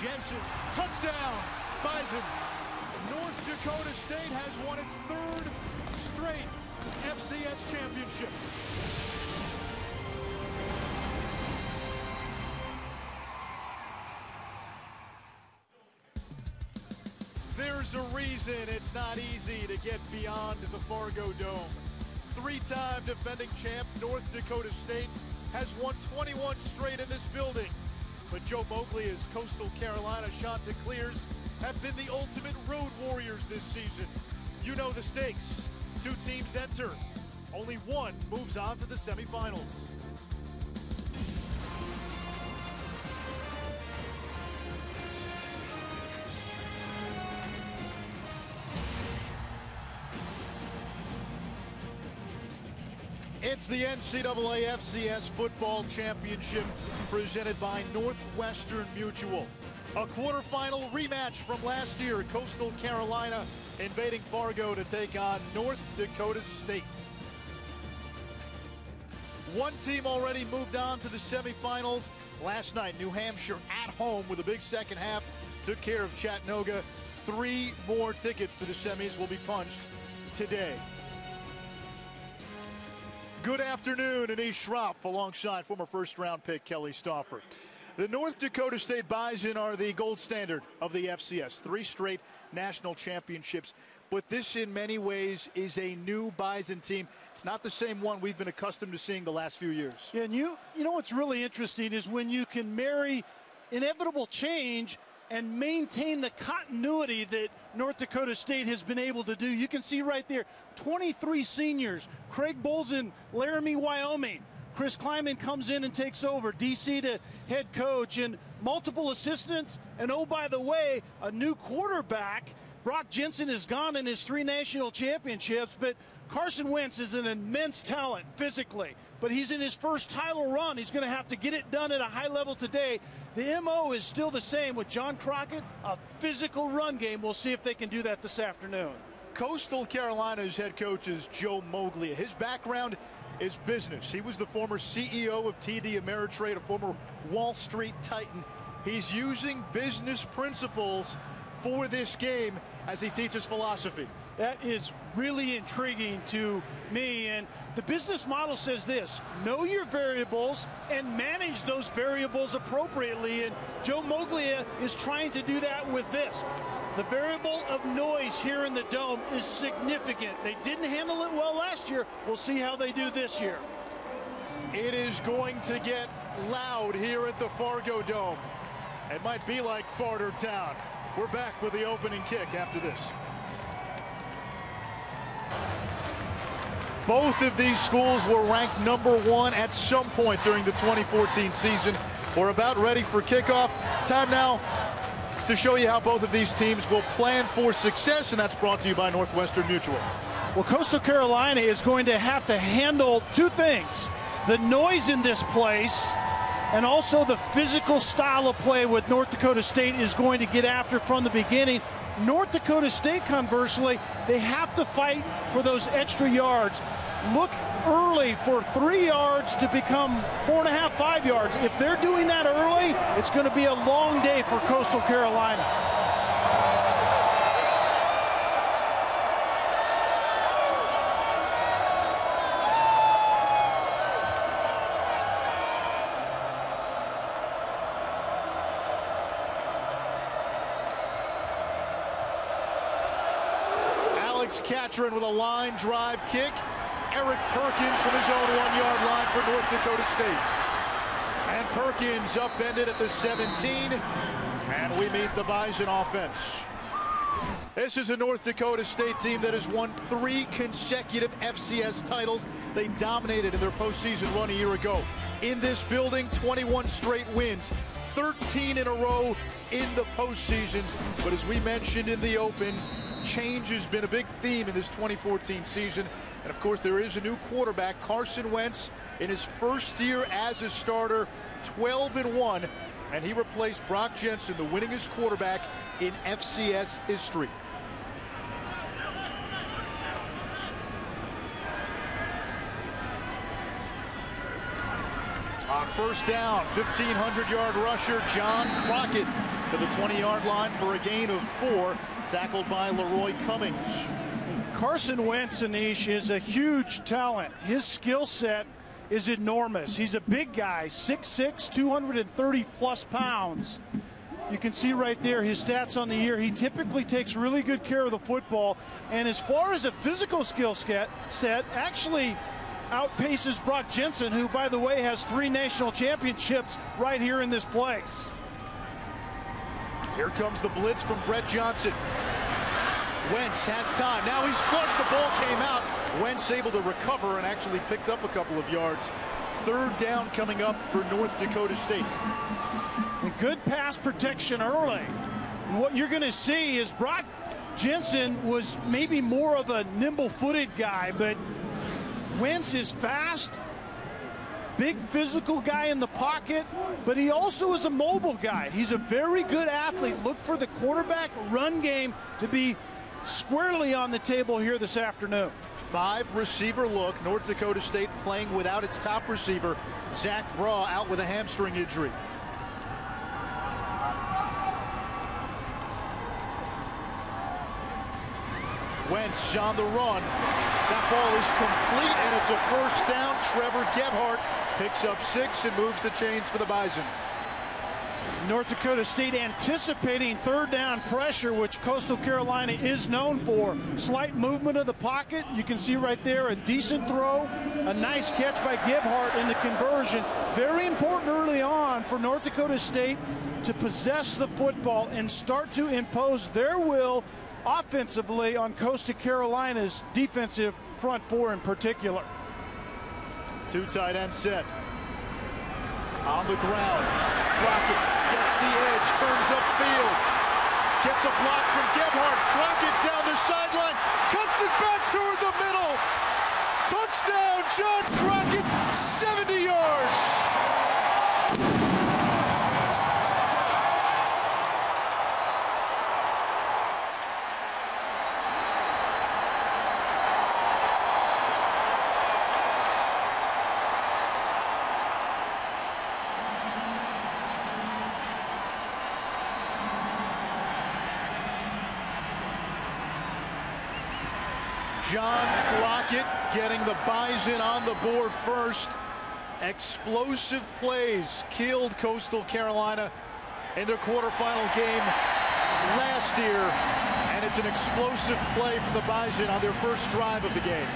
Jensen, touchdown, Bison. North Dakota State has won its third straight FCS championship. There's a reason it's not easy to get beyond the Fargo Dome. Three-time defending champ North Dakota State has won 21 straight in this building. But Joe Moglia's Coastal Carolina Chanticleers have been the ultimate road warriors this season. You know the stakes. Two teams enter. Only one moves on to the semifinals. It's the NCAA FCS Football Championship presented by Northwestern Mutual. A quarterfinal rematch from last year, Coastal Carolina invading Fargo to take on North Dakota State. One team already moved on to the semifinals last night. New Hampshire at home with a big second half took care of Chattanooga. Three more tickets to the semis will be punched today. Good afternoon, Anish Shroff alongside former first round pick Kelly Stouffer. The North Dakota State Bison are the gold standard of the FCS. Three straight national championships. But this, in many ways, is a new Bison team. It's not the same one we've been accustomed to seeing the last few years. Yeah, and you, you know what's really interesting is when you can marry inevitable change and maintain the continuity that North Dakota State has been able to do. You can see right there 23 seniors, Craig Bolzen, Laramie, Wyoming. Chris Klieman comes in and takes over, DC to head coach, and multiple assistants. And oh, by the way, a new quarterback. Brock Jensen is gone in his three national championships, but Carson Wentz is an immense talent physically, but he's in his first title run. He's going to have to get it done at a high level today. The MO is still the same with John Crockett, a physical run game. We'll see if they can do that this afternoon. Coastal Carolina's head coach is Joe Moglia. His background is business. He was the former CEO of TD Ameritrade, a former Wall Street Titan. He's using business principles for this game as he teaches philosophy. That is really intriguing to me. And the business model says this know your variables and manage those variables appropriately. And Joe Moglia is trying to do that with this. The variable of noise here in the dome is significant. They didn't handle it well last year. We'll see how they do this year. It is going to get loud here at the Fargo Dome. It might be like Bartertown. We're back with the opening kick after this. Both of these schools were ranked number one at some point during the 2014 season. We're about ready for kickoff. Time now to show you how both of these teams will plan for success, and that's brought to you by Northwestern Mutual. Well, Coastal Carolina is going to have to handle two things the noise in this place and also the physical style of play with North Dakota State is going to get after from the beginning. North Dakota State, conversely, they have to fight for those extra yards look early for three yards to become four and a half, five yards. If they're doing that early, it's going to be a long day for Coastal Carolina. With a line drive kick. Eric Perkins from his own one-yard line for North Dakota State. And Perkins upended at the 17. And we meet the Bison offense. This is a North Dakota State team that has won three consecutive FCS titles. They dominated in their postseason run a year ago. In this building, 21 straight wins, 13 in a row in the postseason. But as we mentioned in the open, change has been a big theme in this 2014 season. And of course, there is a new quarterback, Carson Wentz, in his first year as a starter, 12 and 1, and he replaced Brock Jensen, the winningest quarterback in FCS history. On first down. 1,500-yard rusher John Crockett to the 20-yard line for a gain of four, tackled by Leroy Cummings. Carson Wentz, Anish, is a huge talent. His skill set is enormous. He's a big guy, 6'6", 230 plus pounds. You can see right there his stats on the year. He typically takes really good care of the football. And as far as a physical skill set, actually outpaces Brock Jensen, who, by the way, has three national championships right here in this place. Here comes the blitz from Brett Johnson. Wentz has time. Now he's flushed. The ball came out. Wentz able to recover and actually picked up a couple of yards. Third down coming up for North Dakota State. Good pass protection early. What you're going to see is Brock Jensen was maybe more of a nimble-footed guy, but Wentz is fast, big physical guy in the pocket, but he also is a mobile guy. He's a very good athlete. Look for the quarterback run game to be squarely on the table here this afternoon. Five receiver look. North Dakota State playing without its top receiver, Zach Vraa, out with a hamstring injury. Wentz on the run. That ball is complete, and it's a first down. Trevor Gebhart picks up six and moves the chains for the Bison. North Dakota State anticipating third down pressure, which Coastal Carolina is known for. Slight movement of the pocket. You can see right there a decent throw, a nice catch by Gebhart in the conversion. Very important early on for North Dakota State to possess the football and start to impose their will offensively on Coastal Carolina's defensive front four in particular. Two tight end set. On the ground. Crockett gets the edge, turns upfield. Gets a block from Gebhart. Crockett down the sideline. Cuts it back toward the middle. Touchdown, John Crockett, 70 yards. John Crockett getting Bison on the board first. Explosive plays killed Coastal Carolina in their quarterfinal game last year. And it's an explosive play from the Bison on their first drive of the game.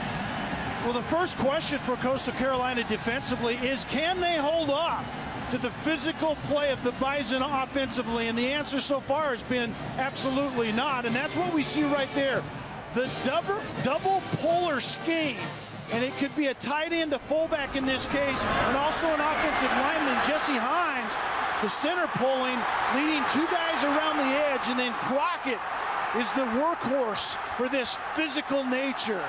Well, the first question for Coastal Carolina defensively is can they hold up to the physical play of the Bison offensively? And the answer so far has been absolutely not. And that's what we see right there the double, double puller scheme. And it could be a tight end, a fullback in this case, and also an offensive lineman, Jesse Hines, the center pulling, leading two guys around the edge, and then Crockett is the workhorse for this physical nature.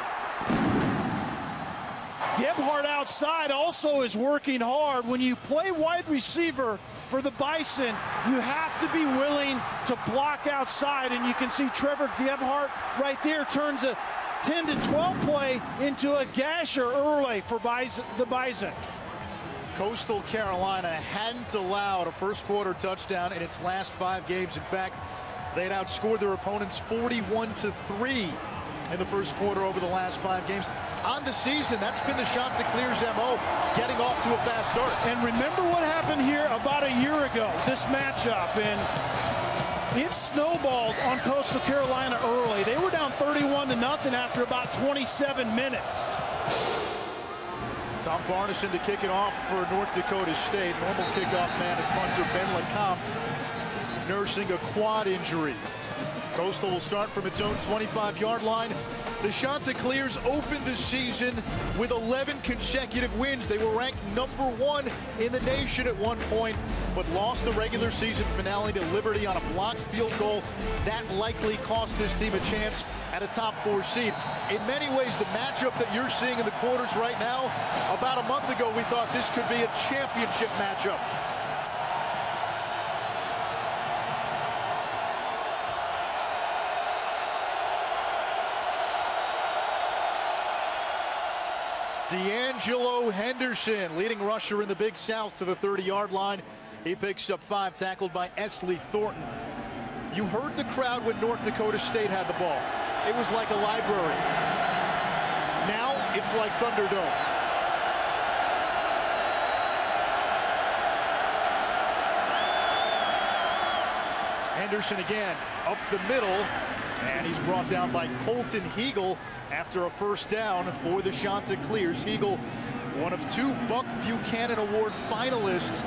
Gebhart outside also is working hard. When you play wide receiver for the Bison, you have to be willing to block outside. And you can see Trevor Gebhart right there turns a 10 to 12 play into a gasher early for Bison, the Bison. Coastal Carolina hadn't allowed a first quarter touchdown in its last five games. In fact, they had outscored their opponents 41 to 3 in the first quarter over the last five games. On the season, that's been the Chanticleer's MO, getting off to a fast start. And remember what happened here about a year ago, this matchup, and it snowballed on Coastal Carolina early. They were down 31 to nothing after about 27 minutes. Tom Barnison to kick it off for North Dakota State. Normal kickoff man at punter Ben LeCompte nursing a quad injury. Coastal will start from its own 25-yard line. The Chanticleers opened the season with 11 consecutive wins. They were ranked number one in the nation at one point, but lost the regular season finale to Liberty on a blocked field goal. That likely cost this team a chance at a top four seed. In many ways, the matchup that you're seeing in the quarters right now, about a month ago, we thought this could be a championship matchup. D'Angelo Henderson, leading rusher in the Big South to the 30-yard line. He picks up five, tackled by Esley Thornton. You heard the crowd when North Dakota State had the ball. It was like a library. Now it's like Thunderdome. Henderson again up the middle and he's brought down by Colton Heagle after a first down for the Chanticleers. Heagle, one of two Buck Buchanan Award finalists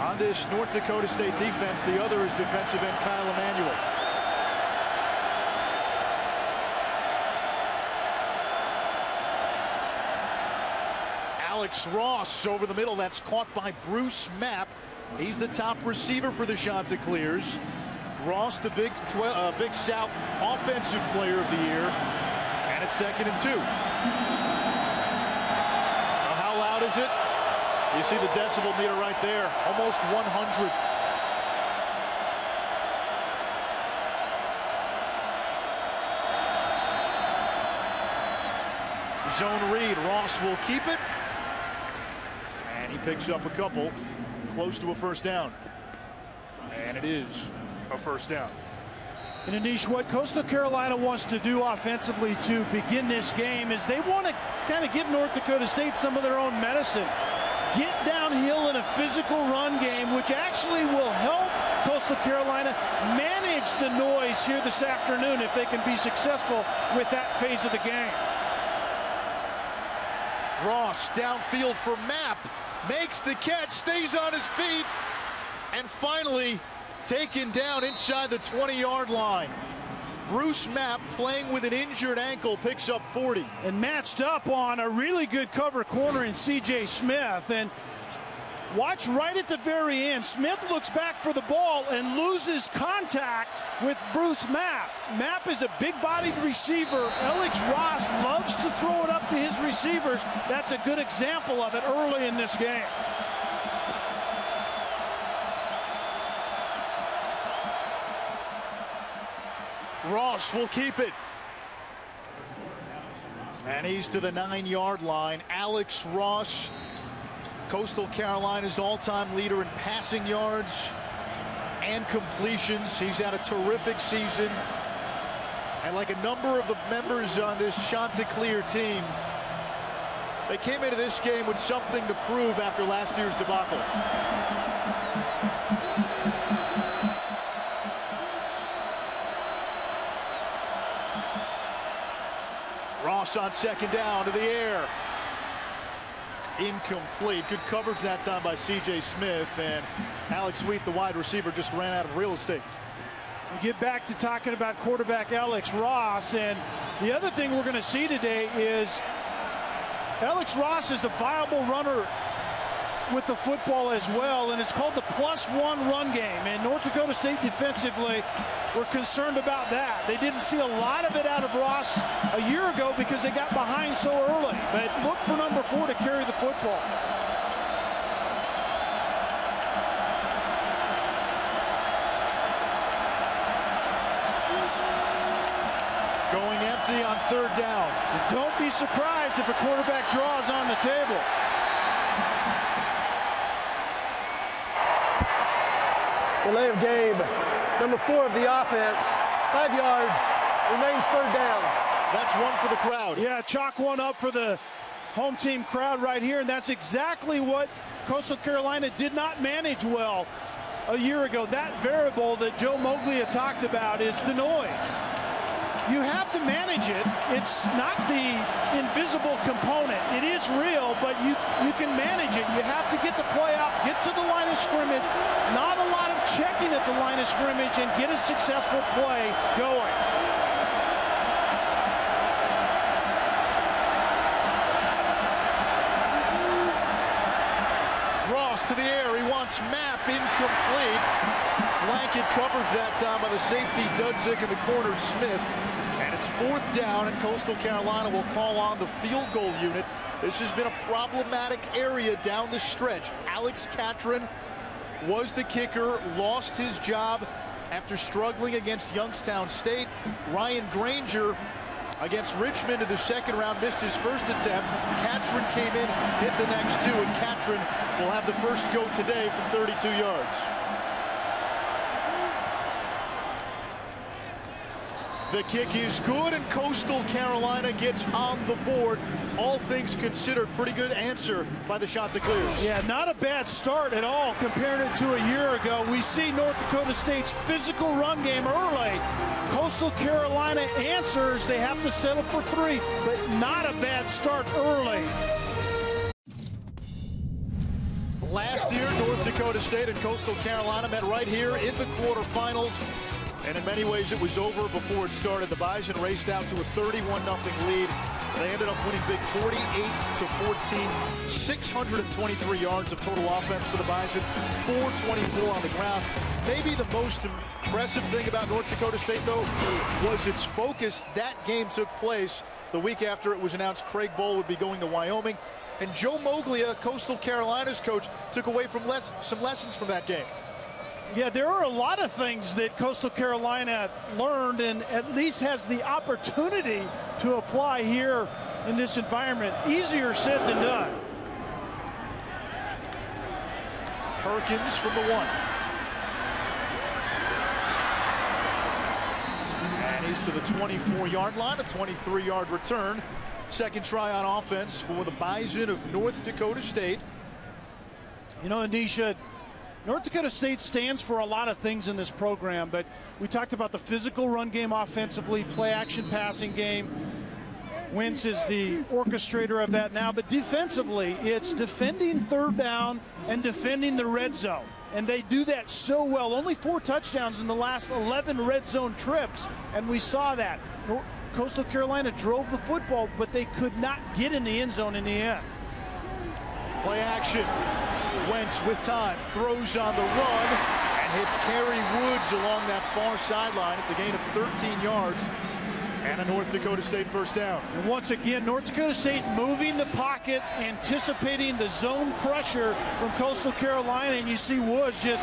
on this North Dakota State defense. The other is defensive end Kyle Emanuel. Alex Ross over the middle. That's caught by Bruce Mapp. He's the top receiver for the Chanticleers. Ross, the Big, uh, Big South Offensive Player of the Year. And it's second and two. How loud is it? You see the decibel meter right there, almost 100. Zone read, Ross will keep it. And he picks up a couple, close to a first down. And it is a first down. And Anish, what Coastal Carolina wants to do offensively to begin this game is they want to kind of give North Dakota State some of their own medicine. Get downhill in a physical run game, which actually will help Coastal Carolina manage the noise here this afternoon if they can be successful with that phase of the game. Ross downfield for Mapp, makes the catch, stays on his feet, and finally taken down inside the 20-yard line. Bruce Mapp playing with an injured ankle picks up 40. And matched up on a really good cover corner in C.J. Smith. And watch right at the very end. Smith looks back for the ball and loses contact with Bruce Mapp. Mapp is a big-bodied receiver. Alex Ross loves to throw it up to his receivers. That's a good example of it early in this game. Ross will keep it. And he's to the nine-yard line. Alex Ross, Coastal Carolina's all-time leader in passing yards and completions. He's had a terrific season. And like a number of the members on this Chanticleer team, they came into this game with something to prove after last year's debacle. On second down to the air. Incomplete. Good coverage that time by C.J. Smith. And Alex Sweet, the wide receiver, just ran out of real estate. We get back to talking about quarterback Alex Ross. And the other thing we're going to see today is Alex Ross is a viable runner with the football as well, and it's called the plus one run game. And North Dakota State defensively were concerned about that. They didn't see a lot of it out of Ross a year ago because they got behind so early. But look for number four to carry the football. Going empty on third down. Don't be surprised if a quarterback draws on the table. Delay of game. Number four of the offense. Five yards. Remains third down. That's one for the crowd. Yeah, chalk one up for the home team crowd right here. And that's exactly what Coastal Carolina did not manage well a year ago. That variable that Joe Moglia talked about is the noise you have to manage it. It's not the invisible component. It is real, but you, you can manage it. You have to get the play out, get to the line of scrimmage, not a lot of checking at the line of scrimmage, and get a successful play going. Ross to the air. He wants Mapp incomplete. Blanket covers that time by the safety Dudzik in the corner Smith. And it's fourth down, and Coastal Carolina will call on the field goal unit. This has been a problematic area down the stretch. Alex Catron was the kicker, lost his job after struggling against Youngstown State. Ryan Granger against Richmond in the second round, missed his first attempt. Catron came in, hit the next two, and Catron will have the first go today from 32 yards. The kick is good, and Coastal Carolina gets on the board. All things considered, pretty good answer by the Chanticleers. Yeah, not a bad start at all compared it to a year ago. We see North Dakota State's physical run game early. Coastal Carolina answers. They have to settle for three, but not a bad start early. Last year, North Dakota State and Coastal Carolina met right here in the quarterfinals. And in many ways, it was over before it started. The Bison raced out to a 31-0 lead. They ended up winning big 48 to 14, 623 yards of total offense for the Bison, 424 on the ground. Maybe the most impressive thing about North Dakota State, though, was its focus. That game took place the week after it was announced Craig Bohl would be going to Wyoming. And Joe Moglia, Coastal Carolina's coach, took away from less, some lessons from that game. Yeah, there are a lot of things that Coastal Carolina learned and at least has the opportunity to apply here in this environment. Easier said than done. Perkins from the one. And he's to the 24-yard line, a 23-yard return. Second try on offense for the Bison of North Dakota State. You know, Anisha, North Dakota State stands for a lot of things in this program, but we talked about the physical run game offensively, play action passing game. Wentz is the orchestrator of that now, but defensively, it's defending third down and defending the red zone. And they do that so well. Only four touchdowns in the last 11 red zone trips, and we saw that. Coastal Carolina drove the football, but they could not get in the end zone in the end. Play action. Wentz with time, throws on the run, and hits Kerry Woods along that far sideline. It's a gain of 13 yards and a North Dakota State first down. And once again, North Dakota State moving the pocket, anticipating the zone pressure from Coastal Carolina, and you see Woods just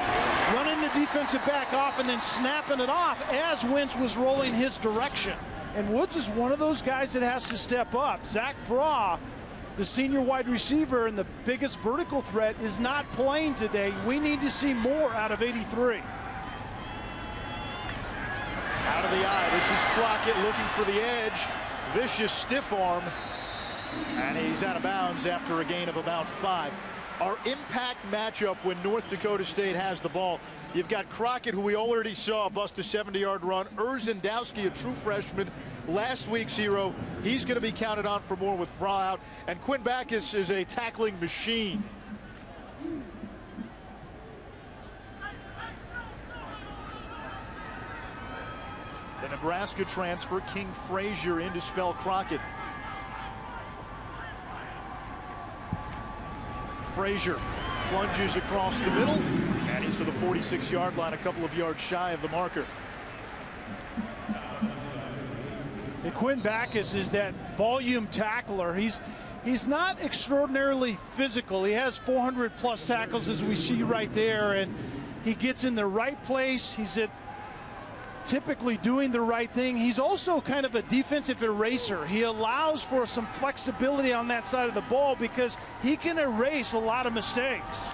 running the defensive back off and then snapping it off as Wentz was rolling his direction. And Woods is one of those guys that has to step up. Zach Vraa the senior wide receiver and the biggest vertical threat is not playing today. We need to see more out of 83. Out of the eye. This is Crockett looking for the edge. Vicious stiff arm. And he's out of bounds after a gain of about five our impact matchup when North Dakota State has the ball. You've got Crockett, who we already saw bust a 70-yard run. Urzendowski, a true freshman, last week's hero. He's going to be counted on for more with Vraa out. And Quinn Backus is a tackling machine. The Nebraska transfer, King Frazier, in to spell Crockett. Frazier plunges across the middle, and he's to the 46-yard line, a couple of yards shy of the marker. And Quinn Backus is that volume tackler. He's he's not extraordinarily physical. He has 400 plus tackles as we see right there, and he gets in the right place. He's at typically doing the right thing. He's also kind of a defensive eraser. He allows for some flexibility on that side of the ball because he can erase a lot of mistakes.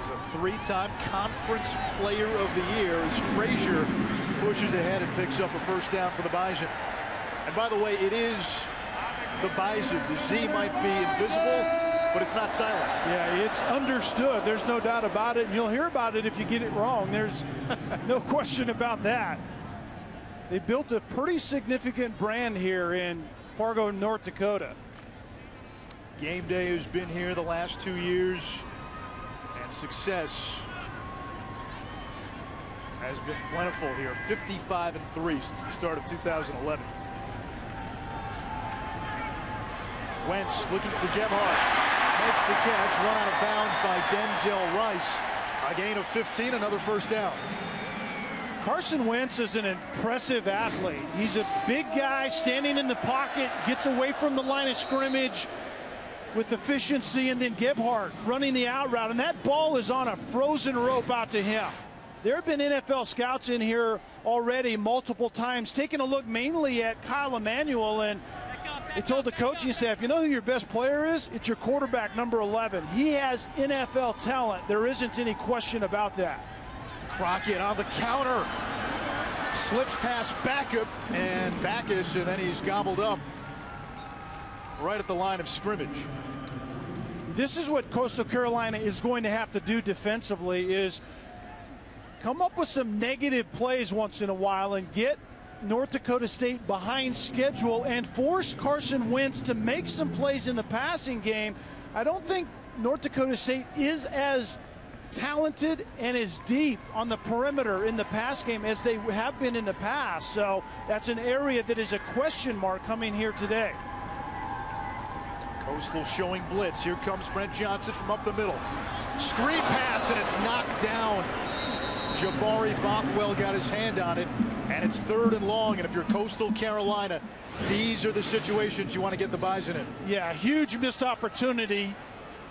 He's a three-time conference player of the year as Frazier pushes ahead and picks up a first down for the Bison. And by the way, it is the Bison. The Z might be invisible, but it's not silence. Yeah, it's understood. There's no doubt about it. And you'll hear about it if you get it wrong. There's no question about that. They built a pretty significant brand here in Fargo, North Dakota. Game day has been here the last two years, and success has been plentiful here. 55 and 3 since the start of 2011. Wentz looking for Gebhart makes the catch, run out of bounds by Denzel Rice. A gain of 15, another first down. Carson Wentz is an impressive athlete. He's a big guy standing in the pocket, gets away from the line of scrimmage with efficiency, and then Gebhart running the out route. And that ball is on a frozen rope out to him. There have been NFL scouts in here already multiple times, taking a look mainly at Kyle Emanuel, and they told the coaching staff, you know who your best player is? It's your quarterback, number 11. He has NFL talent. There isn't any question about that. Crockett on the counter. Slips past Backup and Backus, and then he's gobbled up right at the line of scrimmage. This is what Coastal Carolina is going to have to do defensively is come up with some negative plays once in a while and get North Dakota State behind schedule and force Carson Wentz to make some plays in the passing game. I don't think North Dakota State is as talented and as deep on the perimeter in the pass game as they have been in the past. So that's an area that is a question mark coming here today. Coastal showing blitz. Here comes Brent Johnson from up the middle. Screen pass, and it's knocked down. Jabari Bothwell got his hand on it, and it's third and long. And if you're Coastal Carolina, these are the situations you want to get the Bison in. Yeah, huge missed opportunity.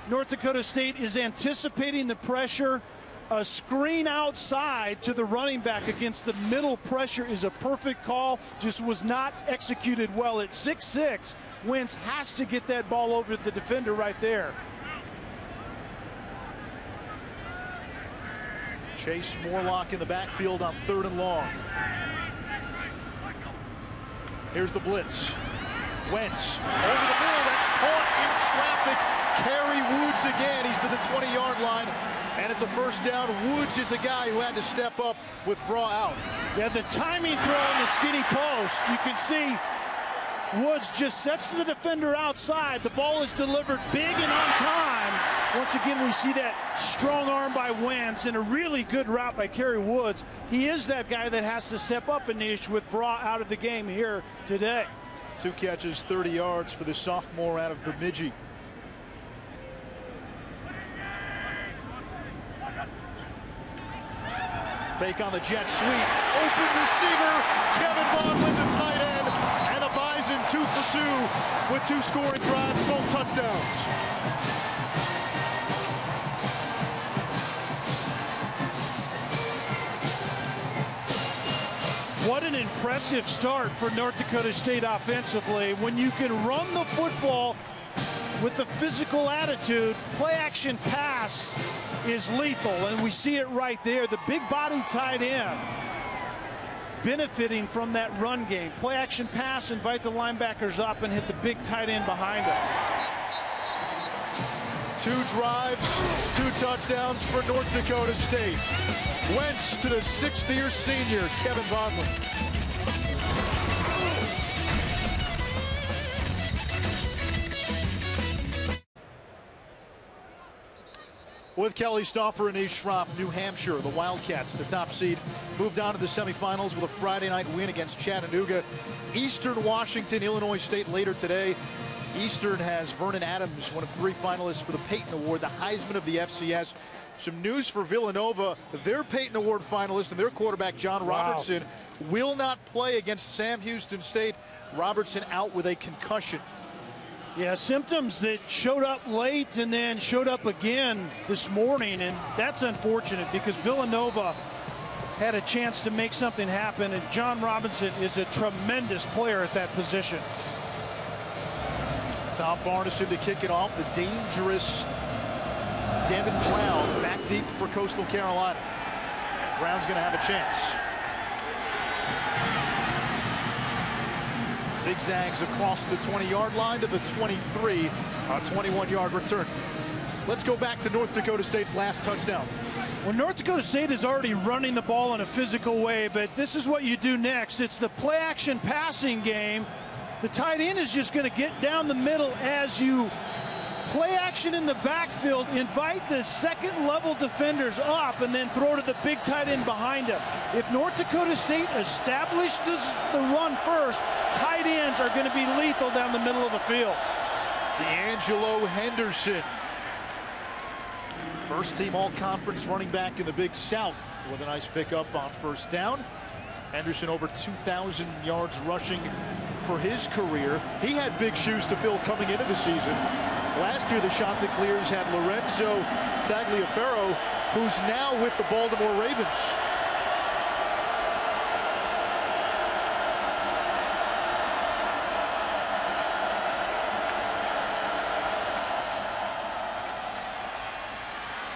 North Dakota State is anticipating the pressure. A screen outside to the running back against the middle pressure is a perfect call. Just was not executed well at 6-6. Wentz has to get that ball over the defender right there. Chase Morlock in the backfield on third and long. Here's the blitz. Wentz over the middle. That's caught in traffic. Kerry Woods again. He's to the 20-yard line, and it's a first down. Woods is a guy who had to step up with Vraa out. Yeah, the timing throw on the skinny post. You can see Woods just sets the defender outside. The ball is delivered big and on time. Once again, we see that strong arm by Wentz and a really good route by Kerry Woods. He is that guy that has to step up Anish with Vraa out of the game here today. Two catches, 30 yards for the sophomore out of Bemidji. Fake on the jet sweep. Open receiver. Kevin end. And the Bison two for two with two scoring drives, both touchdowns. What an impressive start for North Dakota State offensively. When you can run the football with the physical attitude, play action pass is lethal, and we see it right there. The big body tight end benefiting from that run game. Play action pass, invite the linebackers up and hit the big tight end behind him. Two drives, two touchdowns for North Dakota State. Wentz to the sixth year senior, Kevin Vaadeland. With Kelly Stouffer and Ish Shroff, New Hampshire, the Wildcats, the top seed, moved on to the semifinals with a Friday night win against Chattanooga. Eastern Washington, Illinois State later today. Eastern has Vernon Adams, one of three finalists for the Payton Award, the Heisman of the FCS. Some news for Villanova. Their Payton Award finalist and their quarterback, John Robertson, wow. will not play against Sam Houston State. Robertson out with a concussion. Yeah, symptoms that showed up late and then showed up again this morning, and that's unfortunate because Villanova had a chance to make something happen, and John Robinson is a tremendous player at that position. Tom Barneson to kick it off. The dangerous Devin Brown back deep for Coastal Carolina. Brown's going to have a chance. Zigzags across the 20-yard line to the 23, a 21-yard return. Let's go back to North Dakota State's last touchdown. Well, North Dakota State is already running the ball in a physical way, but this is what you do next. It's the play-action passing game. The tight end is just going to get down the middle as you play action in the backfield, invite the second level defenders up, and then throw to the big tight end behind him. If North Dakota State established this, the run first, tight ends are going to be lethal down the middle of the field. D'Angelo Henderson. First team all conference running back in the Big South with a nice pickup on first down. Henderson over 2,000 yards rushing for his career. He had big shoes to fill coming into the season. Last year, the Chanticleers had Lorenzo Taliaferro who's now with the Baltimore Ravens.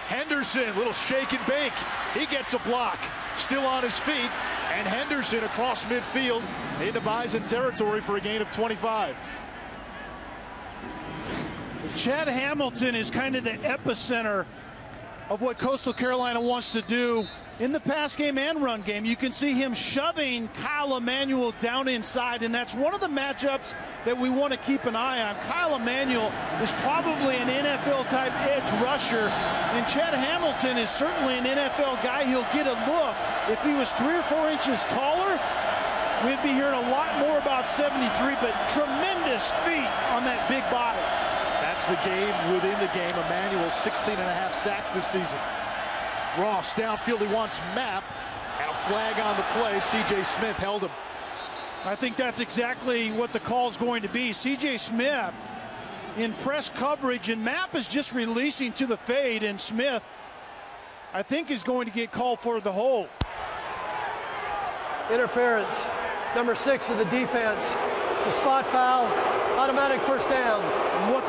Henderson, little shake and bake. He gets a block. Still on his feet. And Henderson across midfield into Bison territory for a gain of 25. Chad Hamilton is kind of the epicenter of what Coastal Carolina wants to do in the pass game and run game. You can see him shoving Kyle Emanuel down inside, and that's one of the matchups that we want to keep an eye on. Kyle Emanuel is probably an NFL type edge rusher, and Chad Hamilton is certainly an NFL guy. He'll get a look. If he was three or four inches taller, we'd be hearing a lot more about 73, but tremendous feet on that big body. That's the game within the game. Emanuel, 16 and a half sacks this season. Ross downfield, he wants Mapp, and a flag on the play. C.J. Smith held him. I think that's exactly what the call is going to be. C.J. Smith in press coverage, and Mapp is just releasing to the fade, and Smith, I think, is going to get called for the hold. Interference. Number six of the defense. It's a spot foul. Automatic first down.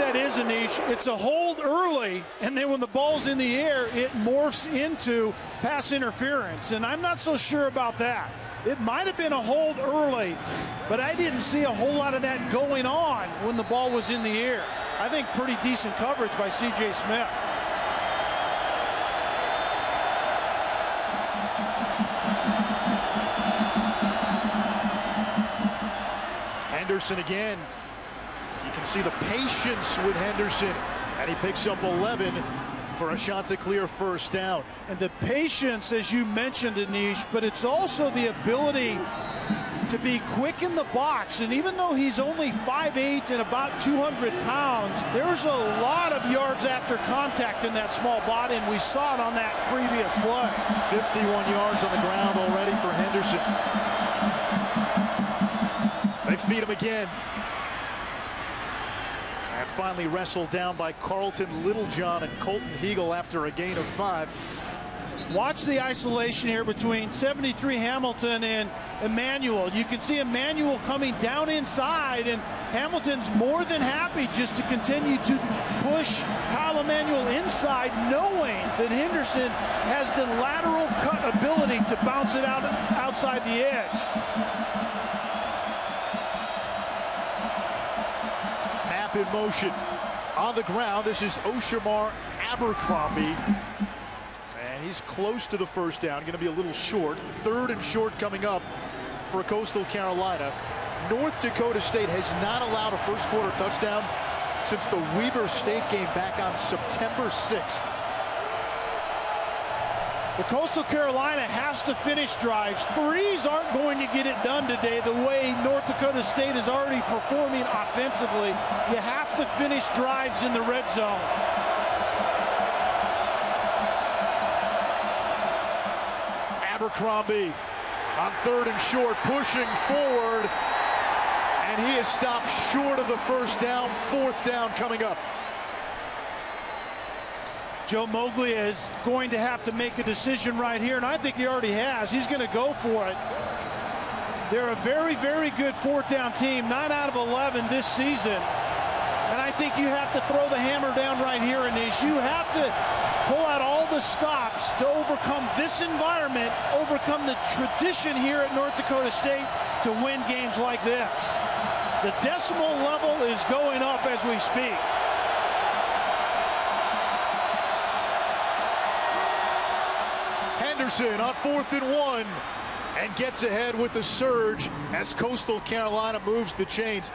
That is, Anish, it's a hold early, and then when the ball's in the air, it morphs into pass interference. And I'm not so sure about that. It might have been a hold early, but I didn't see a whole lot of that going on when the ball was in the air. I think pretty decent coverage by C.J. Smith. Henderson again. You can see the patience with Henderson. And he picks up 11 for a shot to clear first down. And the patience, as you mentioned, Anish, but it's also the ability to be quick in the box. And even though he's only 5'8 and about 200 pounds, there's a lot of yards after contact in that small body, and we saw it on that previous play. 51 yards on the ground already for Henderson. They feed him again. And finally wrestled down by Carlton Littlejohn and Colton Heagle after a gain of five. Watch the isolation here between 73 Hamilton and Emanuel. You can see Emanuel coming down inside, and Hamilton's more than happy just to continue to push Kyle Emanuel inside, knowing that Henderson has the lateral cut ability to bounce it out outside the edge. In motion on the ground. This is Osharmar Abercrombie. And he's close to the first down. Going to be a little short. Third and short coming up for Coastal Carolina. North Dakota State has not allowed a first quarter touchdown since the Weber State game back on September 6th. The Coastal Carolina has to finish drives. Threes aren't going to get it done today the way North Dakota State is already performing offensively. You have to finish drives in the red zone. Abercrombie on third and short, pushing forward. And he is stopped short of the first down. Fourth down coming up. Joe Moglia is going to have to make a decision right here, and I think he already has. He's going to go for it. They're a very, very good fourth down team, 9 out of 11 this season. And I think you have to throw the hammer down right here, Anish. You have to pull out all the stops to overcome this environment, overcome the tradition here at North Dakota State to win games like this. The decibel level is going up as we speak. Henderson on fourth and one and gets ahead with the surge as Coastal Carolina moves the chains.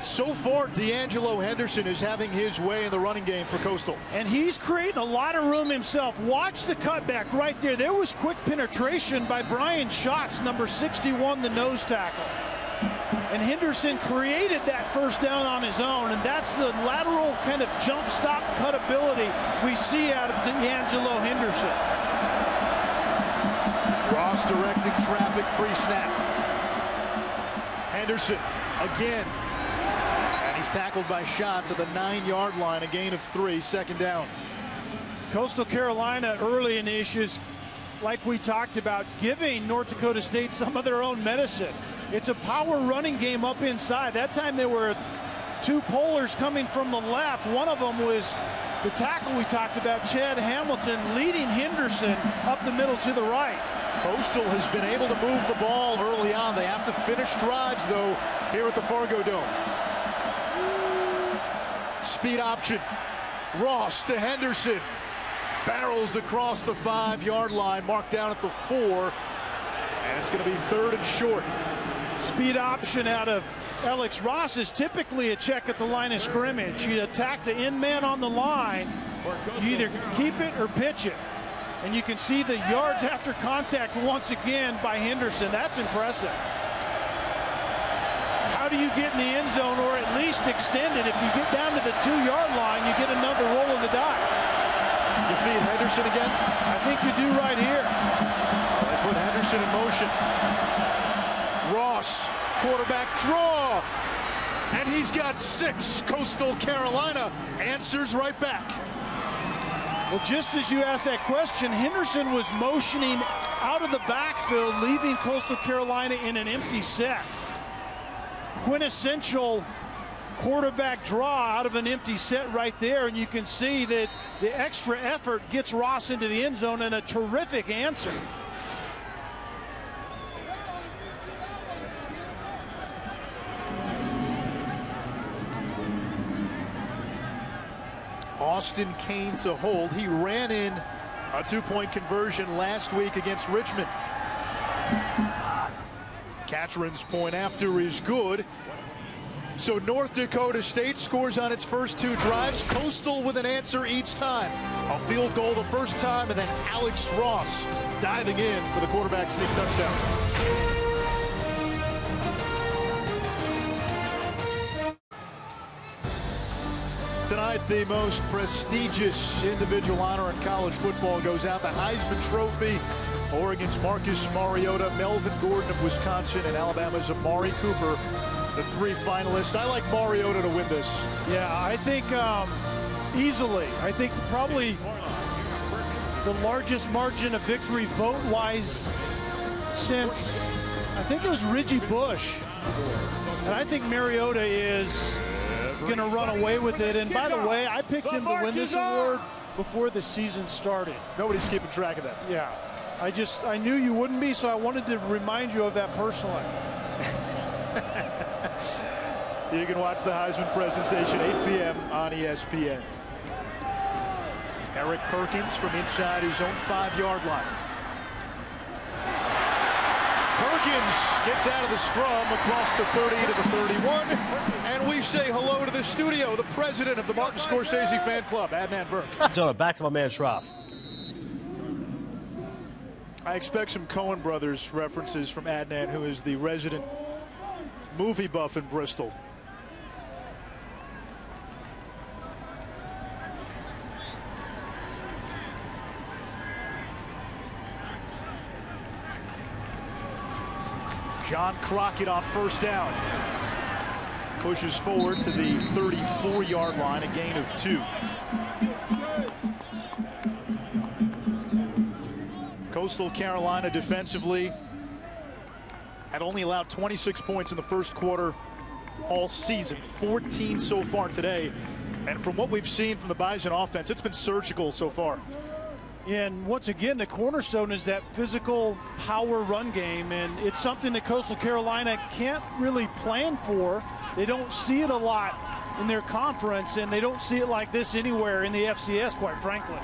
So far, D'Angelo Henderson is having his way in the running game for Coastal. And he's creating a lot of room himself. Watch the cutback right there. There was quick penetration by Brian Schatz, number 61, the nose tackle. And Henderson created that first down on his own, and that's the lateral kind of jump stop cut ability we see out of D'Angelo Henderson. Directing traffic pre-snap. Henderson again. And he's tackled by Schatz at the nine-yard line, a gain of three, second down. Coastal Carolina early in the issues, like we talked about, giving North Dakota State some of their own medicine. It's a power running game up inside. That time there were two pullers coming from the left. One of them was the tackle we talked about, Chad Hamilton, leading Henderson up the middle to the right. Coastal has been able to move the ball early on. They have to finish drives, though, here at the Fargo Dome. Speed option. Ross to Henderson. Barrels across the five-yard line, marked down at the four. And it's going to be third and short. Speed option out of Alex Ross is typically a check at the line of scrimmage. You attack the in man on the line, you either keep it or pitch it. And you can see the yards after contact once again by Henderson. That's impressive. How do you get in the end zone or at least extend it? If you get down to the two-yard line, you get another roll of the dice. You feed Henderson again? I think you do right here. They put Henderson in motion. Ross, quarterback draw. And he's got six. Coastal Carolina answers right back. Well, just as you asked that question, Henderson was motioning out of the backfield, leaving Coastal Carolina in an empty set. Quintessential quarterback draw out of an empty set right there, and you can see that the extra effort gets Ross into the end zone and a terrific answer. Austin Kane to hold. He ran in a two-point conversion last week against Richmond. Katrin's point after is good. So North Dakota State scores on its first two drives. Coastal with an answer each time. A field goal the first time, and then Alex Ross diving in for the quarterback sneak touchdown. Tonight, the most prestigious individual honor in college football goes out the Heisman Trophy. Oregon's Marcus Mariota, Melvin Gordon of Wisconsin, and Alabama's Amari Cooper, the three finalists. I like Mariota to win this. Yeah, I think um, easily. I think probably the largest margin of victory vote-wise since I think it was Reggie Bush. And I think Mariota is going to run away with it. And by the way, I picked him to win this award before the season started. Nobody's keeping track of that. Yeah. I just, I knew you wouldn't be, so I wanted to remind you of that personally. you can watch the Heisman presentation 8 p.m. on ESPN. Eric Perkins from inside his own five-yard line. Perkins gets out of the scrum across the 30 to the 31. And we say hello to the studio, the president of the Martin Scorsese fan club, Adnan Virk. Gentlemen, back to my man Shroff. I expect some Coen brothers references from Adnan, who is the resident movie buff in Bristol. John Crockett on first down. Pushes forward to the 34-yard line, a gain of two. Coastal Carolina defensively had only allowed 26 points in the first quarter all season, 14 so far today. And from what we've seen from the Bison offense, it's been surgical so far. And once again, the cornerstone is that physical power run game, and it's something that Coastal Carolina can't really plan for. They don't see it a lot in their conference, and they don't see it like this anywhere in the FCS, quite frankly.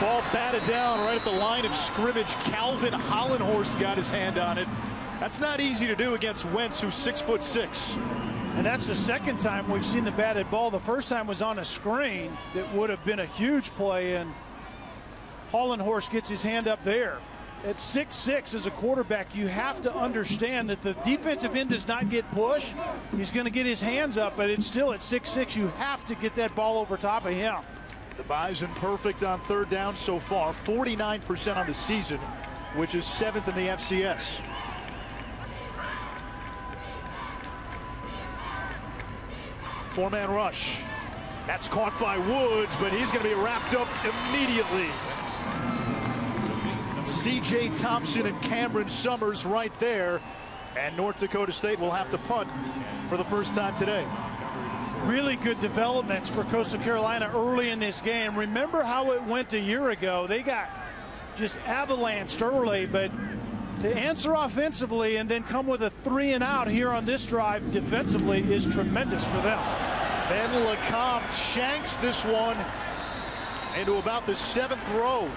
Ball batted down right at the line of scrimmage. Calvin Hollenhorst got his hand on it. That's not easy to do against Wentz, who's six foot six. And that's the second time we've seen the batted ball. The first time was on a screen that would have been a huge play, and Hollenhorst gets his hand up there. At 6-6 as a quarterback, you have to understand that the defensive end does not get pushed. He's going to get his hands up, but it's still at 6-6. You have to get that ball over top of him. The Bison perfect on third down so far, 49% on the season, which is seventh in the FCS. Four-man rush. That's caught by Woods, but he's going to be wrapped up immediately. C.J. Thompson and Cameron Summers right there. And North Dakota State will have to punt for the first time today. Really good developments for Coastal Carolina early in this game. Remember how it went a year ago. They got just avalanched early, but to answer offensively and then come with a three and out here on this drive defensively is tremendous for them. Ben LeCompte shanks this one into about the seventh row.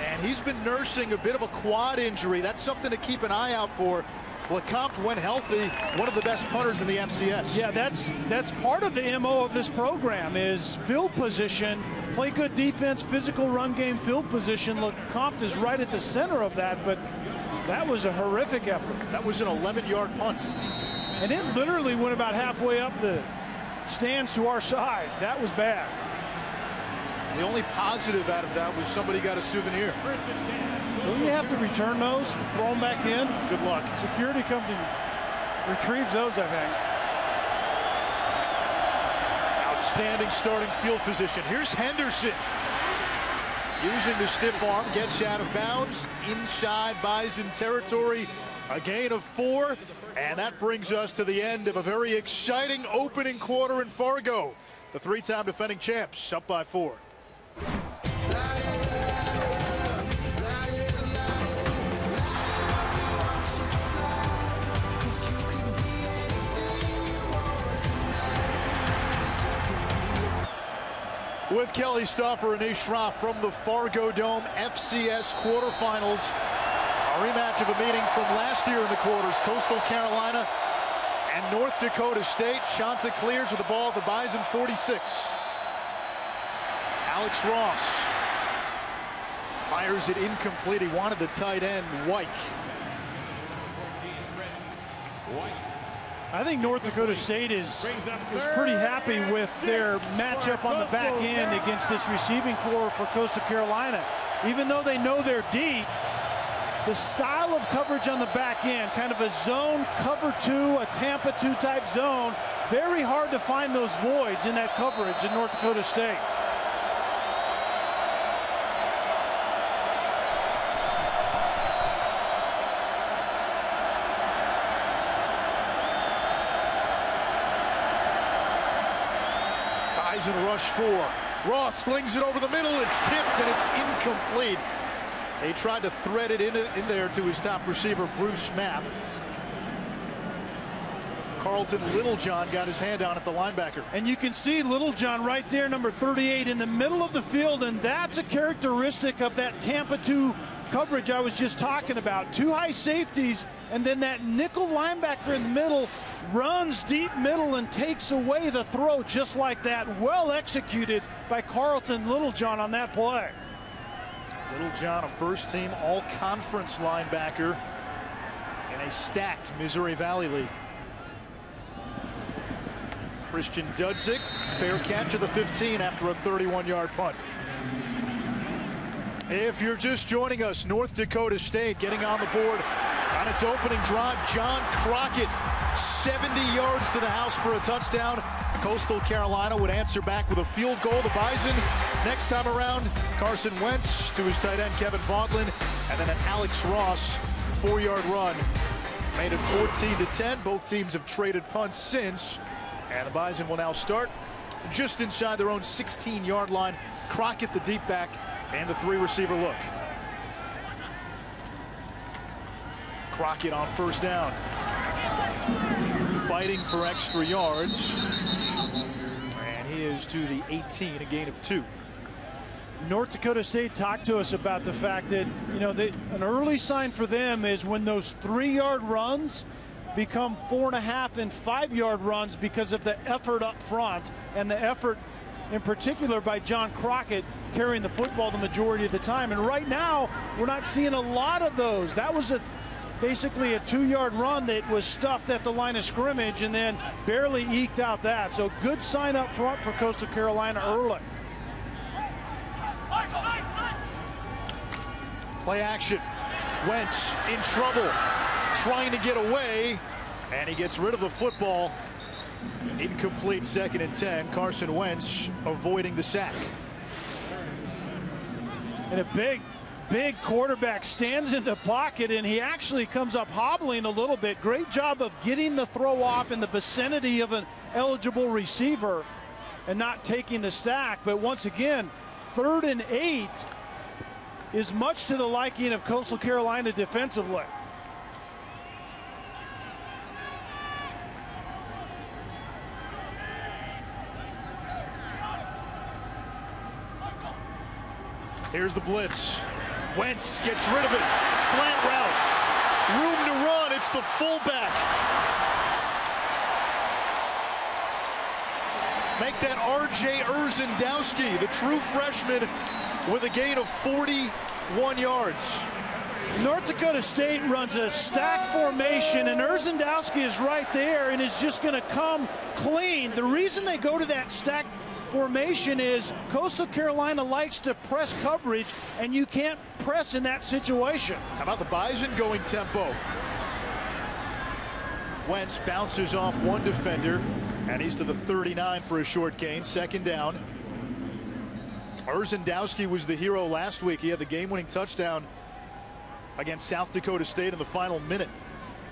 And he's been nursing a bit of a quad injury. That's something to keep an eye out for. LeCompte, when healthy, one of the best punters in the FCS. Yeah, that's that's part of the MO of this program is field position, play good defense, physical run game, field position. LeCompte is right at the center of that, but that was a horrific effort. That was an 11-yard punt. And it literally went about halfway up the stands to our side. That was bad. The only positive out of that was somebody got a souvenir. Don't you have to return those, throw them back in? Good luck. Security comes and retrieves those, I think. Outstanding starting field position. Here's Henderson. Using the stiff arm, gets out of bounds, inside Bison territory. A gain of four, and that brings us to the end of a very exciting opening quarter in Fargo. The three-time defending champs up by four. With Kelly Stouffer and Ish Shroff from the Fargo Dome FCS quarterfinals. A rematch of a meeting from last year in the quarters. Coastal Carolina and North Dakota State. Chanticleers with the ball at the Bison 46. Alex Ross fires it incomplete. He wanted the tight end, White. I think North Dakota State is, is pretty happy with their matchup on the back end against this receiving corps for Coastal Carolina. Even though they know they're deep, the style of coverage on the back end, kind of a zone cover two, a Tampa two type zone, very hard to find those voids in that coverage in North Dakota State. Bison rush four. Ross slings it over the middle. It's tipped and it's incomplete. They tried to thread it in, in there to his top receiver, Bruce Mapp. Carlton Littlejohn got his hand on at the linebacker. And you can see Littlejohn right there, number 38, in the middle of the field, and that's a characteristic of that Tampa 2 coverage I was just talking about. Two high safeties, and then that nickel linebacker in the middle runs deep middle and takes away the throw just like that. Well executed by Carlton Littlejohn on that play. Littlejohn, a first team all conference linebacker in a stacked Missouri Valley League. Christian Dudzik, fair catch of the 15 after a 31 yard punt. If you're just joining us, North Dakota State getting on the board on its opening drive. John Crockett, 70 yards to the house for a touchdown. Coastal Carolina would answer back with a field goal. The Bison, next time around, Carson Wentz to his tight end, Kevin Vaadeland, and then an Alex Ross four-yard run. Made it 14 to 10. Both teams have traded punts since. And the Bison will now start just inside their own 16-yard line. Crockett, the deep back, and the three receiver look. Crockett on first down. Fighting for extra yards. And he is to the 18, a gain of two. North Dakota State talked to us about the fact that, you know, they, an early sign for them is when those three yard runs become four and a half and five yard runs because of the effort up front and the effort in particular by John Crockett carrying the football the majority of the time. And right now, we're not seeing a lot of those. That was a basically a two-yard run that was stuffed at the line of scrimmage and then barely eked out that. So good sign up front for Coastal Carolina early. Play action. Wentz in trouble, trying to get away, and he gets rid of the football Incomplete second and 10. Carson Wentz avoiding the sack. And a big, big quarterback stands in the pocket and he actually comes up hobbling a little bit. Great job of getting the throw off in the vicinity of an eligible receiver and not taking the stack. But once again, third and eight is much to the liking of Coastal Carolina defensively. Here's the blitz. Wentz gets rid of it. Slant route. Room to run. It's the fullback. Make that R.J. Urzendowski, the true freshman, with a gain of 41 yards. North Dakota State runs a stack formation, and Urzendowski is right there and is just going to come clean. The reason they go to that stack formation is Coastal Carolina likes to press coverage, and you can't press in that situation. How about the Bison going tempo? Wentz bounces off one defender, and he's to the 39 for a short gain. Second down. Urzendowski was the hero last week. He had the game-winning touchdown against South Dakota State in the final minute.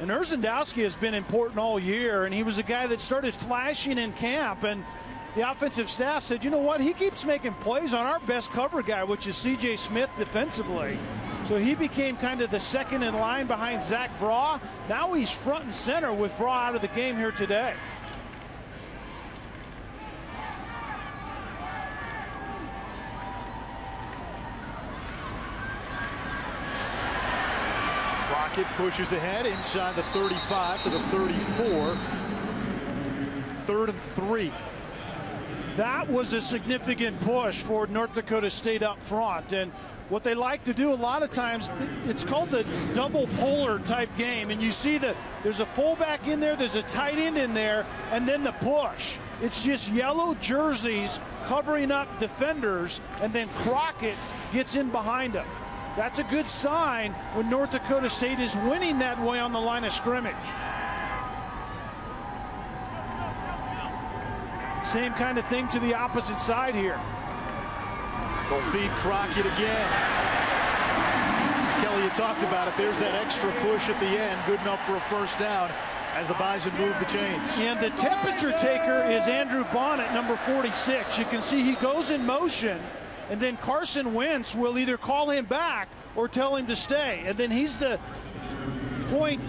And Urzendowski has been important all year, and he was a guy that started flashing in camp. And the offensive staff said, you know what, he keeps making plays on our best cover guy, which is C.J. Smith defensively. So he became kind of the second in line behind Zach Vraa. Now he's front and center with Vraw out of the game here today. Crockett pushes ahead inside the 35 to the 34. Third and three. That was a significant push for North Dakota State up front. And what they like to do a lot of times, it's called the double puller type game. And you see that there's a fullback in there, there's a tight end in there, and then the push. It's just yellow jerseys covering up defenders, and then Crockett gets in behind them. That's a good sign when North Dakota State is winning that way on the line of scrimmage. Same kind of thing to the opposite side here. They'll feed Crockett again. Kelly, you talked about it. There's that extra push at the end. Good enough for a first down as the Bison move the chains. And the temperature taker is Andrew Bonnet, number 46. You can see he goes in motion, and then Carson Wentz will either call him back or tell him to stay. And then he's the point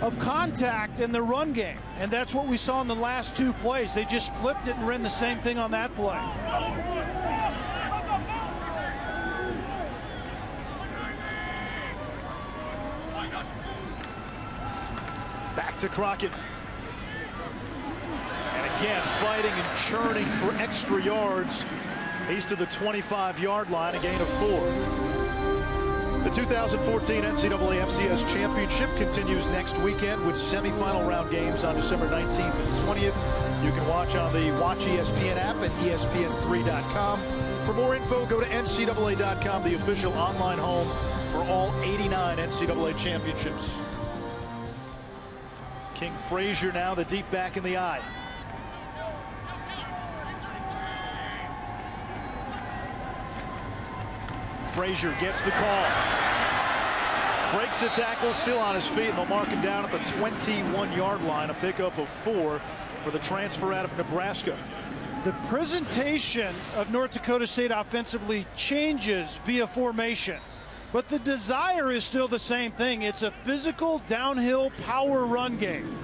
of contact in the run game. And that's what we saw in the last two plays. They just flipped it and ran the same thing on that play. Back to Crockett. And again, fighting and churning for extra yards. He's to the 25-yard line, a gain of four. The 2014 NCAA FCS Championship continues next weekend with semifinal round games on December 19th and 20th. You can watch on the Watch ESPN app at ESPN3.com. For more info, go to NCAA.com, the official online home for all 89 NCAA championships. King Frazier now the deep back in the I. Frazier gets the call. Breaks the tackle, still on his feet, they'll mark him down at the 21-yard line. A pickup of four for the transfer out of Nebraska. The presentation of North Dakota State offensively changes via formation. But the desire is still the same thing. It's a physical downhill power run game.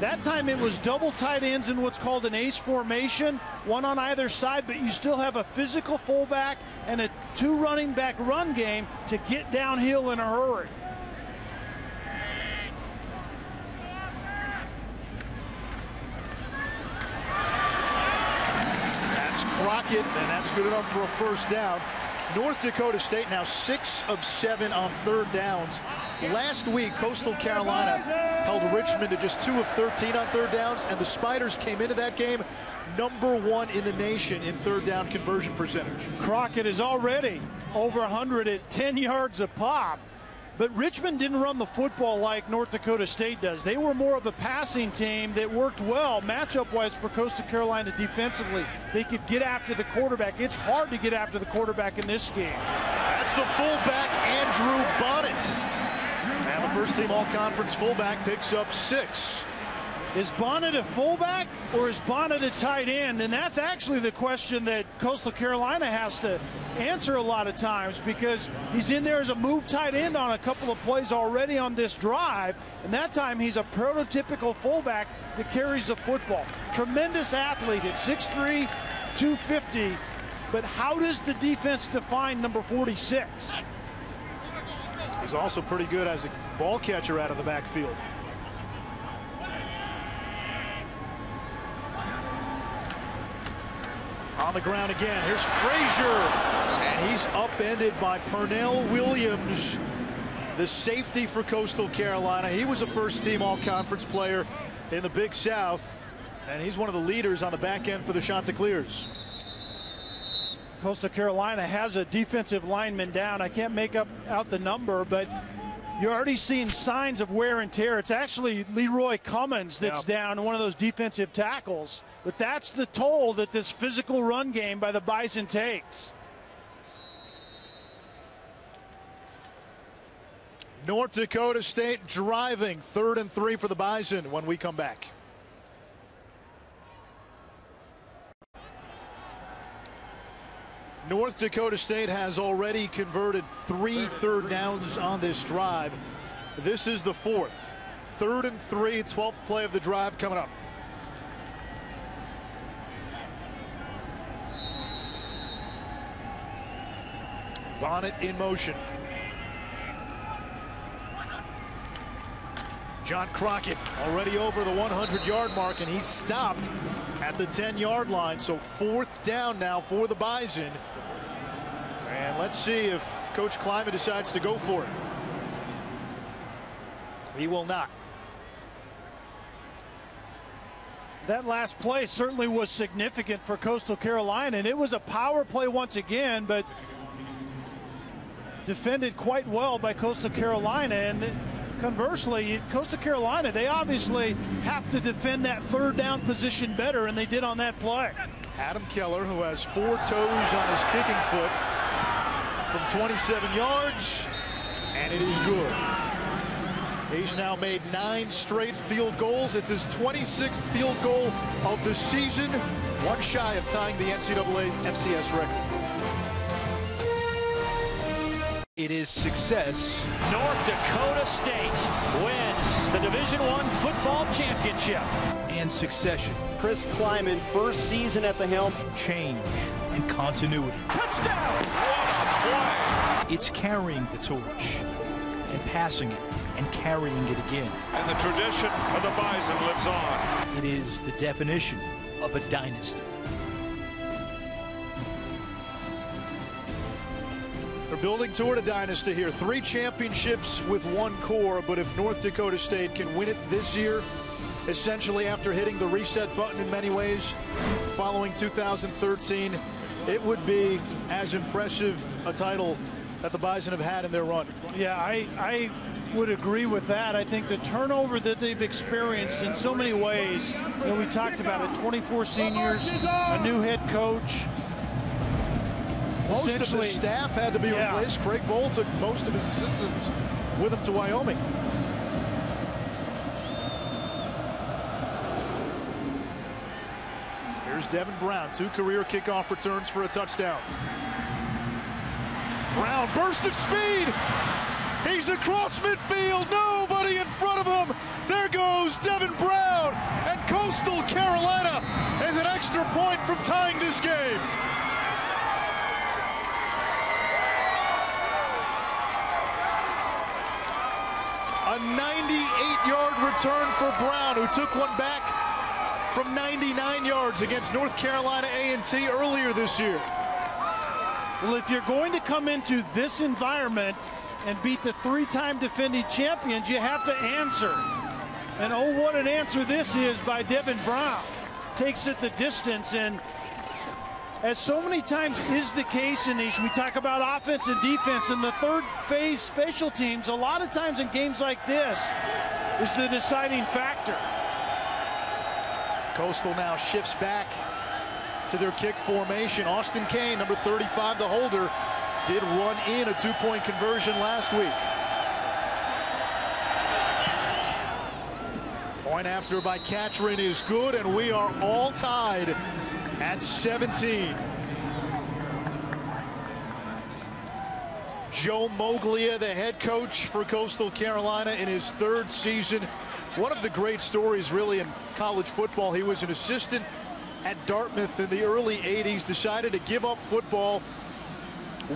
That time it was double tight ends in what's called an ace formation, one on either side, but you still have a physical fullback and a two running back run game to get downhill in a hurry. That's Crockett, and that's good enough for a first down. North Dakota State now six of seven on third downs. Last week, Coastal Carolina held Richmond to just two of 13 on third downs, and the Spiders came into that game number one in the nation in third down conversion percentage. Crockett is already over 100 at 10 yards a pop. But Richmond didn't run the football like North Dakota State does. They were more of a passing team that worked well matchup-wise for Coastal Carolina defensively. They could get after the quarterback. It's hard to get after the quarterback in this game. That's the fullback, Andrew Bonnet. First team all-conference fullback picks up six. Is Bonnet a fullback or is Bonnet a tight end? And that's actually the question that Coastal Carolina has to answer a lot of times because he's in there as a move tight end on a couple of plays already on this drive. And that time he's a prototypical fullback that carries the football. Tremendous athlete at 6'3", 250. But how does the defense define number 46? He's also pretty good as a ball catcher out of the backfield. On the ground again. Here's Frazier. And he's upended by Pernell Williams, the safety for Coastal Carolina. He was a first-team all-conference player in the Big South. And he's one of the leaders on the back end for the Chanticleers. Coastal Carolina has a defensive lineman down. I can't make up out the number, but you're already seeing signs of wear and tear. It's actually Leroy Cummins that's yeah. down, one of those defensive tackles. But that's the toll that this physical run game by the Bison takes. North Dakota State driving third and three for the Bison when we come back. North Dakota State has already converted three third downs on this drive. This is the fourth. Third and three, 12th play of the drive coming up. Bonnet in motion. John Crockett already over the 100-yard mark, and he's stopped at the 10-yard line. So fourth down now for the Bison. And let's see if Coach Klieman decides to go for it. He will not. That last play certainly was significant for Coastal Carolina, and it was a power play once again, but defended quite well by Coastal Carolina. And conversely, Coastal Carolina, they obviously have to defend that third down position better, and they did on that play. Adam Keller, who has four toes on his kicking foot, from 27 yards, and it is good. He's now made nine straight field goals. It's his 26th field goal of the season, one shy of tying the NCAA's FCS record. It is success. North Dakota State wins the Division One football championship. And succession. Chris Klieman, first season at the helm. Change and continuity. Touchdown! What a play! It's carrying the torch and passing it and carrying it again. And the tradition of the Bison lives on. It is the definition of a dynasty. They're building toward a dynasty here. Three championships with one core, but if North Dakota State can win it this year, essentially after hitting the reset button in many ways, following 2013, it would be as impressive a title that the Bison have had in their run. Yeah, I, I would agree with that. I think the turnover that they've experienced in so many ways, you know, we talked about it, 24 seniors, a new head coach. Most of his staff had to be yeah. replaced. Craig Bohl took most of his assistants with him to Wyoming. Here's Devin Brown, two career kickoff returns for a touchdown. Brown, burst of speed. He's across midfield. Nobody in front of him. There goes Devin Brown. And Coastal Carolina has an extra point from tying this game. A 98-yard return for Brown, who took one back from 99 yards against North Carolina A&T earlier this year. Well, if you're going to come into this environment and beat the three-time defending champions, you have to answer. And oh, what an answer this is by Devin Brown. Takes it the distance and as so many times is the case in these, we talk about offense and defense, and the third phase special teams, a lot of times in games like this, is the deciding factor. Coastal now shifts back to their kick formation. Austin Kane, number 35, the holder, did run in a two-point conversion last week. Point after by Katrin is good, and we are all tied at 17. Joe Moglia, the head coach for Coastal Carolina in his third season. One of the great stories really in college football. He was an assistant at Dartmouth in the early 80s, decided to give up football,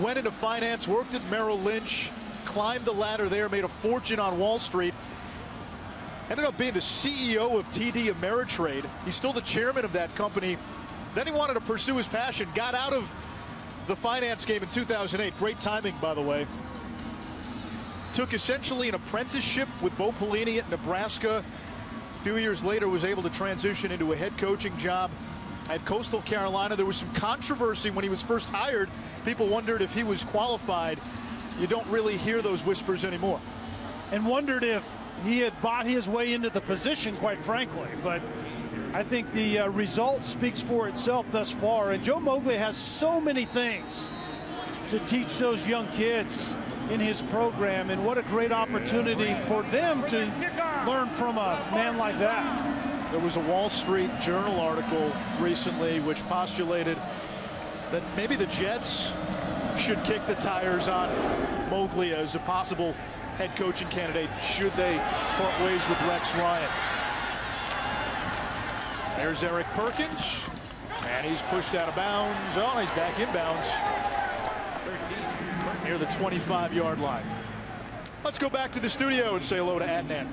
went into finance, worked at Merrill Lynch, climbed the ladder there, made a fortune on Wall Street, ended up being the CEO of TD Ameritrade. He's still the chairman of that company. Then he wanted to pursue his passion, got out of the finance game in 2008. Great timing, by the way. Took essentially an apprenticeship with Bo Pelini at Nebraska. A few years later was able to transition into a head coaching job at Coastal Carolina. There was some controversy when he was first hired. People wondered if he was qualified. You don't really hear those whispers anymore. And wondered if he had bought his way into the position, quite frankly. But I think the uh, result speaks for itself thus far. And Joe Moglia has so many things to teach those young kids in his program. And what a great opportunity for them to learn from a man like that. There was a Wall Street Journal article recently which postulated that maybe the Jets should kick the tires on Moglia as a possible head coaching candidate should they part ways with Rex Ryan. There's Eric Perkins, and he's pushed out of bounds. Oh, he's back in bounds near the 25-yard line. Let's go back to the studio and say hello to Adnan.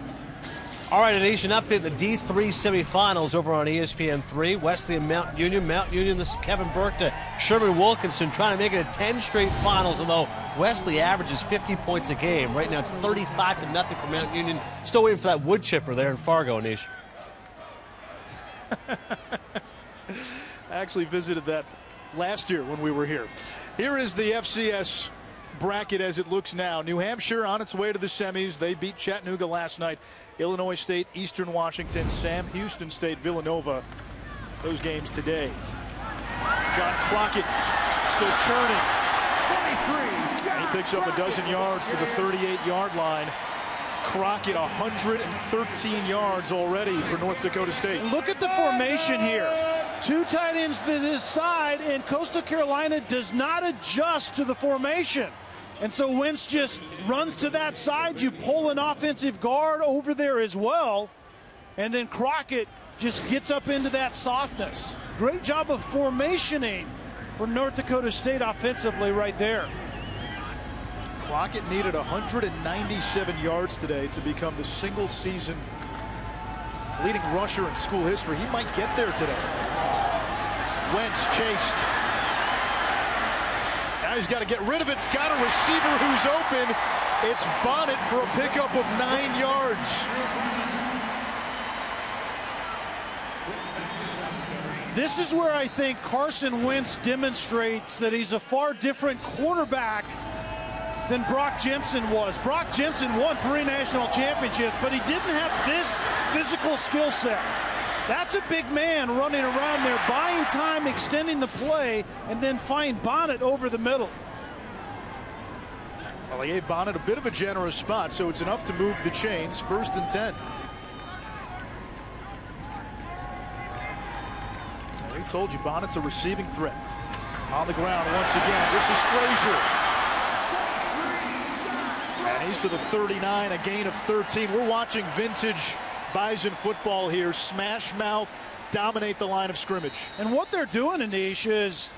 All right, a nation update the D3 semifinals over on ESPN3. Wesley and Mount Union. Mount Union, this is Kevin Burke to Sherman Wilkinson trying to make it a 10 straight finals, although Wesley averages 50 points a game. Right now it's 35 to nothing for Mount Union. Still waiting for that wood chipper there in Fargo, Nation. I actually visited that last year when we were here. Here is the FCS bracket as it looks now. New Hampshire on its way to the semis. They beat Chattanooga last night. Illinois State, Eastern Washington, Sam Houston State, Villanova. Those games today. John Crockett still churning. 23. He picks up a dozen yards to the 38-yard line. Crockett 113 yards already for North Dakota State. Look at the formation here. Two tight ends to this side, and Coastal Carolina does not adjust to the formation. And so Wentz just runs to that side. You pull an offensive guard over there as well. And then Crockett just gets up into that softness. Great job of formationing for North Dakota State offensively right there. Crockett needed 197 yards today to become the single season leading rusher in school history. He might get there today. Wentz chased. Now he's got to get rid of it. It's got a receiver who's open. It's Bonnet for a pickup of nine yards. This is where I think Carson Wentz demonstrates that he's a far different quarterback than Brock Jensen was. Brock Jensen won three national championships, but he didn't have this physical skill set. That's a big man running around there, buying time, extending the play, and then find Bonnet over the middle. Well, they gave Bonnet a bit of a generous spot, so it's enough to move the chains. First and 10. I told you, Bonnet's a receiving threat. On the ground once again. This is Frazier. And he's to the 39, a gain of 13. We're watching vintage Bison football here. Smash mouth, dominate the line of scrimmage. And what they're doing, Anish, is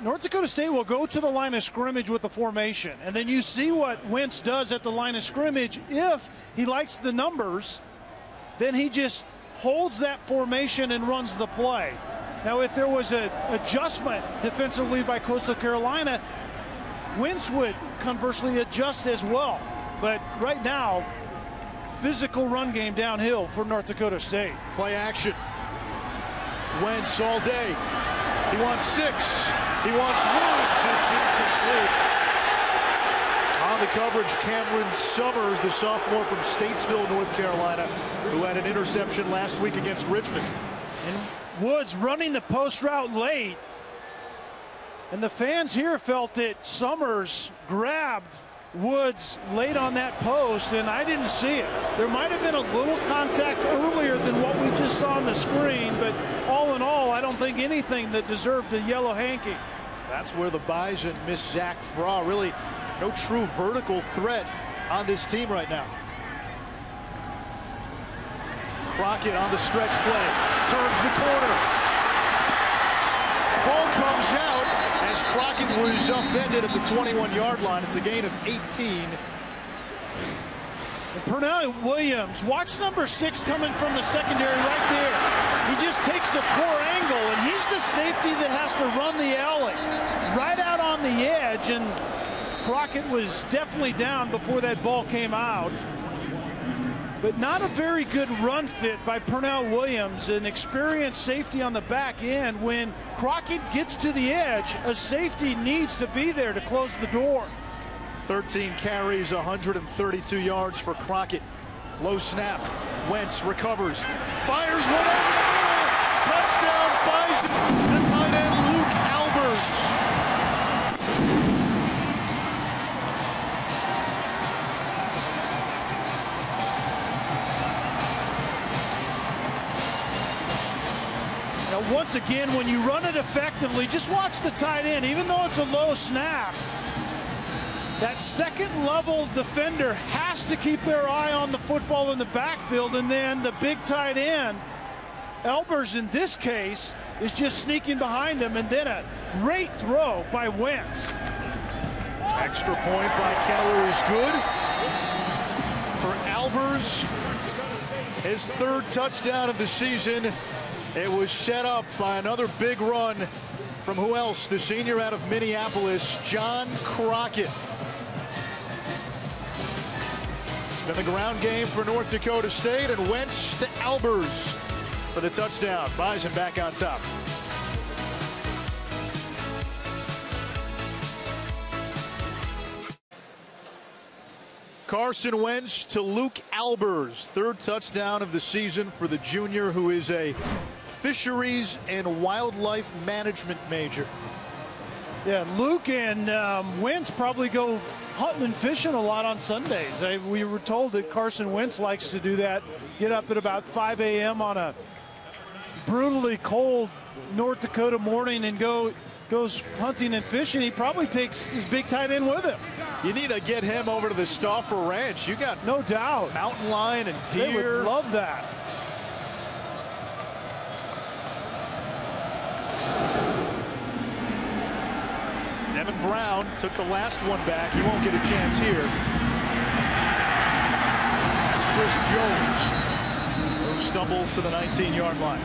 North Dakota State will go to the line of scrimmage with the formation. And then you see what Wentz does at the line of scrimmage. If he likes the numbers, then he just holds that formation and runs the play. Now, if there was an adjustment defensively by Coastal Carolina, Wentz would conversely adjust as well. But right now, physical run game downhill for North Dakota State. Play action. Wentz all day. He wants six. He wants Woods. It's incomplete. On the coverage, Cameron Summers, the sophomore from Statesville, North Carolina, who had an interception last week against Richmond. And Woods running the post route late. And the fans here felt that Summers grabbed Woods late on that post, and I didn't see it. There might have been a little contact earlier than what we just saw on the screen, but all in all, I don't think anything that deserved a yellow hanky. That's where the Bison miss Zach Vraa. Really, no true vertical threat on this team right now. Crockett on the stretch play, turns the corner. Ball comes out as Crockett was upended at the 21-yard line. It's a gain of 18. And Pernell Williams, watch number six coming from the secondary right there. He just takes a poor angle, and he's the safety that has to run the alley. Right out on the edge, and Crockett was definitely down before that ball came out. But not a very good run fit by Pernell Williams, an experienced safety on the back end. When Crockett gets to the edge, a safety needs to be there to close the door. 13 carries, 132 yards for Crockett. Low snap. Wentz recovers. Fires one over the middle. Touchdown Bison. The tight end once again, when you run it effectively, just watch the tight end. Even though it's a low snap, that second level defender has to keep their eye on the football in the backfield, and then the big tight end, Albers in this case, is just sneaking behind him, and then a great throw by Wentz. Extra point by Keller is good. For Albers, his third touchdown of the season. It was set up by another big run from who else? The senior out of Minneapolis, John Crockett. It's been the ground game for North Dakota State and Wentz to Albers for the touchdown. Bison back on top. Carson Wentz to Luke Albers, third touchdown of the season for the junior who is a fisheries and wildlife management major. Yeah, Luke and um, Wentz probably go hunting and fishing a lot on Sundays. I, we were told that Carson Wentz likes to do that, get up at about 5 a.m. on a brutally cold North Dakota morning and go goes hunting and fishing. He probably takes his big tight end with him. You need to get him over to the Stouffer Ranch. You got no doubt mountain lion and deer. They would love that. Devin Brown took the last one back. He won't get a chance here. That's Chris Jones, who stumbles to the 19-yard line.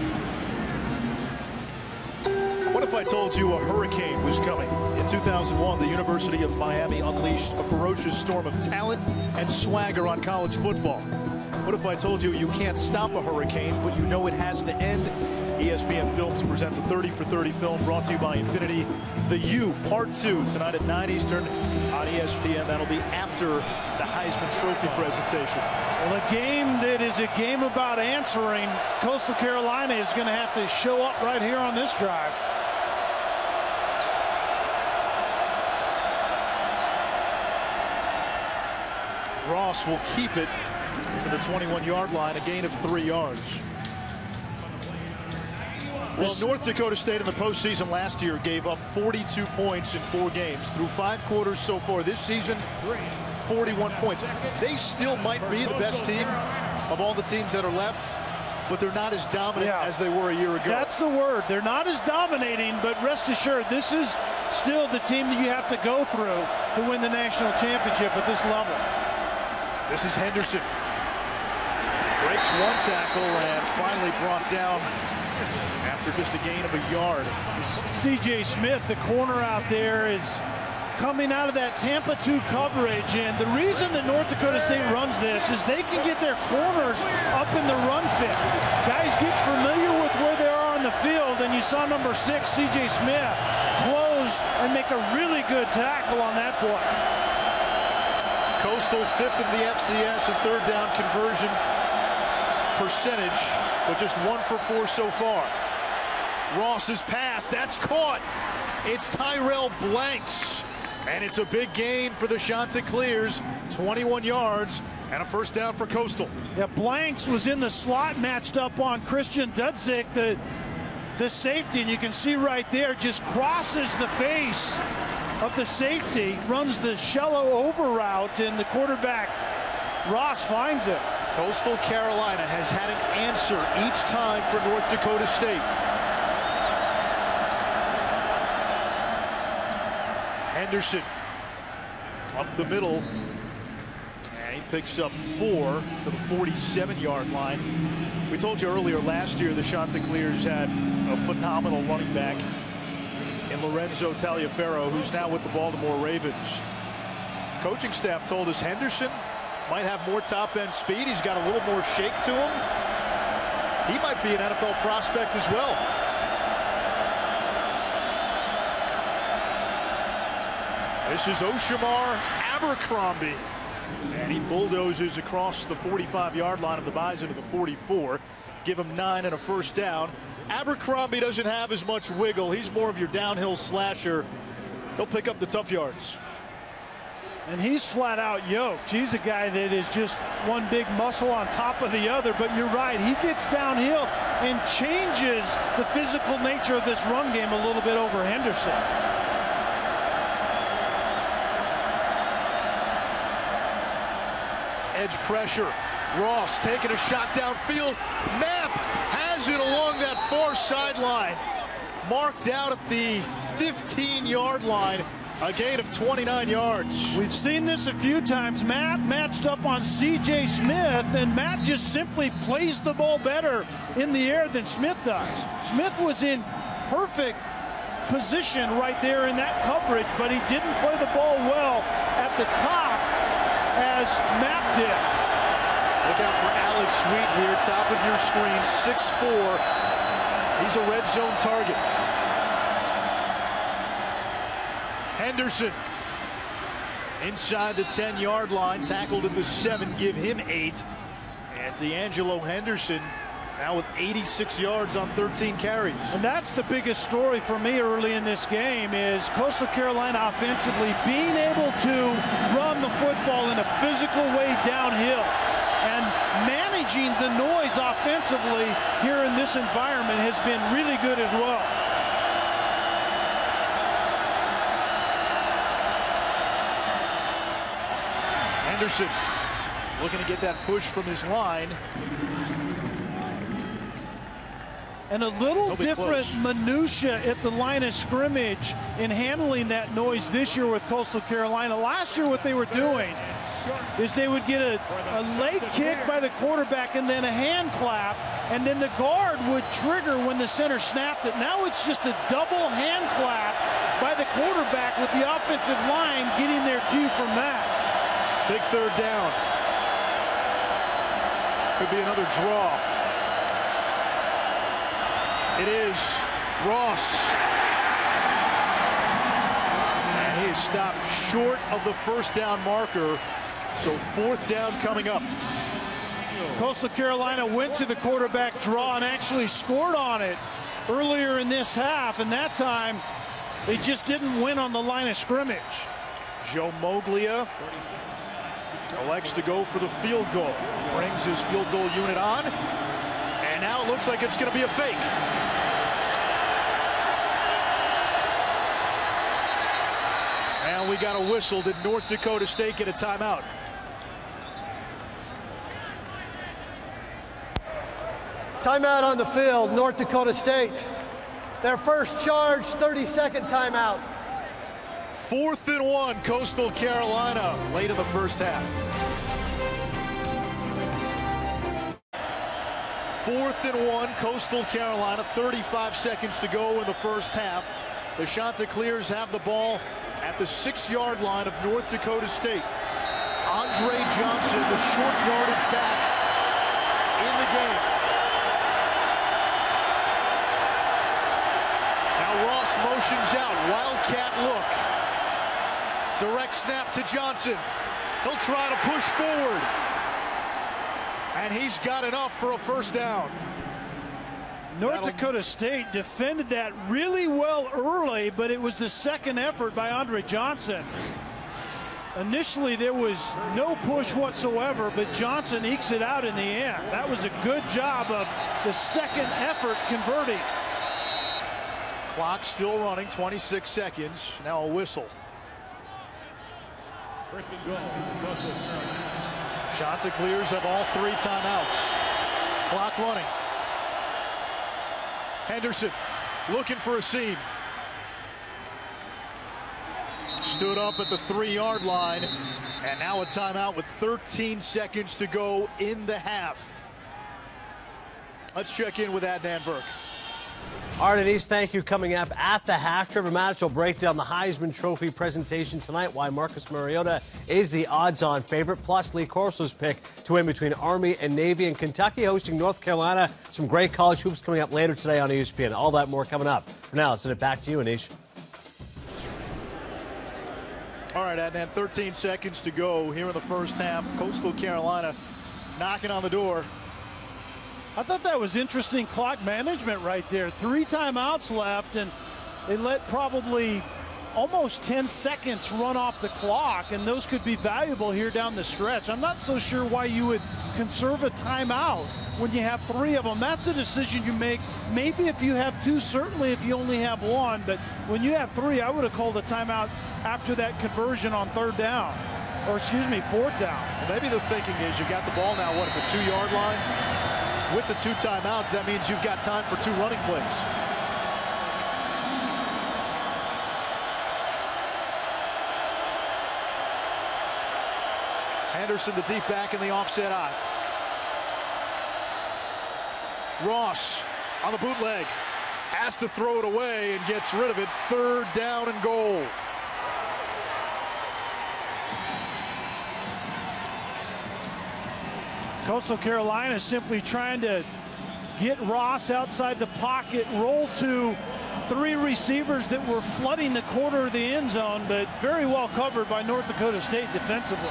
What if I told you a hurricane was coming? In 2001, the University of Miami unleashed a ferocious storm of talent and swagger on college football. What if I told you you can't stop a hurricane, but you know it has to end? ESPN Films presents a 30 for 30 film brought to you by Infinity. The U, Part 2, tonight at 9 Eastern on ESPN. That'll be after the Heisman Trophy presentation. Well, a game that is a game about answering, Coastal Carolina is going to have to show up right here on this drive. Ross will keep it to the 21-yard line, a gain of three yards. Well, North Dakota State in the postseason last year gave up 42 points in four games. Through five quarters so far this season, 41 points. They still might be the best team of all the teams that are left, but they're not as dominant yeah. as they were a year ago. That's the word. They're not as dominating, but rest assured, this is still the team that you have to go through to win the national championship at this level. This is Henderson. Breaks one tackle and finally brought down after just a gain of a yard. C.J. Smith, the corner out there, is coming out of that Tampa 2 coverage. And the reason that North Dakota State runs this is they can get their corners up in the run fit. Guys get familiar with where they are on the field, and you saw number six, C.J. Smith, close and make a really good tackle on that play. Coastal fifth in the FCS and third down conversion percentage, but just one for four so far. Ross's pass, that's caught. It's Tyrell Blanks. And it's a big gain for the Chanticleers, 21 yards and a first down for Coastal. Yeah, Blanks was in the slot matched up on Christian Dudzik, the, the safety, and you can see right there, just crosses the face of the safety, runs the shallow over route, and the quarterback, Ross, finds it. Coastal Carolina has had an answer each time for North Dakota State. Henderson up the middle. And he picks up four to the 47-yard line. We told you earlier last year the Chanticleers had a phenomenal running back in Lorenzo Taliaferro, who's now with the Baltimore Ravens. Coaching staff told us Henderson might have more top-end speed. He's got a little more shake to him. He might be an NFL prospect as well. This is Osharmar Abercrombie. And he bulldozes across the 45-yard line of the Bison to the 44. Give him nine and a first down. Abercrombie doesn't have as much wiggle. He's more of your downhill slasher. He'll pick up the tough yards. And he's flat out yoked. He's a guy that is just one big muscle on top of the other. But you're right, he gets downhill and changes the physical nature of this run game a little bit over Henderson. edge pressure. Ross taking a shot downfield. Knapp has it along that far sideline. Marked out at the 15-yard line. A gain of 29 yards. We've seen this a few times. Matt matched up on C.J. Smith, and Matt just simply plays the ball better in the air than Smith does. Smith was in perfect position right there in that coverage, but he didn't play the ball well at the top as Matt did. Look out for Alex Sweet here, top of your screen, 6'4". He's a red zone target. Henderson inside the 10-yard line, tackled at the 7, give him 8. And D'Angelo Henderson now with 86 yards on 13 carries. And that's the biggest story for me early in this game is Coastal Carolina offensively being able to run the football in a physical way downhill and managing the noise offensively here in this environment has been really good as well. Henderson looking to get that push from his line and a little different close. minutia at the line of scrimmage in handling that noise this year with Coastal Carolina. Last year, what they were doing is they would get a, a late kick by the quarterback and then a hand clap, and then the guard would trigger when the center snapped it. Now it's just a double hand clap by the quarterback with the offensive line getting their cue from that. Big third down. Could be another draw. It is Ross. And he stopped short of the first down marker. So fourth down coming up. Coastal Carolina went to the quarterback draw and actually scored on it earlier in this half. And that time, they just didn't win on the line of scrimmage. Joe Moglia elects to go for the field goal. Brings his field goal unit on. And now it looks like it's going to be a fake. And we got a whistle. Did North Dakota State get a timeout? Timeout on the field, North Dakota State. Their first charge, 30-second timeout. Fourth and one, Coastal Carolina, late in the first half. Fourth and one, Coastal Carolina, 35 seconds to go in the first half. The Chanticleers have the ball at the six-yard line of North Dakota State. Andre Johnson, the short yardage back in the game. Now Ross motions out. Wildcat look. Direct snap to Johnson. He'll try to push forward. And he's got enough for a first down. North Dakota State defended that really well early, but it was the second effort by Andre Johnson. Initially, there was no push whatsoever, but Johnson ekes it out in the end. That was a good job of the second effort converting. Clock still running, 26 seconds. Now a whistle. Chanticleers have all three timeouts. Clock running. Henderson looking for a seam. Stood up at the three-yard line, and now a timeout with 13 seconds to go in the half. Let's check in with Adnan Virk. All right, Denise, thank you. Coming up at the half, Trevor Matich will break down the Heisman Trophy presentation tonight, why Marcus Mariota is the odds-on favorite, plus Lee Corso's pick to win between Army and Navy, and Kentucky hosting North Carolina. Some great college hoops coming up later today on ESPN. All that more coming up. For now, let's send it back to you, Anish. All right, Adnan, 13 seconds to go here in the first half. Coastal Carolina knocking on the door. I thought that was interesting clock management right there. Three timeouts left, and they let probably almost 10 seconds run off the clock, and those could be valuable here down the stretch. I'm not so sure why you would conserve a timeout when you have three of them. That's a decision you make. Maybe if you have two, certainly if you only have one, but when you have three, I would have called a timeout after that conversion on third down, or excuse me, fourth down. Maybe the thinking is you've got the ball now, what, at the two-yard line? With the two timeouts, that means you've got time for two running plays. Henderson, the deep back in the offset eye. Ross on the bootleg. Has to throw it away and gets rid of it. Third down and goal. Coastal Carolina simply trying to get Ross outside the pocket, roll to three receivers that were flooding the corner of the end zone, but very well covered by North Dakota State defensively.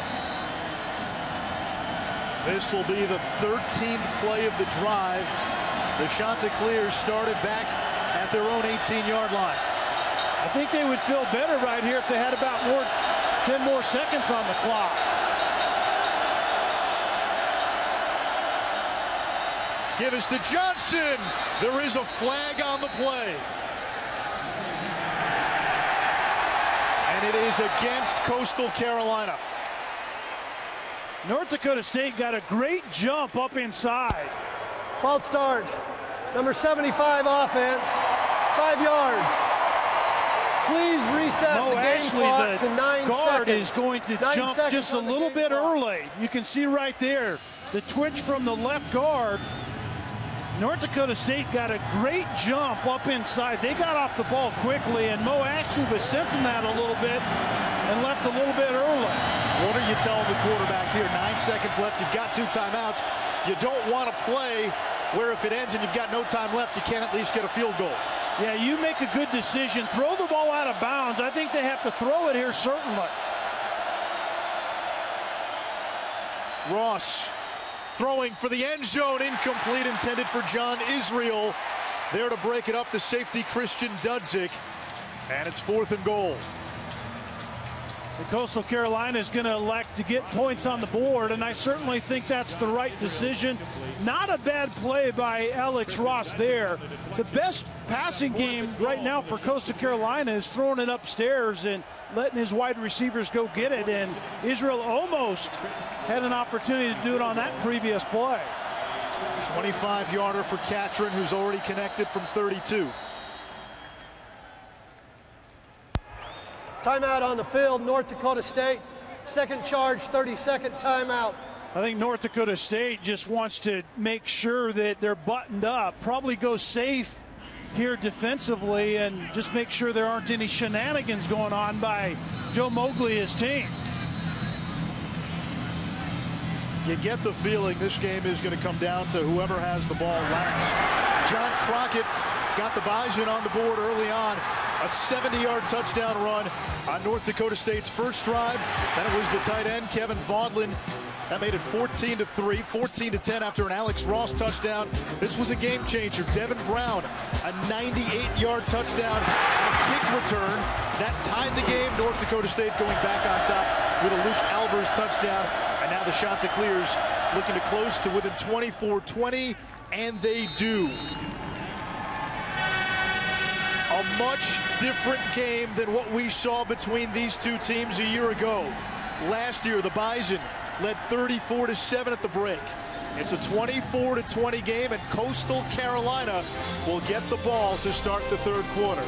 This will be the 13th play of the drive. The Chanticleers started back at their own 18-yard line. I think they would feel better right here if they had about more 10 more seconds on the clock. Give us to Johnson. There is a flag on the play. And it is against Coastal Carolina. North Dakota State got a great jump up inside. False start. Number 75 offense. Five yards. Please reset Mo the game Ashley, clock the to nine guard seconds. is going to Nine jump just a little bit clock. early. You can see right there the twitch from the left guard. North Dakota State got a great jump up inside. They got off the ball quickly, and Mo Ashley was sensing that a little bit and left a little bit early. What are you telling the quarterback here? Nine seconds left. You've got two timeouts. You don't want to play where if it ends and you've got no time left, you can't at least get a field goal. Yeah, you make a good decision. Throw the ball out of bounds. I think they have to throw it here, certainly. Ross throwing for the end zone, incomplete, intended for John Israel. There to break it up, the safety Christian Dudzik. And it's fourth and goal. The Coastal Carolina is going to elect to get points on the board, and I certainly think that's the right decision. Not a bad play by Alex Ross there. The best passing game right now for Coastal Carolina is throwing it upstairs and letting his wide receivers go get it, and Israel almost had an opportunity to do it on that previous play. 25 yarder for Catron, who's already connected from 32. Timeout on the field, North Dakota State. Second charge, 30-second timeout. I think North Dakota State just wants to make sure that they're buttoned up, probably go safe here defensively, and just make sure there aren't any shenanigans going on by Joe Moglia, his team. You get the feeling this game is going to come down to whoever has the ball last. John Crockett got the Bison on the board early on. A 70-yard touchdown run on North Dakota State's first drive. Then it was the tight end, Kevin Vaadeland. That made it 14 to 3, 14 to 10 after an Alex Ross touchdown. This was a game changer. Devin Brown, a 98-yard touchdown, a kick return that tied the game. North Dakota State going back on top with a Luke Albers touchdown. And now the Chanticleers looking to close to within 24-20, and they do. A much different game than what we saw between these two teams a year ago. Last year, the Bison led 34 to 7 at the break. It's a 24 to 20 game, and Coastal Carolina will get the ball to start the third quarter.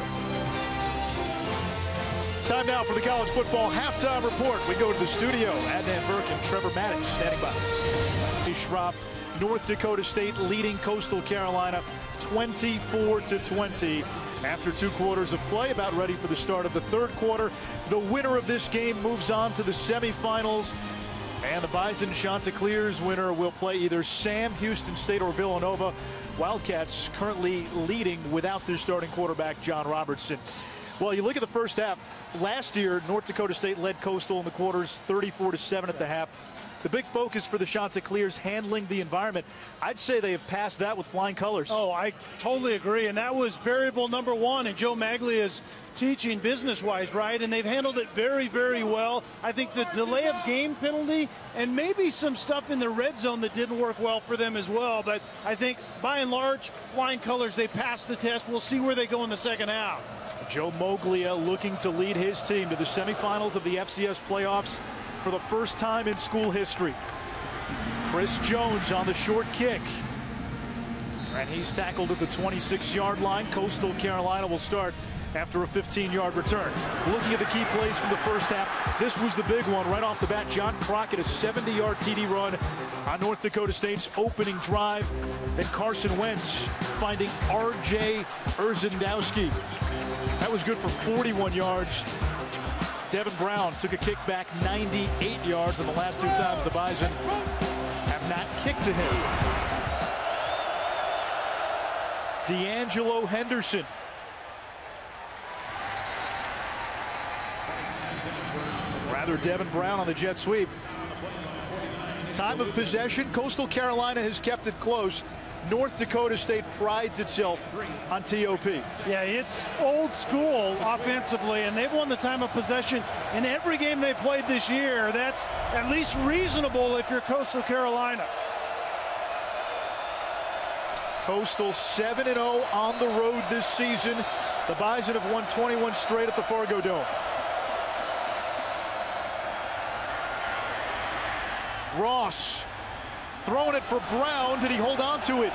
Time now for the college football halftime report. We go to the studio. Adnan and Trevor Matich standing by. Shroff, North Dakota State leading Coastal Carolina 24 to 20 after two quarters of play, about ready for the start of the third quarter. The winner of this game moves on to the semifinals. And the Bison Chanticleers winner will play either Sam, Houston State, or Villanova. Wildcats currently leading without their starting quarterback, John Robertson. Well, you look at the first half. Last year, North Dakota State led Coastal in the quarters 34 to 7 at the half. The big focus for the Chanticleers handling the environment. I'd say they have passed that with flying colors. Oh, I totally agree. And that was variable number one. And Joe Moglia's teaching business-wise, right? And they've handled it very, very well. I think the delay of game penalty and maybe some stuff in the red zone that didn't work well for them as well. But I think by and large, flying colors, they passed the test. We'll see where they go in the second half. Joe Moglia looking to lead his team to the semifinals of the FCS playoffs for the first time in school history. Chris Jones on the short kick. And he's tackled at the 26-yard line. Coastal Carolina will start after a 15-yard return. Looking at the key plays from the first half, this was the big one right off the bat. John Crockett, a 70-yard TD run on North Dakota State's opening drive. Then Carson Wentz finding R.J. Urzendowski. That was good for 41 yards. Devin Brown took a kick back 98 yards in the last two times the Bison have not kicked to him. D'Angelo Henderson Rather Devin Brown on the jet sweep. Time of possession, Coastal Carolina has kept it close. North Dakota State prides itself on TOP. Yeah, it's old school offensively, and they've won the time of possession in every game they played this year. That's at least reasonable if you're Coastal Carolina. Coastal 7-0 on the road this season. The Bison have won 21 straight at the Fargo Dome. Ross throwing it for Brown. Did he hold on to it?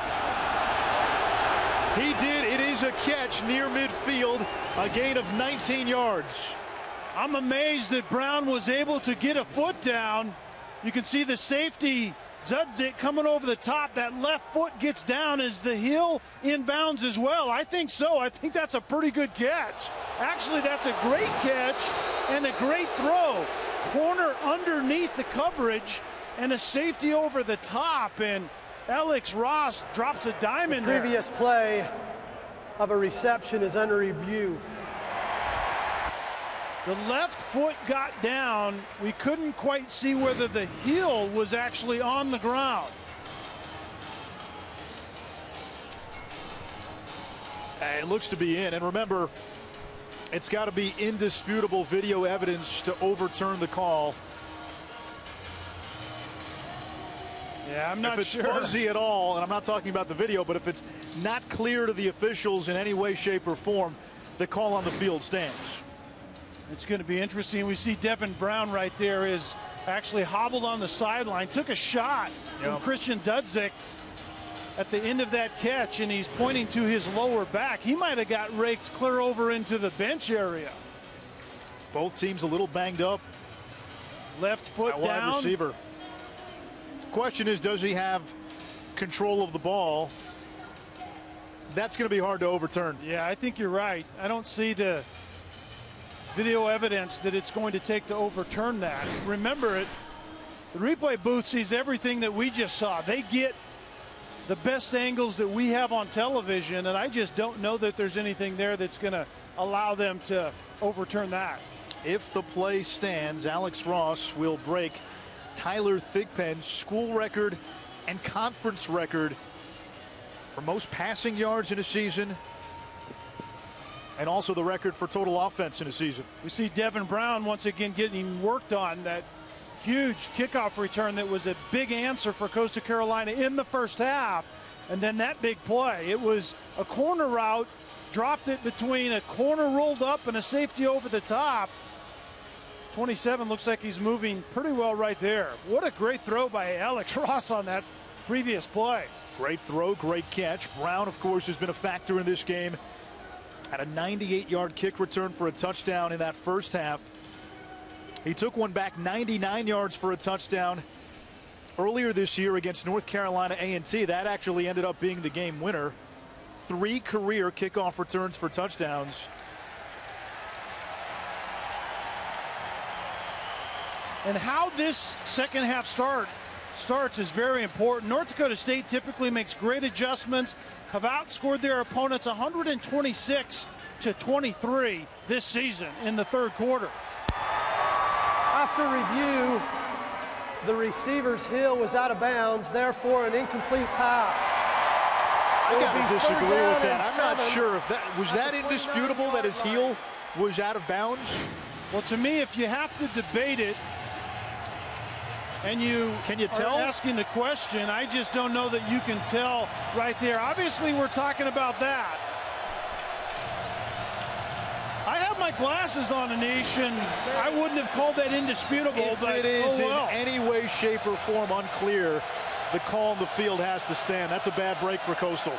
He did. It is a catch near midfield, a gain of 19 yards. I'm amazed that Brown was able to get a foot down. You can see the safety Dudzik coming over the top. That left foot gets down as the heel inbounds as well. I think so. I think that's a pretty good catch. Actually, that's a great catch and a great throw. Corner underneath the coverage and a safety over the top. And Alex Ross drops a diamond. the previous there. play of a reception is under review. The left foot got down. We couldn't quite see whether the heel was actually on the ground. Uh, it looks to be in. And remember, it's got to be indisputable video evidence to overturn the call. Yeah, I'm not if it's sure. fuzzy at all, and I'm not talking about the video, but if it's not clear to the officials in any way, shape, or form, the call on the field stands. It's going to be interesting. We see Devin Brown right there is actually hobbled on the sideline, took a shot yep. from Christian Dudzik at the end of that catch, and he's pointing to his lower back. He might have got raked clear over into the bench area. Both teams a little banged up. Left foot down. Wide receiver. Question is, does he have control of the ball? That's going to be hard to overturn. Yeah, I think you're right. I don't see the video evidence that it's going to take to overturn that. Remember it, the replay booth sees everything that we just saw. They get the best angles that we have on television, and I just don't know that there's anything there that's going to allow them to overturn that. If the play stands, Alex Ross will break Tyler Thigpen, school record and conference record for most passing yards in a season and also the record for total offense in a season. We see Devin Brown once again getting worked on that huge kickoff return that was a big answer for Coastal Carolina in the first half. And then that big play. It was a corner route, dropped it between a corner rolled up and a safety over the top. 27 looks like he's moving pretty well right there. What a great throw by Alex Ross on that previous play. Great throw, great catch. Brown, of course, has been a factor in this game. Had a 98 yard kick return for a touchdown in that first half. He took one back 99 yards for a touchdown earlier this year against North Carolina A&T. That actually ended up being the game winner. Three career kickoff returns for touchdowns. And how this second half start starts is very important. North Dakota State typically makes great adjustments, have outscored their opponents 126 to 23 this season in the third quarter. After review, the receiver's heel was out of bounds, therefore an incomplete pass. I got to disagree with that. I'm not sure if that was that indisputable that his heel was out of bounds. Well, to me, if you have to debate it, and you can you tell asking the question i just don't know that you can tell right there obviously we're talking about that I have my glasses on, Nation. I wouldn't have called that indisputable, if but it is oh well. in any way, shape, or form unclear, the call in the field has to stand. That's a bad break for Coastal.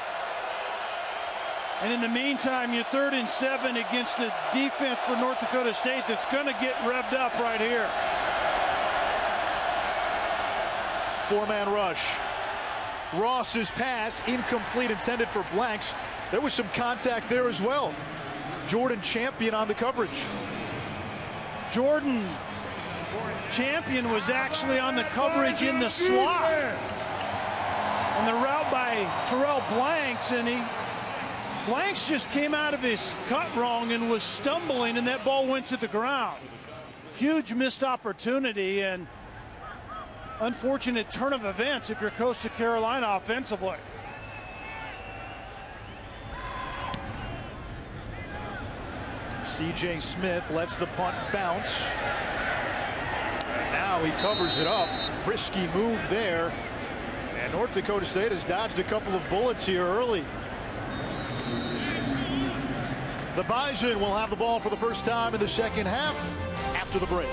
And in the meantime, you're third and seven against a defense for North Dakota State that's going to get revved up right here. Four-man rush. Ross's pass, incomplete, intended for blanks. There was some contact there as well. Jordan Champion on the coverage. Jordan Champion was actually on the coverage in the slot. And the route by Terrell Blanks, and he Blanks just came out of his cut wrong and was stumbling, and that ball went to the ground. Huge missed opportunity, and unfortunate turn of events if you're Coastal Carolina offensively. C.J. Smith lets the punt bounce. Now he covers it up. Risky move there. And North Dakota State has dodged a couple of bullets here early. The Bison will have the ball for the first time in the second half after the break.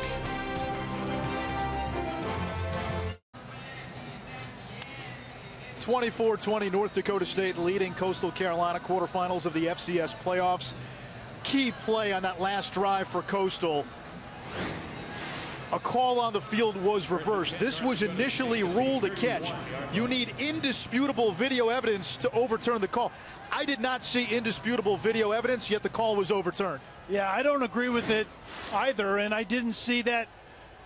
24-20 North Dakota State leading Coastal Carolina quarterfinals of the FCS playoffs. Key play on that last drive for Coastal. A call on the field was reversed. This was initially ruled a catch. You need indisputable video evidence to overturn the call. I did not see indisputable video evidence, yet the call was overturned. Yeah, I don't agree with it either, and I didn't see that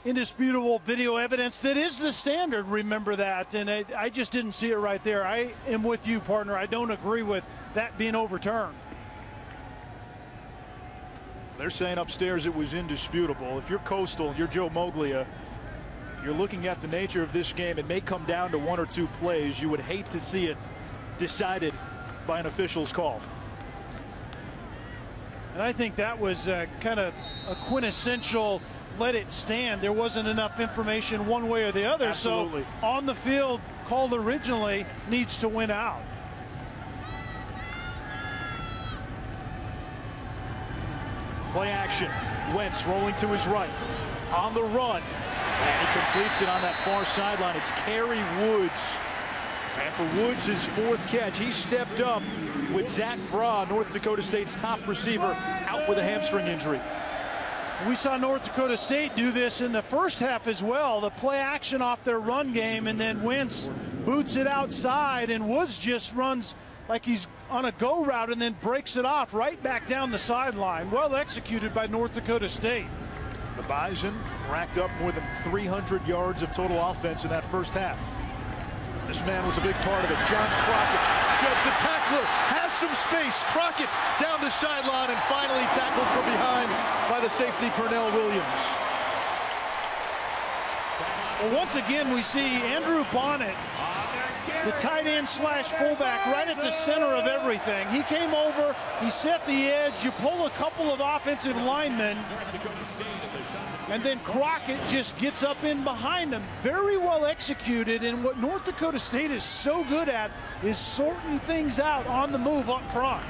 indisputable video evidence that is the standard. Remember that. And I, I, just didn't see it right there. I am with you, partner. I don't agree with that being overturned. They're saying upstairs it was indisputable. If you're Coastal, you're Joe Moglia, you're looking at the nature of this game. It may come down to one or two plays. You would hate to see it decided by an official's call. And I think that was uh, kind of a quintessential let it stand. There wasn't enough information one way or the other. Absolutely. So on the field, called originally, needs to win out. Play action. Wentz rolling to his right. On the run. And he completes it on that far sideline. It's Kerry Woods. And for Woods, his fourth catch, he stepped up with Zach Vraa, North Dakota State's top receiver, out with a hamstring injury. We saw North Dakota State do this in the first half as well. The play action off their run game, and then Wentz boots it outside, and Woods just runs like he's on a go route and then breaks it off right back down the sideline. Well executed by North Dakota State. The Bison racked up more than 300 yards of total offense in that first half. This man was a big part of it. John Crockett sheds a tackler, has some space. Crockett down the sideline and finally tackled from behind by the safety Pernell Williams. Well, once again, we see Andrew Bonnet, the tight end slash fullback, right at the center of everything. He came over, he set the edge, you pull a couple of offensive linemen, and then Crockett just gets up in behind him. Very well executed, and what North Dakota State is so good at is sorting things out on the move up front.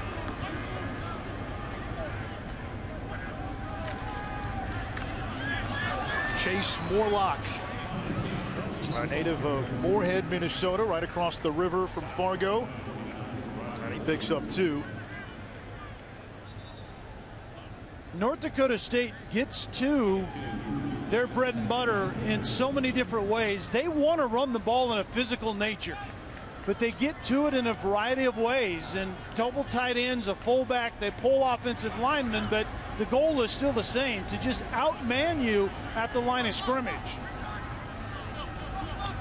Chase Morlock, a native of Moorhead, Minnesota, right across the river from Fargo. And he picks up two. North Dakota State gets to their bread and butter in so many different ways. They want to run the ball in a physical nature, but they get to it in a variety of ways. And double tight ends, a fullback, they pull offensive linemen, but the goal is still the same to just outman you at the line of scrimmage.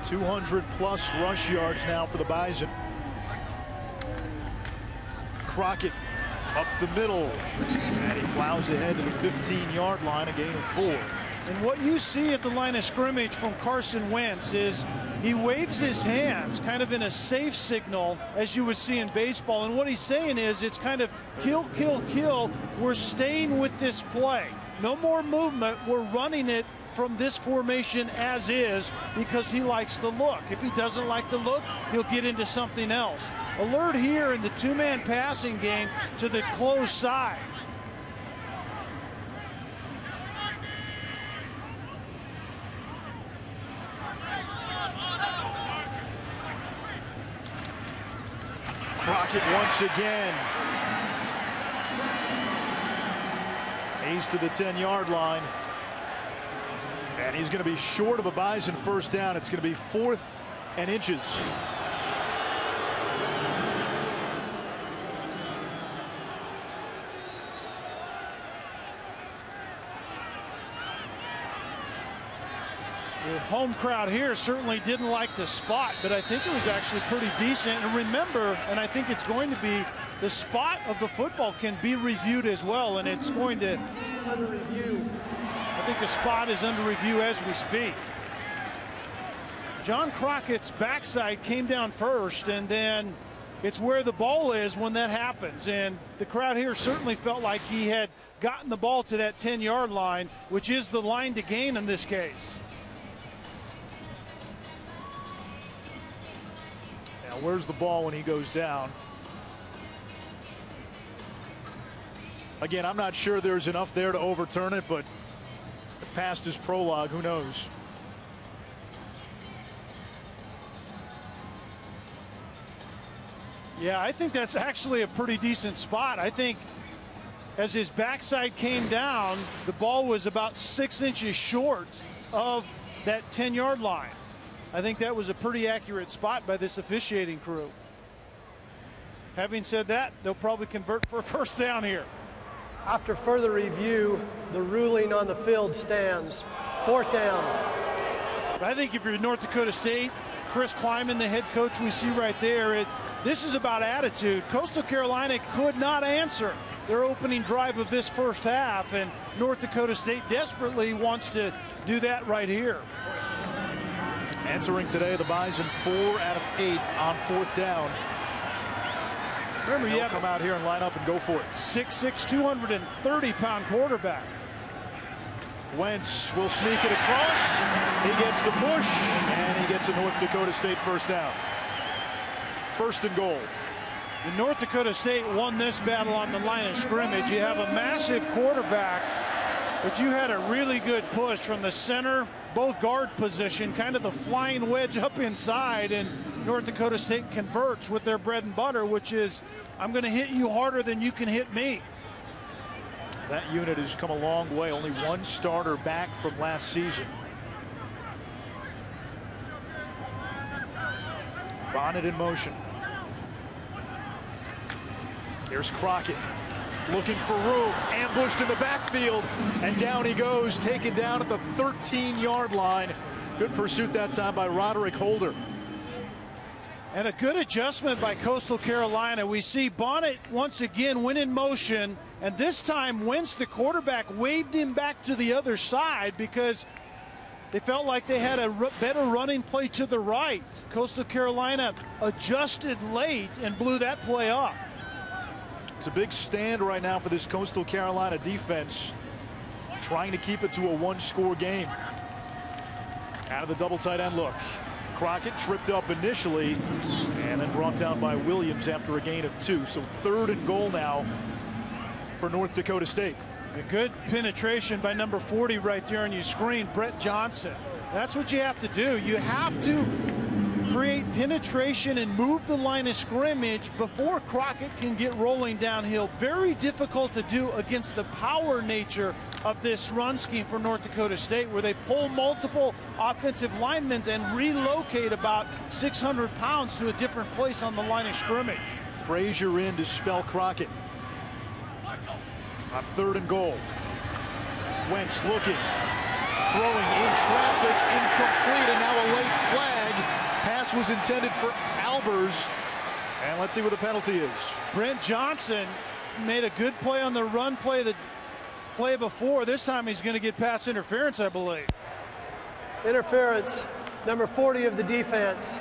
200 plus rush yards now for the Bison. Crockett up the middle. And he plows ahead to the 15 yard line, a gain of four. And what you see at the line of scrimmage from Carson Wentz is he waves his hands kind of in a safe signal as you would see in baseball. And what he's saying is it's kind of kill, kill, kill. We're staying with this play. No more movement. We're running it from this formation as is because he likes the look. If he doesn't like the look, he'll get into something else. Alert here in the two-man passing game to the close side. Crockett once again. He's to the 10 yard line. And he's going to be short of a Bison first down. It's going to be fourth and inches. Home crowd here certainly didn't like the spot, but I think it was actually pretty decent. And remember, and I think it's going to be, the spot of the football can be reviewed as well, and it's going to under review. I think the spot is under review as we speak. John Crockett's backside came down first, and then it's where the ball is when that happens. And the crowd here certainly felt like he had gotten the ball to that 10 yard line, which is the line to gain in this case. Where's the ball when he goes down? Again, I'm not sure there's enough there to overturn it, but past his prologue, who knows? Yeah, I think that's actually a pretty decent spot. I think as his backside came down, the ball was about six inches short of that 10 yard line. I think that was a pretty accurate spot by this officiating crew. Having said that, they'll probably convert for a first down here. After further review, the ruling on the field stands. Fourth down. I think if you're North Dakota State, Chris Klieman, the head coach we see right there, it, this is about attitude. Coastal Carolina could not answer their opening drive of this first half, and North Dakota State desperately wants to do that right here. Answering today, the Bison four out of eight on fourth down. Remember, They'll you have come out here and line up and go for it. 6'6", 230-pound quarterback. Wentz will sneak it across. He gets the push, and he gets a North Dakota State first down. First and goal. The North Dakota State won this battle on the line of scrimmage. You have a massive quarterback, but you had a really good push from the center, both guard position, kind of the flying wedge up inside, and North Dakota State converts with their bread and butter, which is, I'm going to hit you harder than you can hit me. That unit has come a long way. Only one starter back from last season. Bonnet in motion. Here's Crockett looking for room, ambushed in the backfield, and down he goes, taken down at the 13-yard line. Good pursuit that time by Roderick Holder. And a good adjustment by Coastal Carolina. We see Bonnet once again went in motion, and this time Wentz, the quarterback, waved him back to the other side because they felt like they had a better running play to the right. Coastal Carolina adjusted late and blew that play off. It's a big stand right now for this Coastal Carolina defense, trying to keep it to a one-score game. Out of the double tight end look. Crockett tripped up initially and then brought down by Williams after a gain of two. So third and goal now for North Dakota State. A good penetration by number 40 right there on your screen, Brett Johnson. That's what you have to do. You have to create penetration and move the line of scrimmage before Crockett can get rolling downhill. Very difficult to do against the power nature of this run scheme for North Dakota State, where they pull multiple offensive linemen and relocate about 600 pounds to a different place on the line of scrimmage. Frazier in to spell Crockett. On third and goal. Wentz looking, throwing in traffic, incomplete, and now a late flag. Pass was intended for Albers. And let's see what the penalty is. Brent Johnson made a good play on the run play the play before. This time he's going to get pass interference, I believe. Interference, number 40 of the defense.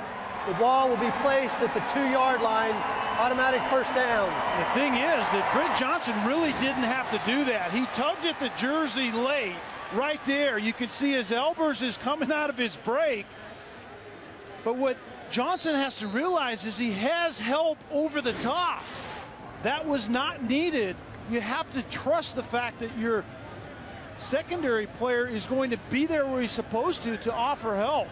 The ball will be placed at the two-yard line automatic first down. The thing is that Brent Johnson really didn't have to do that. He tugged at the jersey late right there. You can see his Albers is coming out of his break. But what Johnson has to realize is he has help over the top. That was not needed. You have to trust the fact that your secondary player is going to be there where he's supposed to to offer help.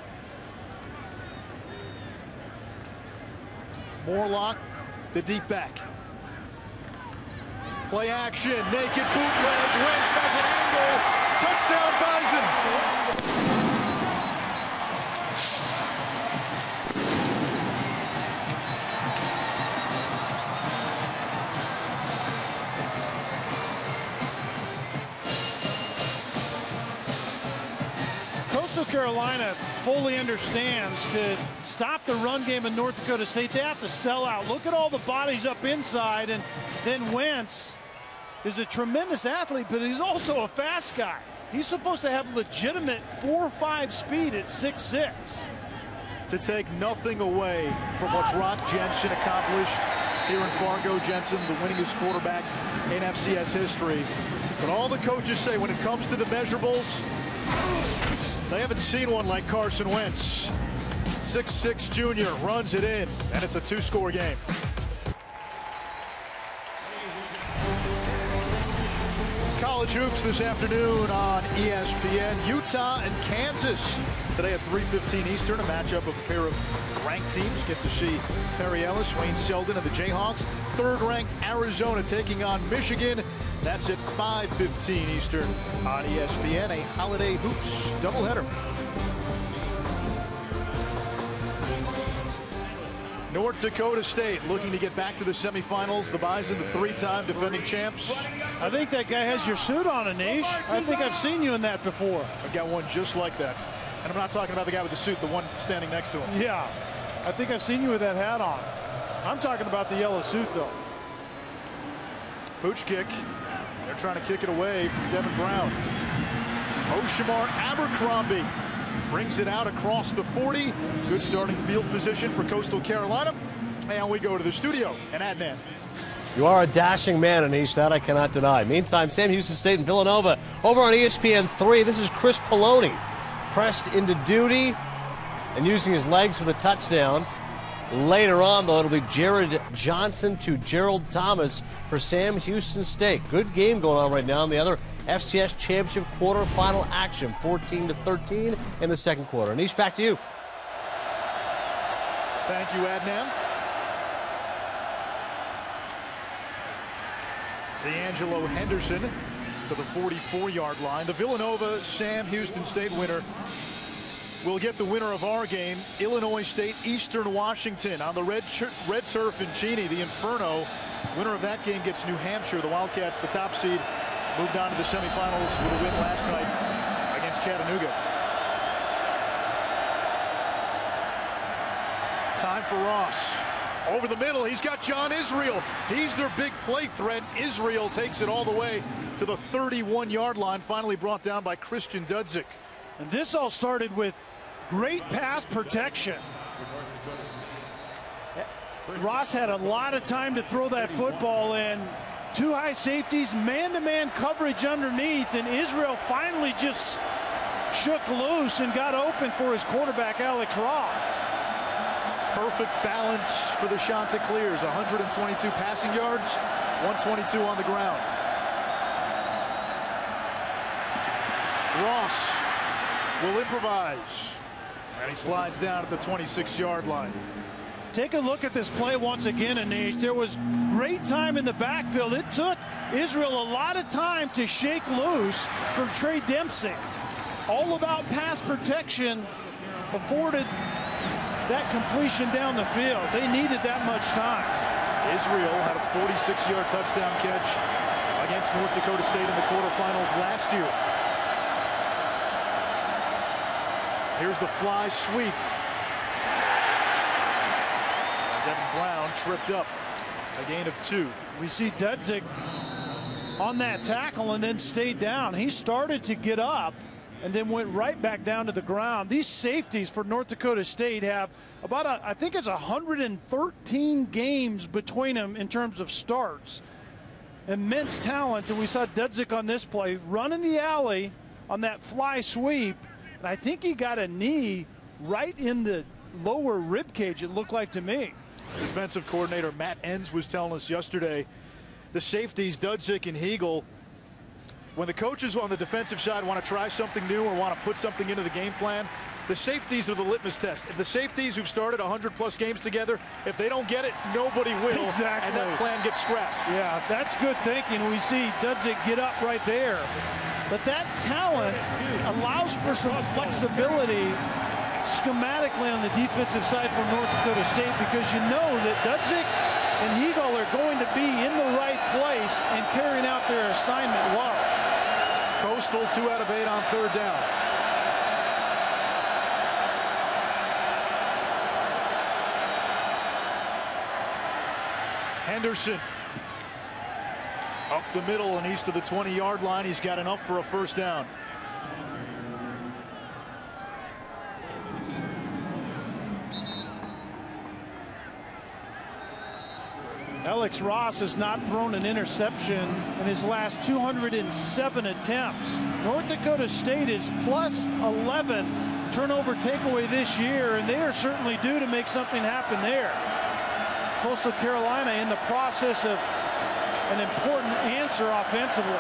Morlock the deep back. Play action, naked bootleg, Wentz has an angle, touchdown Bison. Coastal Carolina fully understands to stop the run game in North Dakota State, they have to sell out. Look at all the bodies up inside, and then Wentz is a tremendous athlete, but he's also a fast guy. He's supposed to have legitimate 4-5 speed at six six. To take nothing away from what Brock Jensen accomplished here in Fargo. Jensen, the winningest quarterback in FCS history. But all the coaches say when it comes to the measurables, they haven't seen one like Carson Wentz. 6-6 junior runs it in, and it's a two-score game. College hoops this afternoon on ESPN. Utah and Kansas today at 3:15 Eastern. A matchup of a pair of ranked teams. Get to see Perry Ellis, Wayne Selden, and the Jayhawks. Third-ranked Arizona taking on Michigan. That's at 5:15 Eastern on ESPN. A holiday hoops doubleheader. North Dakota State looking to get back to the semifinals. The Bison, the three-time defending champs. I think that guy has your suit on, Anish. I think I've seen you in that before. I've got one just like that. And I'm not talking about the guy with the suit, the one standing next to him. Yeah, I think I've seen you with that hat on. I'm talking about the yellow suit, though. Pooch kick. They're trying to kick it away from Devin Brown. Osharmar Abercrombie brings it out across the 40. Good starting field position for Coastal Carolina. And we go to the studio and Adnan. You are a dashing man, Anish. That I cannot deny. Meantime, Sam Houston State and Villanova over on ESPN 3. This is Chris Poloni pressed into duty and using his legs for the touchdown. Later on, though, it'll be Jared Johnson to Gerald Thomas for Sam Houston State. Good game going on right now in the other FCS Championship quarterfinal action, 14 to 13 in the second quarter. Anish, back to you. Thank you, Adnan. D'Angelo Henderson to the 44-yard line. The Villanova Sam Houston State winner will get the winner of our game, Illinois State Eastern Washington on the red, red turf in Cheney, the Inferno. Winner of that game gets New Hampshire. The Wildcats, the top seed, moved on to the semifinals with a win last night against Chattanooga. Time for Ross. Over the middle, he's got John Israel. He's their big play threat. Israel takes it all the way to the 31-yard line, finally brought down by Christian Dudzik. And this all started with great pass protection. Ross had a lot of time to throw that football in. Two high safeties, man-to-man coverage underneath, and Israel finally just shook loose and got open for his quarterback, Alex Ross. Perfect balance for the Chanticleers. 122 passing yards, 122 on the ground. Ross will improvise. And he slides down at the 26-yard line. Take a look at this play once again, Anish. There was great time in the backfield. It took Israel a lot of time to shake loose from Trey Dempsey. All about pass protection afforded that completion down the field. They needed that much time. Israel had a 46-yard touchdown catch against North Dakota State in the quarterfinals last year. Here's the fly sweep. Devin Brown tripped up. A gain of two. We see Dudzik on that tackle and then stayed down. He started to get up and then went right back down to the ground. These safeties for North Dakota State have about, a, I think it's 113 games between them in terms of starts. Immense talent, and we saw Dudzik on this play running the alley on that fly sweep, and I think he got a knee right in the lower rib cage, it looked like to me. Defensive coordinator Matt Entz was telling us yesterday the safeties, Dudzik and Heagle, when the coaches on the defensive side want to try something new or want to put something into the game plan, the safeties are the litmus test. If the safeties who've started 100 plus games together, if they don't get it, nobody will. Exactly. And that plan gets scrapped. Yeah, that's good thinking. We see Dudzik get up right there. But that talent allows for some flexibility schematically on the defensive side for North Dakota State because you know that Dudzik and Heagle are going to be in the right place and carrying out their assignment well. Coastal two out of eight on third down. Henderson up the middle and east of the 20-yard line. He's got enough for a first down. Alex Ross has not thrown an interception in his last 207 attempts. North Dakota State is plus 11 turnover takeaway this year, and they are certainly due to make something happen there. Coastal Carolina in the process of an important answer offensively.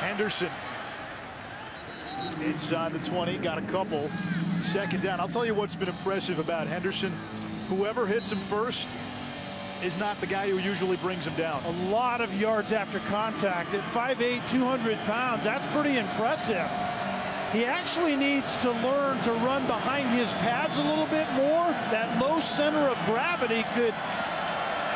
Henderson inside the 20, got a couple. Second down. I'll tell you what's been impressive about Henderson. Whoever hits him first is not the guy who usually brings him down. A lot of yards after contact at 5'8", 200 pounds. That's pretty impressive. He actually needs to learn to run behind his pads a little bit more. That low center of gravity could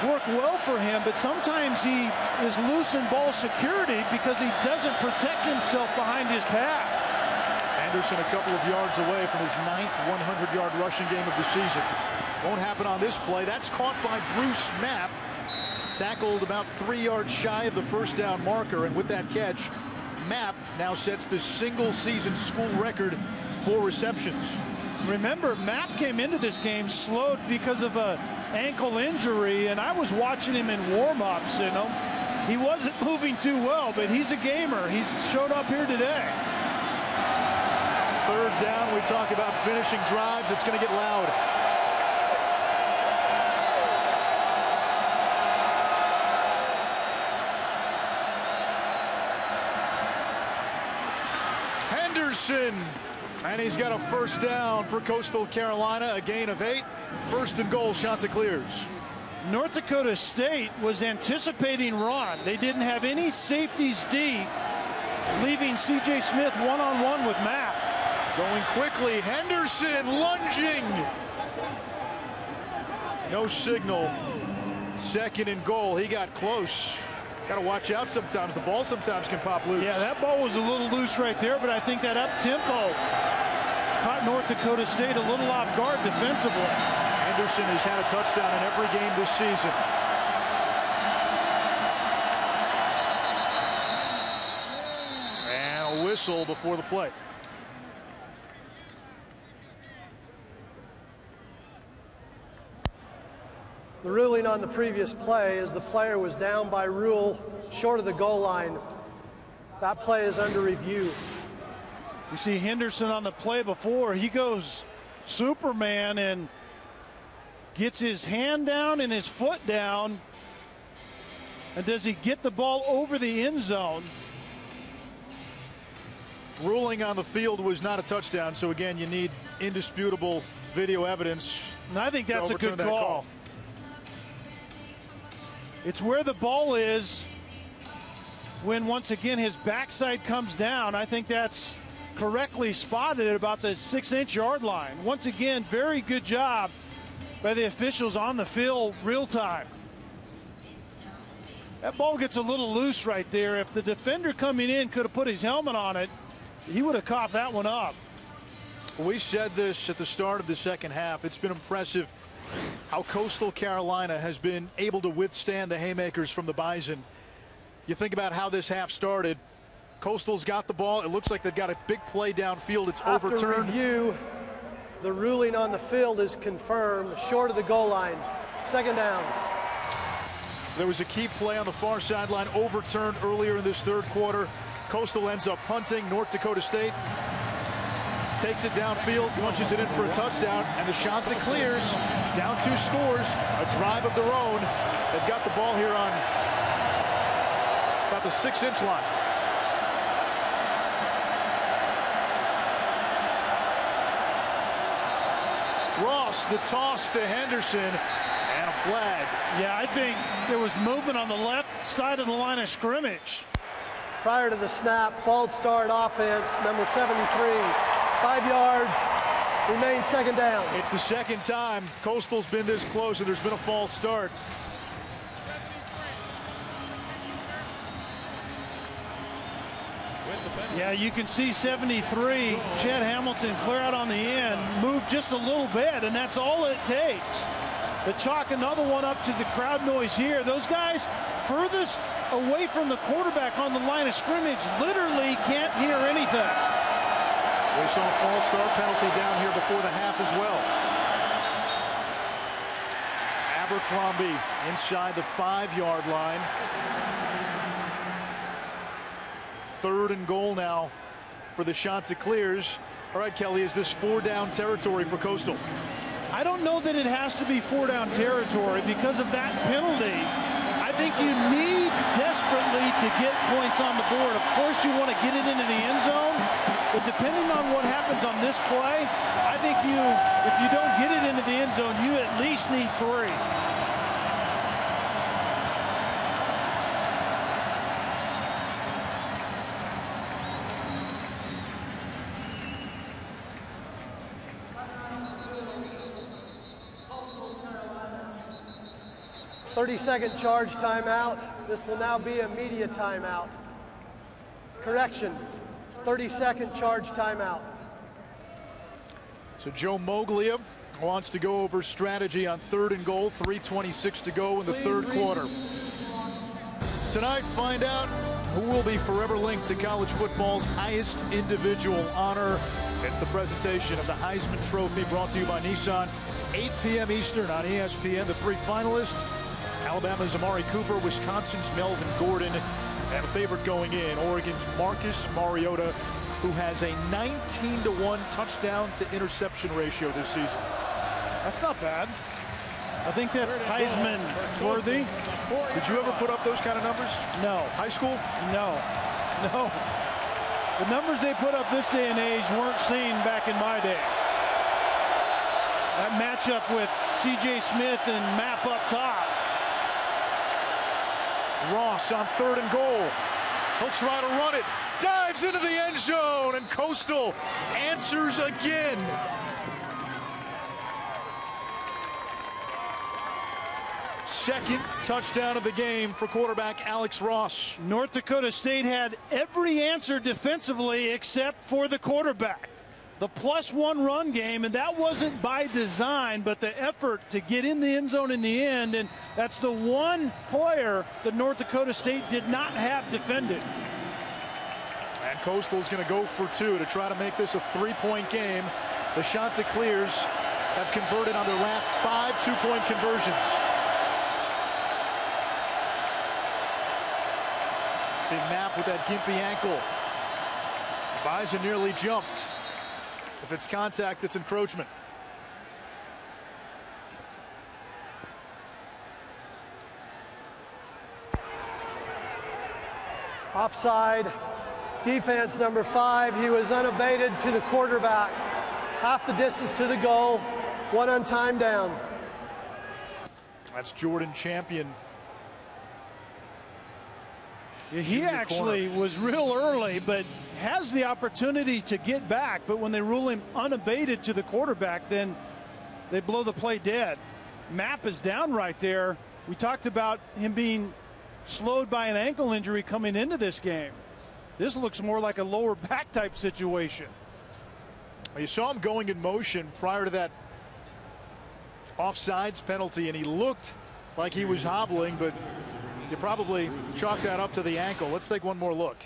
work well for him, but sometimes he is loose in ball security because he doesn't protect himself behind his pads. Henderson a couple of yards away from his ninth 100-yard rushing game of the season. Won't happen on this play. That's caught by Bruce Mapp. Tackled about three yards shy of the first down marker, and with that catch, Mapp now sets the single season school record for receptions. Remember, Mapp came into this game slowed because of a ankle injury, and I was watching him in warm-ups, you know. He wasn't moving too well, but he's a gamer. He's showed up here today. Third down, we talk about finishing drives. It's going to get loud. And he's got a first down for Coastal Carolina, a gain of eight. First and goal, Chanticleers. North Dakota State was anticipating run. They didn't have any safeties deep, leaving C.J. Smith one-on-one -on -one with Matt. Going quickly, Henderson lunging. No signal. Second and goal. He got close. Got to watch out sometimes. The ball sometimes can pop loose. Yeah, that ball was a little loose right there, but I think that up tempo caught North Dakota State a little off guard defensively. Henderson has had a touchdown in every game this season. And a whistle before the play. The ruling on the previous play is the player was down by rule short of the goal line. That play is under review. You see Henderson on the play before. He goes Superman and gets his hand down and his foot down. And does he get the ball over the end zone? Ruling on the field was not a touchdown. So again, you need indisputable video evidence. And I think that's a overturn good that call. It's where the ball is when once again his backside comes down. I think that's correctly spotted at about the six inch yard line. Once again, very good job by the officials on the field real time. That ball gets a little loose right there. If the defender coming in could have put his helmet on it, he would have coughed that one up. We said this at the start of the second half. It's been impressive how Coastal Carolina has been able to withstand the haymakers from the Bison. You think about how this half started. Coastal's got the ball. It looks like they've got a big play downfield. It's After overturned. review, the ruling on the field is confirmed short of the goal line. Second down. There was a key play on the far sideline overturned earlier in this third quarter. Coastal ends up punting. North Dakota State takes it downfield, punches it in for a touchdown, and the Chanticleers down two scores, a drive of their own. They've got the ball here on about the six-inch line. Ross, the toss to Henderson, and a flag. Yeah, I think there was movement on the left side of the line of scrimmage. Prior to the snap, false start offense, number 73. Five yards, remain second down. It's the second time Coastal's been this close and there's been a false start. Yeah, you can see 73, Chad Hamilton clear out on the end, move just a little bit, and that's all it takes. To chalk another one up to the crowd noise here. Those guys furthest away from the quarterback on the line of scrimmage literally can't hear anything. We saw a false start penalty down here before the half as well. Abercrombie inside the five-yard line. Third and goal now for the Chanticleers. All right, Kelly, is this four-down territory for Coastal? I don't know that it has to be four down territory because of that penalty. I think you need desperately to get points on the board. Of course, you want to get it into the end zone, but depending on what happens on this play, I think you, if you don't get it into the end zone, you at least need three. Thirty-second charge timeout. This will now be a media timeout. Correction, 30-second charge timeout. So Joe Moglia wants to go over strategy on third and goal. 3.26 to go in the third quarter. Tonight, find out who will be forever linked to college football's highest individual honor. It's the presentation of the Heisman Trophy brought to you by Nissan. 8 p.m. Eastern on ESPN. The three finalists, Alabama's Amari Cooper, Wisconsin's Melvin Gordon, and a favorite going in, Oregon's Marcus Mariota, who has a 19 to 1 touchdown to interception ratio this season. That's not bad. I think that's Heisman worthy. Did you ever uh, put up those kind of numbers? No, High school? no, no. The numbers they put up this day and age weren't seen back in my day. That matchup with C.J. Smith and Mapp up top. Ross on third and goal. He'll try to run it. Dives into the end zone, and Coastal answers again. Second touchdown of the game for quarterback Alex Ross. North Dakota State had every answer defensively except for the quarterback. The plus one run game, and that wasn't by design, but the effort to get in the end zone in the end, and that's the one player that North Dakota State did not have defended. And Coastal's going to go for two to try to make this a three-point game. The Chanticleers have converted on their last five two-point conversions. See Mapp with that gimpy ankle. Bison nearly jumped. If it's contact, it's encroachment. Offside. Defense number five. He was unabated to the quarterback. Half the distance to the goal. One on time down. That's Jordan Champion. Yeah, he actually was real early, but has the opportunity to get back. But when they rule him unabated to the quarterback, then they blow the play dead. Mapp is down right there. We talked about him being slowed by an ankle injury coming into this game. This looks more like a lower back type situation. You saw him going in motion prior to that offsides penalty, and he looked like he was hobbling, but you probably chalk that up to the ankle. Let's take one more look.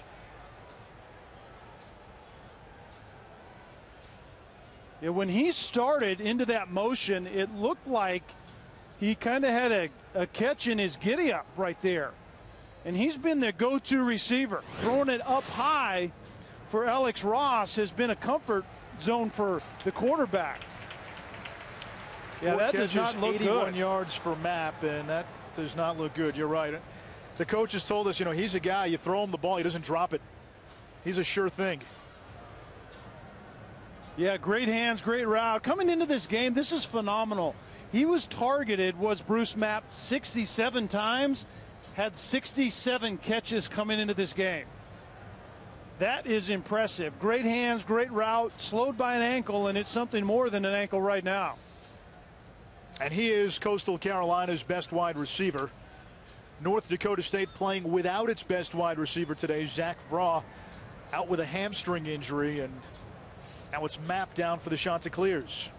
Yeah, when he started into that motion, it looked like he kind of had a, a catch in his giddy up right there. And he's been the go-to receiver. Throwing it up high for Alex Ross has been a comfort zone for the quarterback. Yeah, Four that does not look 81 good. yards for Mapp, and that does not look good. You're right. The coach has told us, you know, he's a guy, you throw him the ball, he doesn't drop it. He's a sure thing. Yeah, great hands, great route. Coming into this game, this is phenomenal. He was targeted, was Bruce Mapp 67 times, had 67 catches coming into this game. That is impressive. Great hands, great route, slowed by an ankle, and it's something more than an ankle right now. And he is Coastal Carolina's best wide receiver. North Dakota State playing without its best wide receiver today, Zach Vraa, out with a hamstring injury, and now it's Mapp down for the Chanticleers.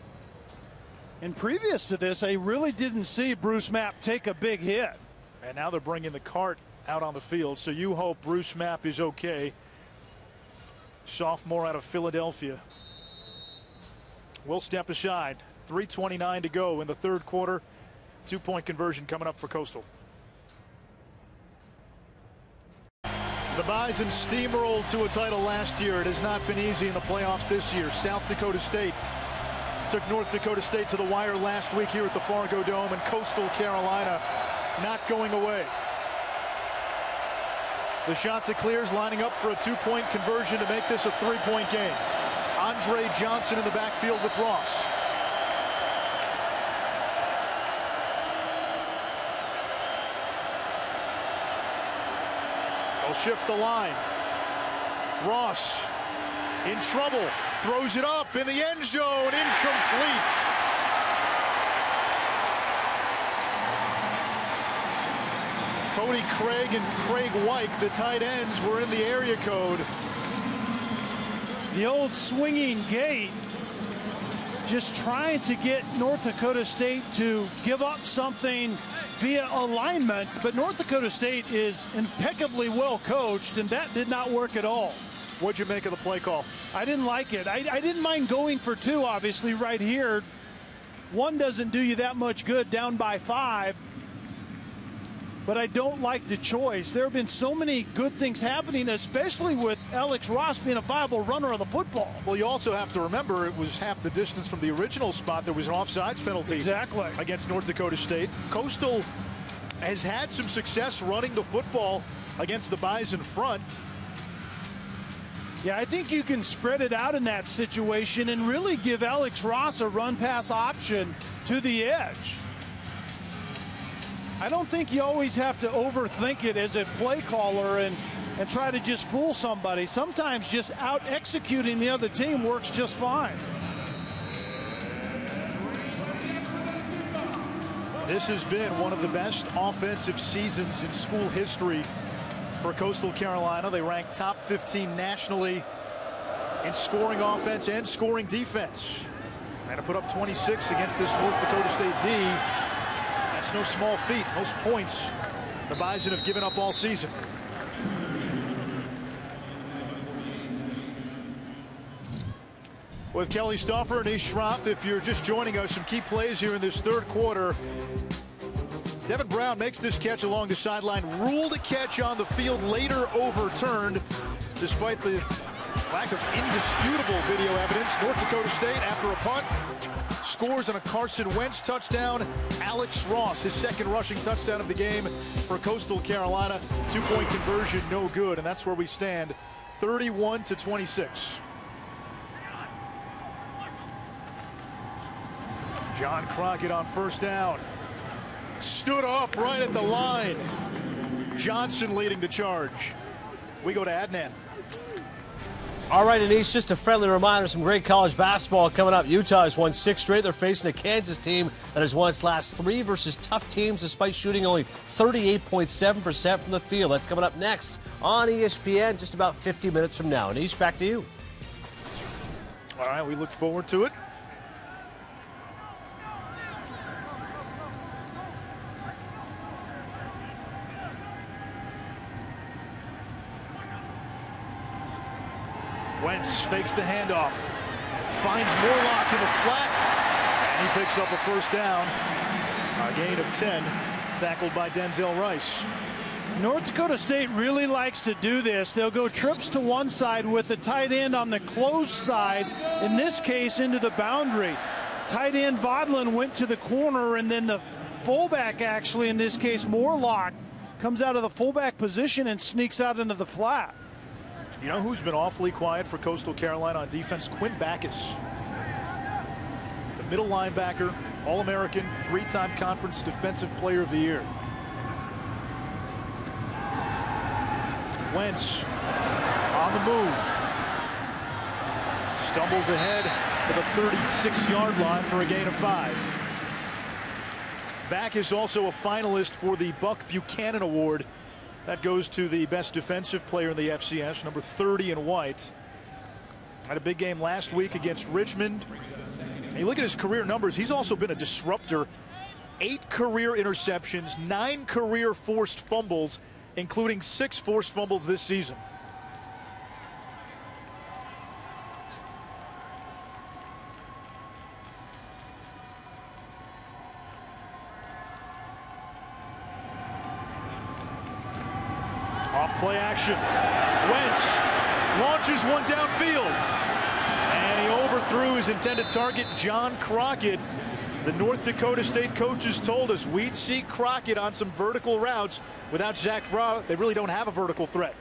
And previous to this, I really didn't see Bruce Mapp take a big hit. And now they're bringing the cart out on the field, so you hope Bruce Mapp is okay. Sophomore out of Philadelphia. We'll step aside. 3.29 to go in the third quarter. Two point conversion coming up for Coastal. The Bison steamrolled to a title last year. It has not been easy in the playoffs this year. South Dakota State took North Dakota State to the wire last week here at the Fargo Dome, and Coastal Carolina not going away. The Chanticleers lining up for a two-point conversion to make this a three-point game. Andre Johnson in the backfield with Ross. They'll shift the line. Ross in trouble. Throws it up in the end zone. Incomplete. Cody Craig and Craig White, the tight ends, were in the area code. The old swinging gate just trying to get North Dakota State to give up something via alignment, but North Dakota State is impeccably well coached, and that did not work at all. What'd you make of the play call? I didn't like it. I, I didn't mind going for two, obviously, right here. One doesn't do you that much good down by five, but I don't like the choice. There have been so many good things happening, especially with Alex Ross being a viable runner of the football. Well, you also have to remember it was half the distance from the original spot. There was an offsides penalty exactly. against North Dakota State. Coastal has had some success running the football against the Bison front. Yeah, I think you can spread it out in that situation and really give Alex Ross a run pass option to the edge. I don't think you always have to overthink it as a play caller and, and try to just fool somebody. Sometimes just out executing the other team works just fine. This has been one of the best offensive seasons in school history for Coastal Carolina. They rank top 15 nationally in scoring offense and scoring defense. And to put up 26 against this North Dakota State D, that's no small feat. Most points the Bison have given up all season. With Kelly Stouffer and Ish Shroff, if you're just joining us, some key plays here in this third quarter. Devin Brown makes this catch along the sideline, ruled a catch on the field, later overturned, despite the lack of indisputable video evidence. North Dakota State, after a punt, scores on a Carson Wentz touchdown. Alex Ross, his second rushing touchdown of the game for Coastal Carolina. Two-point conversion, no good, and that's where we stand, 31 to 26. John Crockett on first down. Stood up right at the line. Johnson leading the charge. We go to Adnan. All right, Denise, just a friendly reminder some great college basketball coming up. Utah has won six straight. They're facing a Kansas team that has won its last three versus tough teams despite shooting only 38.7% from the field. That's coming up next on ESPN just about 50 minutes from now. Denise, back to you. All right, we look forward to it. Wentz fakes the handoff. Finds Morlock in the flat. And he picks up a first down. A gain of 10. Tackled by Denzel Rice. North Dakota State really likes to do this. They'll go trips to one side with the tight end on the close side, in this case into the boundary. Tight end Bodlin went to the corner, and then the fullback, actually, in this case, Morlock, comes out of the fullback position and sneaks out into the flat. You know who's been awfully quiet for Coastal Carolina on defense? Quinn Backus. The middle linebacker, All-American, three-time conference defensive player of the year. Wentz on the move. Stumbles ahead to the 36-yard line for a gain of five. Backus also a finalist for the Buck Buchanan Award that goes to the best defensive player in the FCS, number 30 in white. Had a big game last week against Richmond. And you look at his career numbers, he's also been a disruptor. Eight career interceptions, nine career forced fumbles, including six forced fumbles this season. Off play action. Wentz launches one downfield. And he overthrew his intended target, John Crockett. The North Dakota State coaches told us we'd see Crockett on some vertical routes. Without Zach Vraa, they really don't have a vertical threat.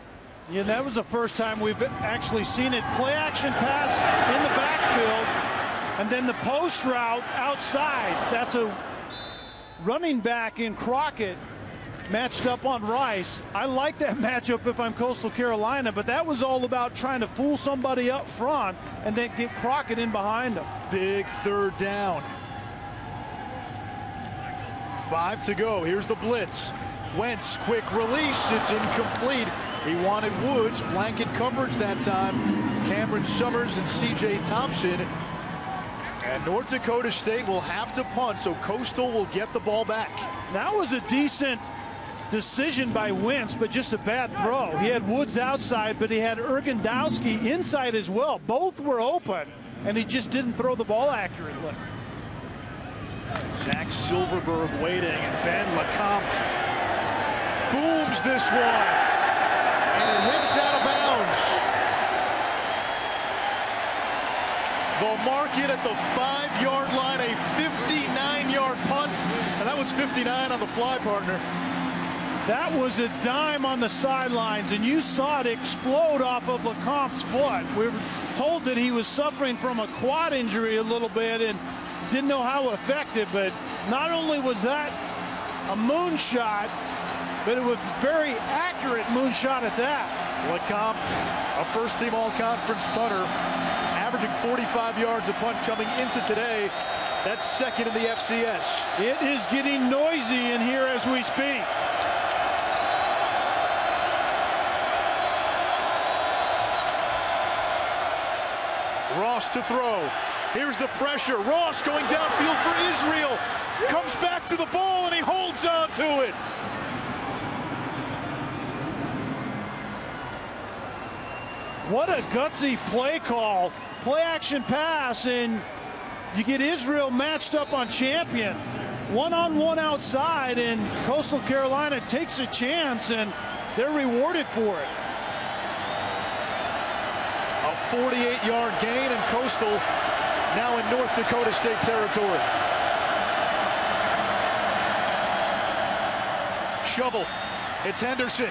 Yeah, that was the first time we've actually seen it. Play action pass in the backfield, and then the post route outside. That's a running back in Crockett matched up on Rice. I like that matchup if I'm Coastal Carolina, but that was all about trying to fool somebody up front and then get Crockett in behind him. Big third down. Five to go. Here's the blitz. Wentz, quick release. It's incomplete. He wanted Woods. Blanket coverage that time. Cameron Summers and C.J. Thompson. And North Dakota State will have to punt, so Coastal will get the ball back. That was a decent decision by Wentz, but just a bad throw. He had Woods outside, but he had Urzendowski inside as well. Both were open, and he just didn't throw the ball accurately. Zach Silverberg waiting, and Ben LeCompte booms this one, and it hits out of bounds. The market at the five-yard line, a 59-yard punt, and that was 59 on the fly partner. That was a dime on the sidelines, and you saw it explode off of LeCompte's foot. We were told that he was suffering from a quad injury a little bit and didn't know how effective, but not only was that a moonshot, but it was very accurate moonshot at that. LeCompte, a first-team all-conference punter, averaging 45 yards a punt coming into today. That's second in the FCS. It is getting noisy in here as we speak. Ross to throw. Here's the pressure. Ross going downfield for Israel. Comes back to the ball and he holds on to it. What a gutsy play call. Play action pass, and you get Israel matched up on champion. One on one outside, and Coastal Carolina takes a chance, and they're rewarded for it. A 48 yard gain, and Coastal now in North Dakota State territory. Shovel. It's Henderson.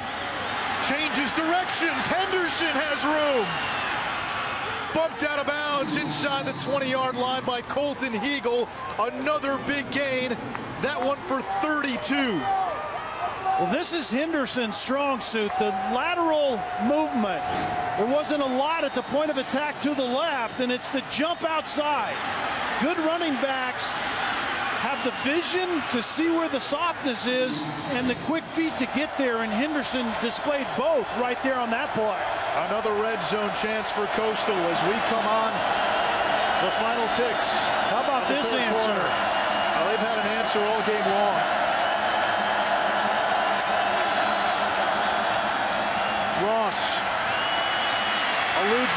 Changes directions. Henderson has room. Bumped out of bounds inside the 20-yard line by Colton Heagle. Another big gain. That one for 32. Well, this is Henderson's strong suit, the lateral movement. There wasn't a lot at the point of attack to the left, and it's the jump outside. Good running backs have the vision to see where the softness is and the quick feet to get there, and Henderson displayed both right there on that play. Another red zone chance for Coastal as we come on the final ticks. How about this answer? Well, they've had an answer all game long.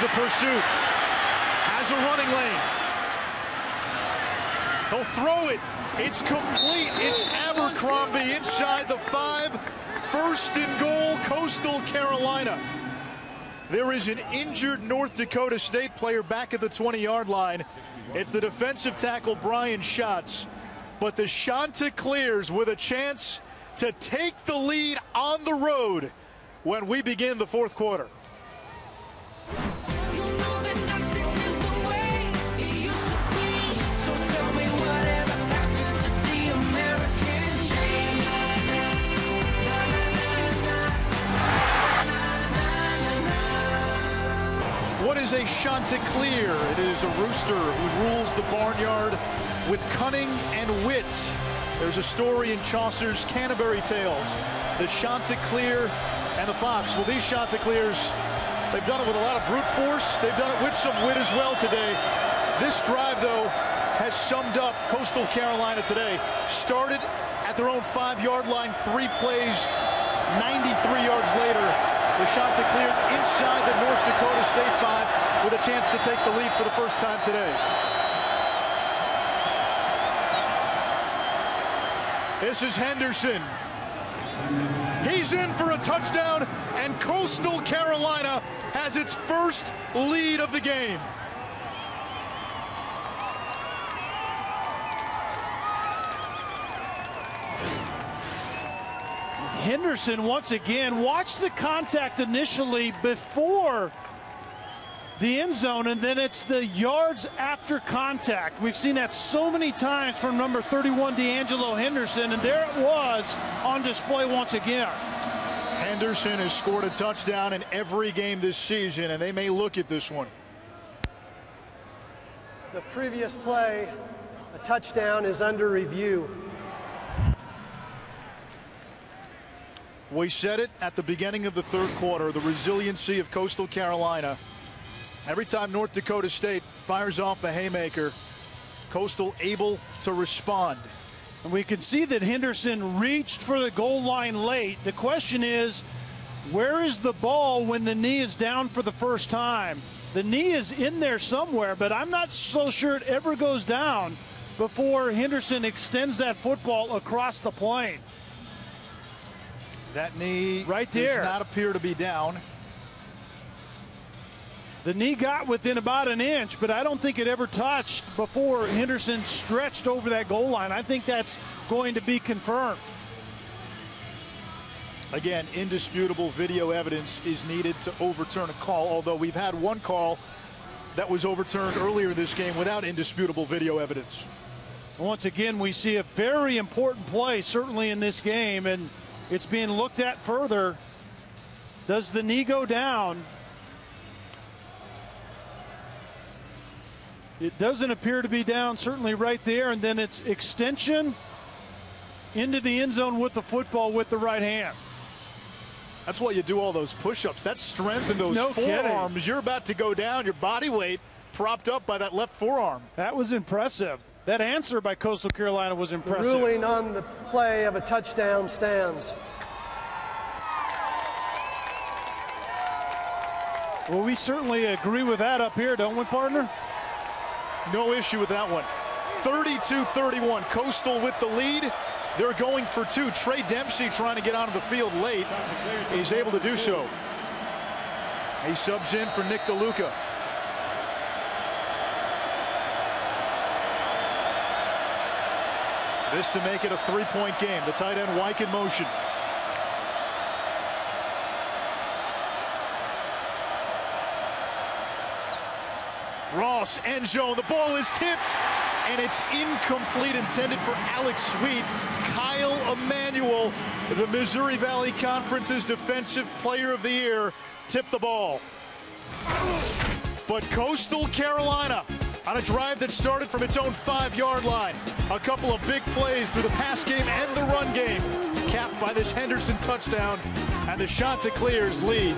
The pursuit. Has a running lane. He'll throw it. It's complete. It's Abercrombie inside the five. First and goal, Coastal Carolina. There is an injured North Dakota State player back at the 20-yard line. It's the defensive tackle Brian Schatz. But the Chanticleers with a chance to take the lead on the road when we begin the fourth quarter. Is a Chanticleer? It is a rooster who rules the barnyard with cunning and wit. There's a story in Chaucer's Canterbury Tales, the Chanticleer and the fox. Well, these Chanticleers, they've done it with a lot of brute force. They've done it with some wit as well today. This drive, though, has summed up Coastal Carolina today. Started at their own five-yard line, three plays, 93 yards later. The Chanticleers inside the North Dakota State five with a chance to take the lead for the first time today. This is Henderson. He's in for a touchdown, and Coastal Carolina has its first lead of the game. Henderson once again, watch the contact initially before the end zone, and then it's the yards after contact. We've seen that so many times from number 31, D'Angelo Henderson, and there it was on display once again. Henderson has scored a touchdown in every game this season, and they may look at this one. The previous play, a touchdown, is under review. We said it at the beginning of the third quarter, the resiliency of Coastal Carolina. Every time North Dakota State fires off a haymaker, Coastal able to respond. And we can see that Henderson reached for the goal line late. The question is, where is the ball when the knee is down for the first time? The knee is in there somewhere, but I'm not so sure it ever goes down before Henderson extends that football across the plane. That knee right there does not appear to be down. The knee got within about an inch, but I don't think it ever touched before Henderson stretched over that goal line. I think that's going to be confirmed. Again, indisputable video evidence is needed to overturn a call, although we've had one call that was overturned earlier this game without indisputable video evidence. Once again, we see a very important play, certainly in this game, and it's being looked at further. Does the knee go down? It doesn't appear to be down, certainly right there, and then it's extension into the end zone with the football with the right hand. That's why you do all those push-ups. That strength in those no forearms. Kidding. You're about to go down. Your body weight propped up by that left forearm. That was impressive. That answer by Coastal Carolina was impressive. Ruling on the play of a touchdown stands. Well, we certainly agree with that up here, don't we, partner? No issue with that one. 32-31, Coastal with the lead. They're going for two. Trey Dempsey trying to get onto the field late. He's able to do so. He subs in for Nick DeLuca. This to make it a three-point game. The tight end Wyke in motion. Ross, end zone. The ball is tipped, and it's incomplete, intended for Alex Sweet. Kyle Emanuel, the Missouri Valley Conference's Defensive Player of the Year, tipped the ball. But Coastal Carolina on a drive that started from its own five-yard line. A couple of big plays through the pass game and the run game, capped by this Henderson touchdown, and the Chanticleers lead.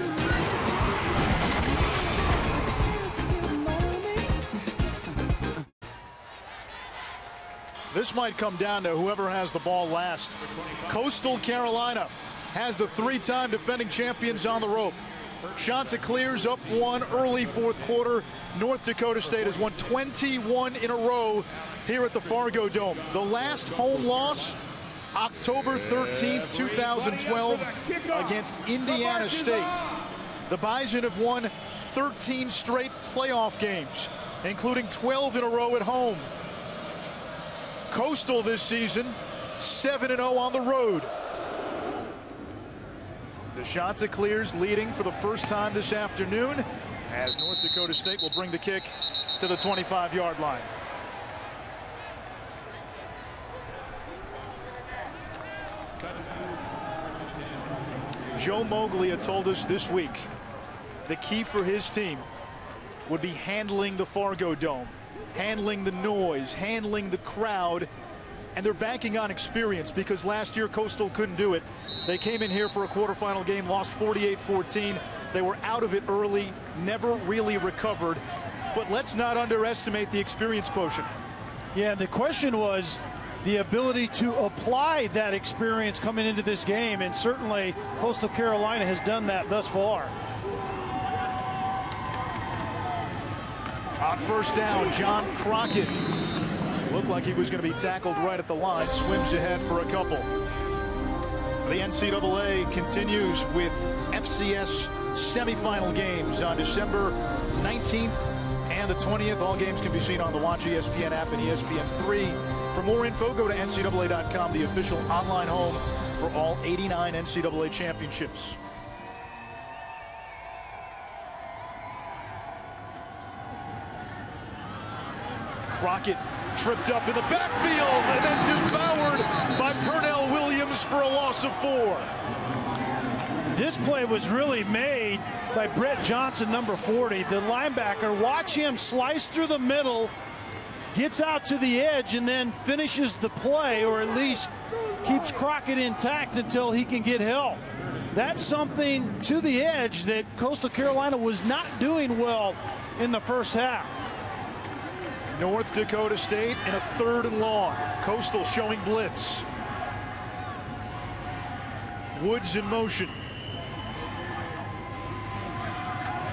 This might come down to whoever has the ball last. Coastal Carolina has the three-time defending champions on the rope. Chanticleers up one early fourth quarter. North Dakota State has won 21 in a row here at the Fargo Dome. The last home loss, October 13th, 2012 against Indiana State. The Bison have won 13 straight playoff games, including 12 in a row at home. Coastal this season, 7-0 on the road. The clears leading for the first time this afternoon as North Dakota State will bring the kick to the 25-yard line. Joe Moglia told us this week the key for his team would be handling the Fargo Dome, handling the noise, handling the crowd, and they're banking on experience because last year Coastal couldn't do it. They came in here for a quarterfinal game, lost 48-14. They were out of it early, never really recovered. But let's not underestimate the experience quotient. Yeah, and the question was the ability to apply that experience coming into this game, and certainly Coastal Carolina has done that thus far. On first down, John Crockett looked like he was going to be tackled right at the line, swims ahead for a couple. The NCAA continues with FCS semifinal games on December 19th and the 20th. All games can be seen on the Watch ESPN app and ESPN3. For more info, go to NCAA.com, the official online home for all 89 NCAA championships. Crockett tripped up in the backfield and then devoured by Pernell Williams for a loss of four. This play was really made by Brett Johnson, number 40, the linebacker. Watch him slice through the middle, gets out to the edge, and then finishes the play, or at least keeps Crockett intact until he can get help. That's something to the edge that Coastal Carolina was not doing well in the first half. North Dakota State in a third and long. Coastal showing blitz. Woods in motion.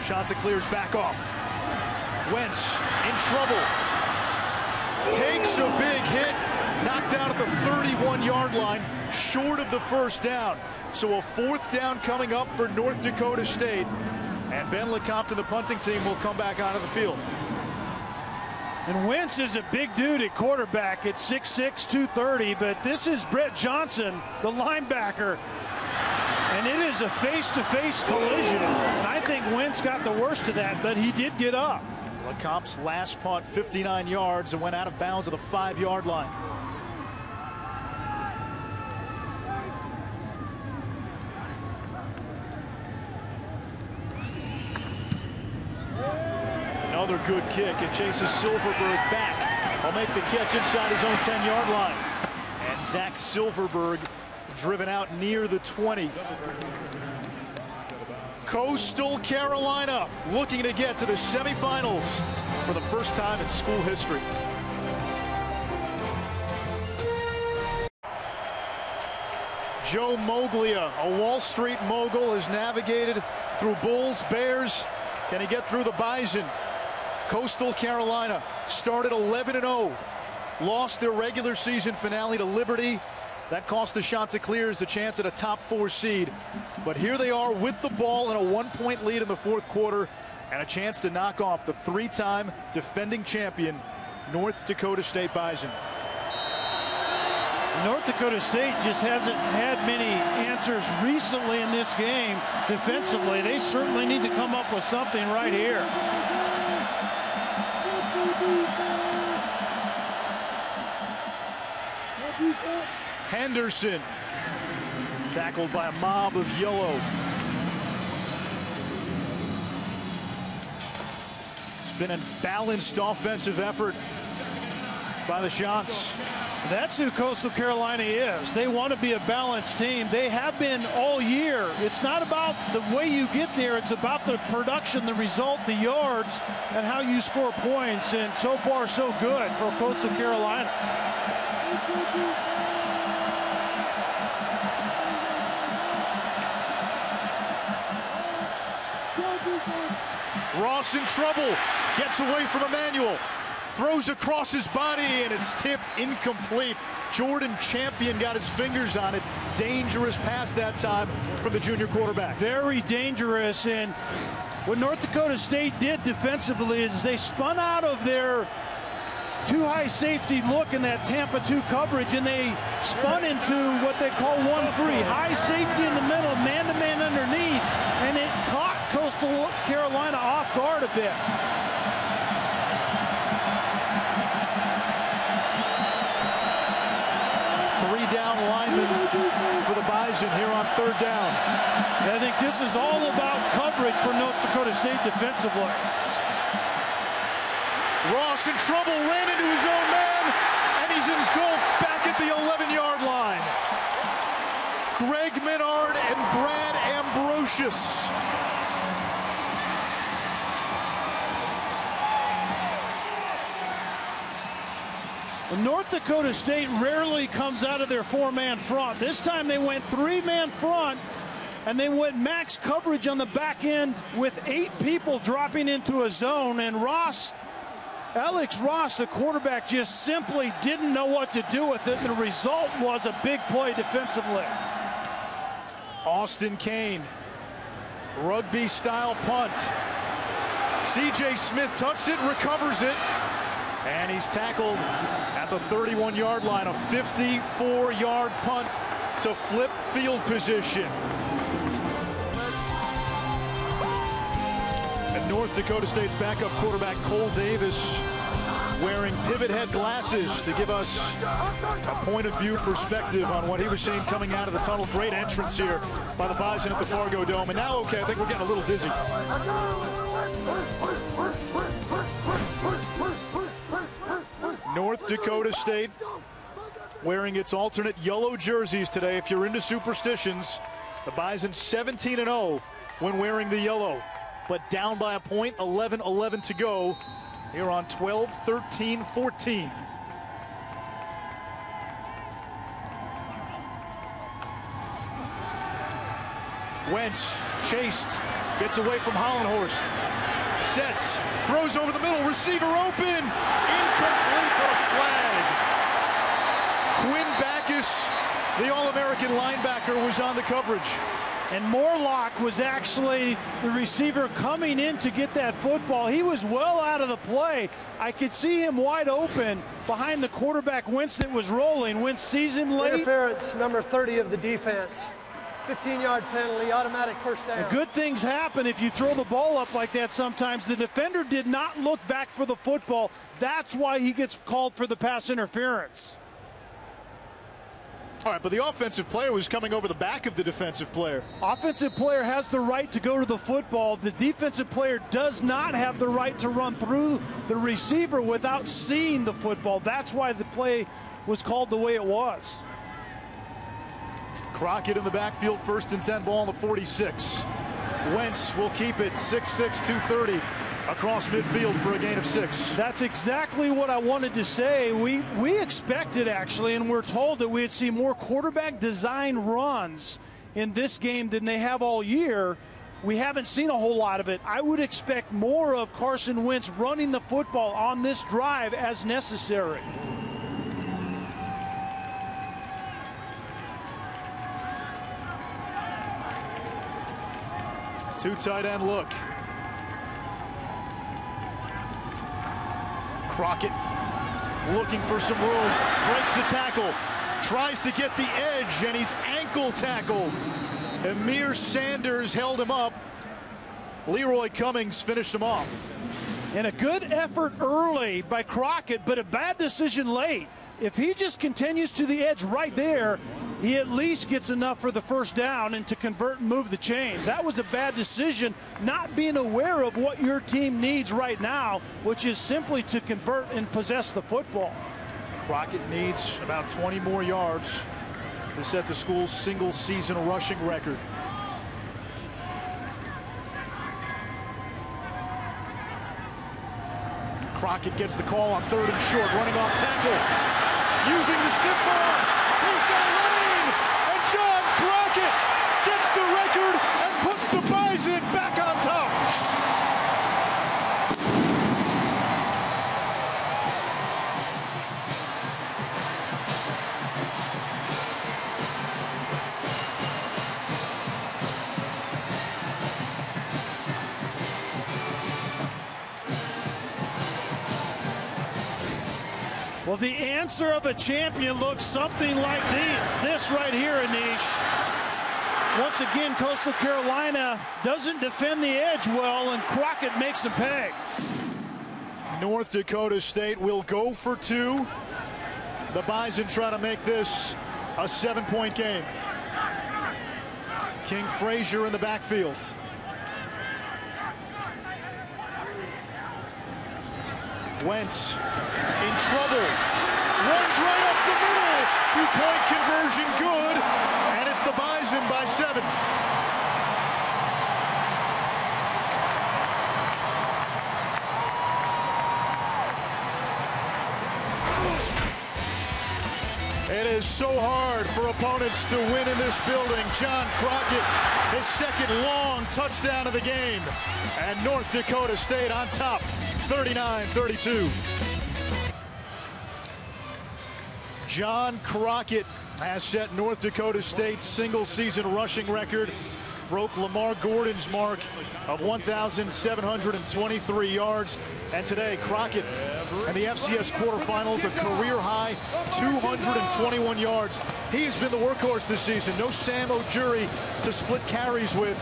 Chanticleers back off. Wentz in trouble. Takes a big hit. Knocked out at the 31-yard line, short of the first down. So a fourth down coming up for North Dakota State. And Ben LeCompte, the punting team, will come back onto the field. And Wentz is a big dude at quarterback at 6'6", 230, but this is Brett Johnson, the linebacker. And it is a face-to-face -face collision. And I think Wentz got the worst of that, but he did get up. LeCompte's last punt, 59 yards, and went out of bounds at the five-yard line. Another good kick. It chases Silverberg back. I'll make the catch inside his own 10-yard line. And Zach Silverberg driven out near the 20. Coastal Carolina looking to get to the semifinals for the first time in school history. Joe Moglia, a Wall Street mogul, has navigated through Bulls, Bears. Can he get through the Bison? Coastal Carolina started 11 0, lost their regular season finale to Liberty. That cost the Chanticleers a chance at a top four seed. But here they are with the ball in a one point lead in the fourth quarter and a chance to knock off the three time defending champion, North Dakota State Bison. North Dakota State just hasn't had many answers recently in this game defensively. They certainly need to come up with something right here. Henderson tackled by a mob of yellow. It's been a balanced offensive effort by the Chants. That's who Coastal Carolina is. They want to be a balanced team. They have been all year. It's not about the way you get there. It's about the production, the result, the yards, and how you score points. And so far, so good for Coastal Carolina. In trouble. Gets away from Emanuel. Throws across his body, and it's tipped incomplete. Jordan Champion got his fingers on it. Dangerous pass that time from the junior quarterback. Very dangerous. And what North Dakota State did defensively is they spun out of their two high safety look in that Tampa 2 coverage, and they spun into what they call 1-3. High safety in the middle, man-to-man -man underneath, Carolina off guard a bit. Three down linemen for the Bison here on third down. I think this is all about coverage for North Dakota State defensively. Ross in trouble, ran into his own man, and he's engulfed back at the 11-yard line. Greg Menard and Brad Ambrosius. North Dakota State rarely comes out of their four-man front. This time they went three-man front, and they went max coverage on the back end with eight people dropping into a zone, and Ross Alex Ross, the quarterback, just simply didn't know what to do with it. And the result was a big play defensively. Austin Kane, rugby style punt. CJ Smith touched it, recovers it, and he's tackled at the 31 yard line. A 54 yard punt to flip field position. And North Dakota State's backup quarterback Cole Davis wearing Pivothead glasses to give us a point of view perspective on what he was seeing coming out of the tunnel. Great entrance here by the Bison at the Fargo Dome. And now, okay, I think we're getting a little dizzy. North Dakota State wearing its alternate yellow jerseys today. If you're into superstitions, the Bison 17 0 when wearing the yellow but down by a point, 11-11 to go here on 12, 13, 14. Wentz chased, gets away from Hollenhorst, sets, throws over the middle, receiver open, incomplete, but a flag. Quinn Backus, the All-American linebacker, was on the coverage. And Morlock was actually the receiver coming in to get that football. He was well out of the play. I could see him wide open behind the quarterback Wentz that was rolling. Wentz sees him late. Interference, number 30 of the defense. 15-yard penalty, automatic first down. Good things happen if you throw the ball up like that sometimes. The defender did not look back for the football. That's why he gets called for the pass interference. All right, but the offensive player was coming over the back of the defensive player. Offensive player has the right to go to the football. The defensive player does not have the right to run through the receiver without seeing the football. That's why the play was called the way it was. Crockett in the backfield, first and 10 ball on the 46. Wentz will keep it 6'6", 230. Across midfield for a gain of six. That's exactly what I wanted to say. We we expected actually, and we're told that we'd see more quarterback design runs in this game than they have all year. We haven't seen a whole lot of it. I would expect more of Carson Wentz running the football on this drive as necessary. Two tight end look. Crockett looking for some room, breaks the tackle, tries to get the edge, and he's ankle tackled. Amir Sanders held him up. Leroy Cummings finished him off. And a good effort early by Crockett, but a bad decision late. If he just continues to the edge right there, he at least gets enough for the first down and to convert and move the chains. That was a bad decision, not being aware of what your team needs right now, which is simply to convert and possess the football. Crockett needs about 20 more yards to set the school's single season rushing record. Crockett gets the call on third and short, running off tackle, using the stiff arm. He's got lane, and John Crockett gets the record and puts the Bison back on top. Well, the answer of a champion looks something like this right here, Anish. Once again, Coastal Carolina doesn't defend the edge well, and Crockett makes them pay. North Dakota State will go for two. The Bison try to make this a seven-point game. King Frazier in the backfield. Wentz in trouble. Runs right up the middle. Two-point conversion good. The Bison by seven. It is so hard for opponents to win in this building. John Crockett, his second long touchdown of the game. And North Dakota State on top, 39-32. John Crockett has set North Dakota State's single season rushing record, broke Lamar Gordon's mark of 1,723 yards. And today, Crockett and the FCS quarterfinals, a career high 221 yards. He's been the workhorse this season. No Sam Ojuri to split carries with.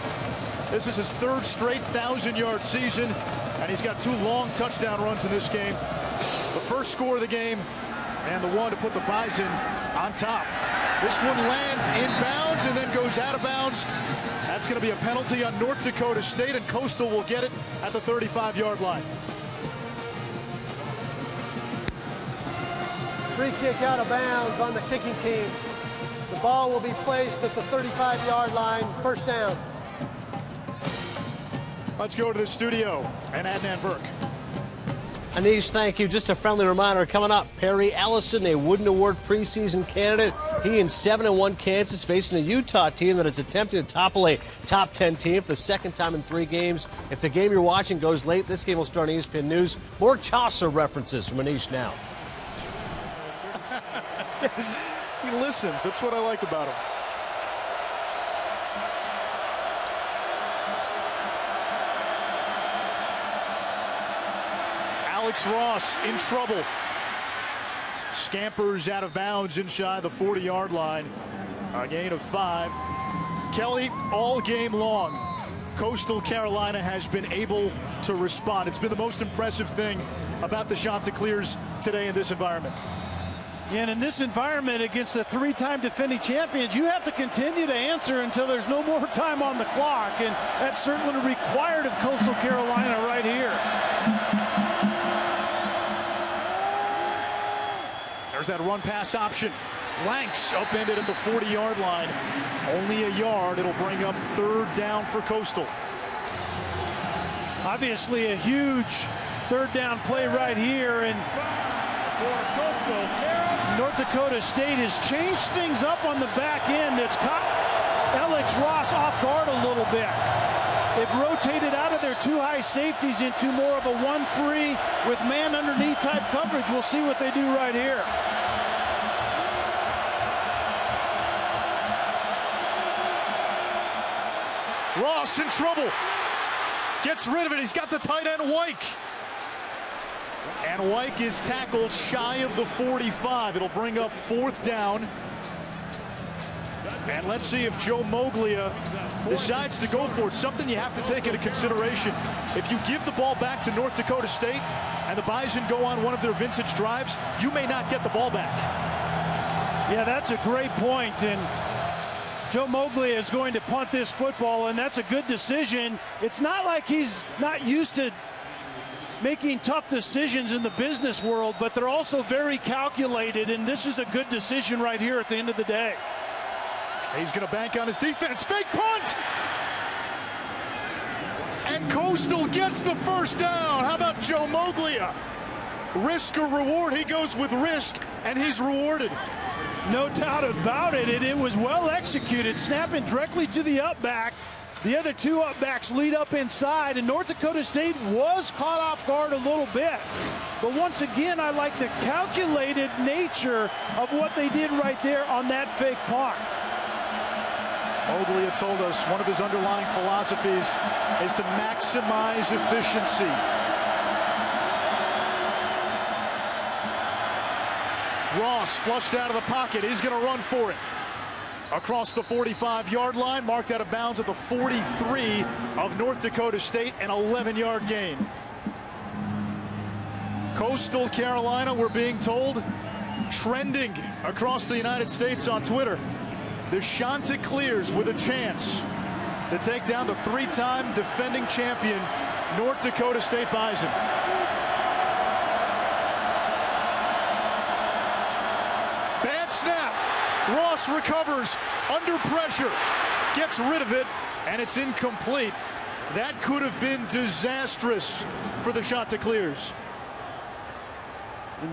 This is his third straight 1,000-yard season, and he's got two long touchdown runs in this game. The first score of the game and the one to put the Bison on top. This one lands in bounds and then goes out of bounds. That's going to be a penalty on North Dakota State, and Coastal will get it at the 35-yard line. Free kick out of bounds on the kicking team. The ball will be placed at the 35-yard line, first down. Let's go to the studio and Adnan Virk. Anish, thank you. Just a friendly reminder coming up Perry Ellis, a Wooden Award preseason candidate. He and 7 and 1 Kansas facing a Utah team that is attempting to topple a top 10 team for the second time in three games. If the game you're watching goes late, this game will start on ESPN News. More Chaucer references from Anish now. he listens. That's what I like about him. Alex Ross in trouble. Scampers out of bounds inside the 40-yard line. A gain of five. Kelly, all game long, Coastal Carolina has been able to respond. It's been the most impressive thing about the Chanticleers today in this environment. And in this environment against the three-time defending champions, you have to continue to answer until there's no more time on the clock. And that's certainly required of Coastal Carolina right here. There's that run pass option. Blanks upended at the 40-yard line. Only a yard. It'll bring up third down for Coastal. Obviously, a huge third down play right here. And North Dakota State has changed things up on the back end. That's caught Alex Ross off guard a little bit. They've rotated out of their two high safeties into more of a 1-3 with man underneath type coverage. We'll see what they do right here. Ross in trouble. Gets rid of it. He's got the tight end Wyke. And Wyke is tackled shy of the 45. It'll bring up fourth down. And let's see if Joe Moglia decides to go for it. Something you have to take into consideration. If you give the ball back to North Dakota State and the Bison go on one of their vintage drives, you may not get the ball back. Yeah, that's a great point. And Joe Moglia is going to punt this football, and that's a good decision. It's not like he's not used to making tough decisions in the business world, but they're also very calculated, and this is a good decision right here at the end of the day. He's going to bank on his defense. Fake punt! And Coastal gets the first down. How about Joe Moglia? Risk or reward? He goes with risk, and he's rewarded. No doubt about it. And it was well executed, snapping directly to the up back. The other two up backs lead up inside, and North Dakota State was caught off guard a little bit. But once again, I like the calculated nature of what they did right there on that fake punt. Moglia told us one of his underlying philosophies is to maximize efficiency. Ross flushed out of the pocket. He's going to run for it. Across the 45-yard line, marked out of bounds at the 43 of North Dakota State, an 11-yard gain. Coastal Carolina, we're being told, trending across the United States on Twitter. The Chanticleers with a chance to take down the three-time defending champion North Dakota State Bison. Bad snap. Ross recovers under pressure, gets rid of it, and it's incomplete. That could have been disastrous for the Chanticleers.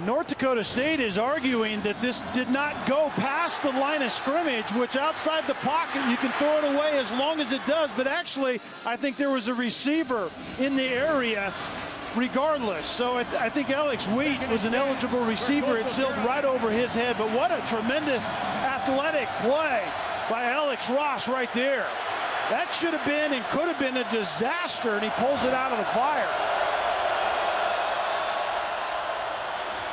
North Dakota State is arguing that this did not go past the line of scrimmage, which outside the pocket, you can throw it away as long as it does. But actually, I think there was a receiver in the area regardless. So I, th I think Alex Wheat was an eligible receiver. It sailed right over his head. But what a tremendous athletic play by Alex Ross right there. That should have been and could have been a disaster, and he pulls it out of the fire.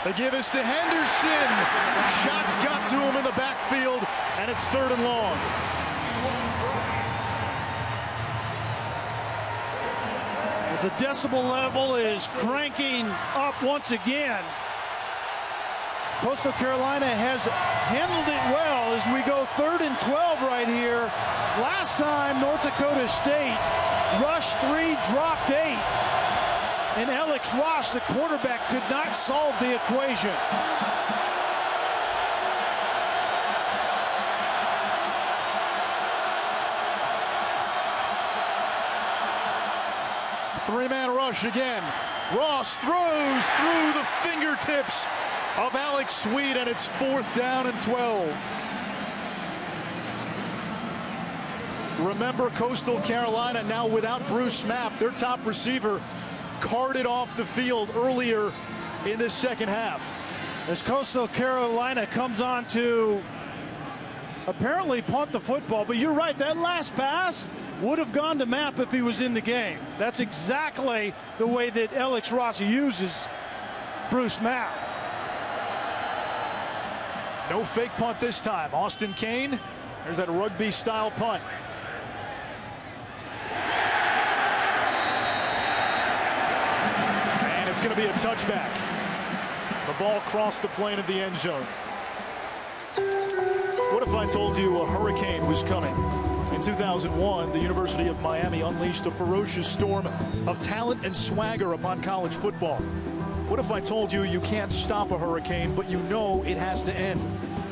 They give us to Henderson. Shots got to him in the backfield, and it's third and long. The decibel level is cranking up once again. Coastal Carolina has handled it well as we go third and 12 right here. Last time, North Dakota State rushed three, dropped eight. And Alex Ross, the quarterback, could not solve the equation. Three-man rush again. Ross throws through the fingertips of Alex Sweet, and it's fourth down and 12. Remember, Coastal Carolina now without Bruce Mapp, their top receiver, carted off the field earlier in this second half. As Coastal Carolina comes on to apparently punt the football, but you're right, that last pass would have gone to Mapp if he was in the game. That's exactly the way that Alex Ross uses Bruce Mapp. No fake punt this time. Austin Kane, there's that rugby style punt. And it's going to be a touchback. The ball crossed the plane of the end zone. If I told you a hurricane was coming? In 2001, the University of Miami unleashed a ferocious storm of talent and swagger upon college football. What if I told you you can't stop a hurricane, but you know it has to end?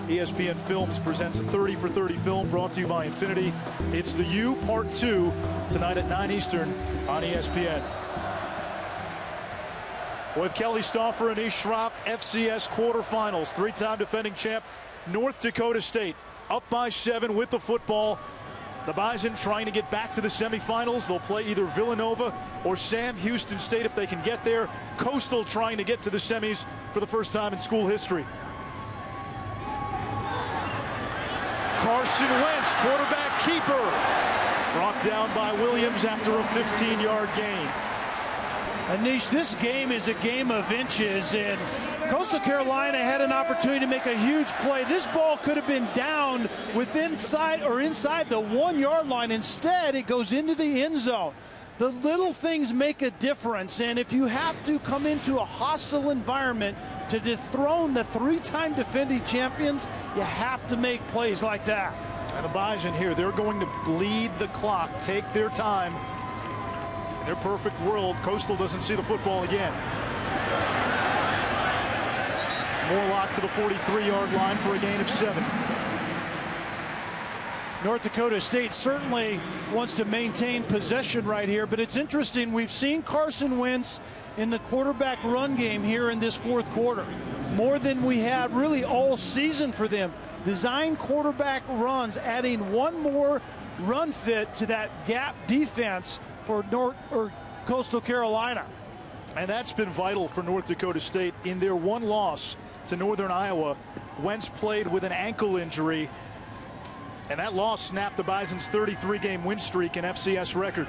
ESPN Films presents a 30 for 30 film brought to you by Infiniti. It's The U Part 2 tonight at 9 Eastern on ESPN. with Kelly Stouffer and Ish Shroff, FCS quarterfinals. Three-time defending champ North Dakota State up by seven with the football. The Bison trying to get back to the semifinals. They'll play either Villanova or Sam Houston State if they can get there. Coastal trying to get to the semis for the first time in school history. Carson Wentz, quarterback keeper, brought down by Williams after a 15-yard gain. Anish, this game is a game of inches, and Coastal Carolina had an opportunity to make a huge play. This ball could have been down within side or inside the one yard line. Instead, it goes into the end zone. The little things make a difference, and if you have to come into a hostile environment to dethrone the three-time defending champions, you have to make plays like that. And the Bison here, they're going to bleed the clock, take their time. In their perfect world, Coastal doesn't see the football again. Morlock to the 43-yard line for a gain of seven. North Dakota State certainly wants to maintain possession right here, but it's interesting. We've seen Carson Wentz in the quarterback run game here in this fourth quarter. More than we have really all season for them. Design quarterback runs, adding one more run fit to that gap defense for North or Coastal Carolina. And that's been vital for North Dakota State in their one loss to Northern Iowa. Wentz played with an ankle injury, and that loss snapped the Bison's 33 game win streak and FCS record.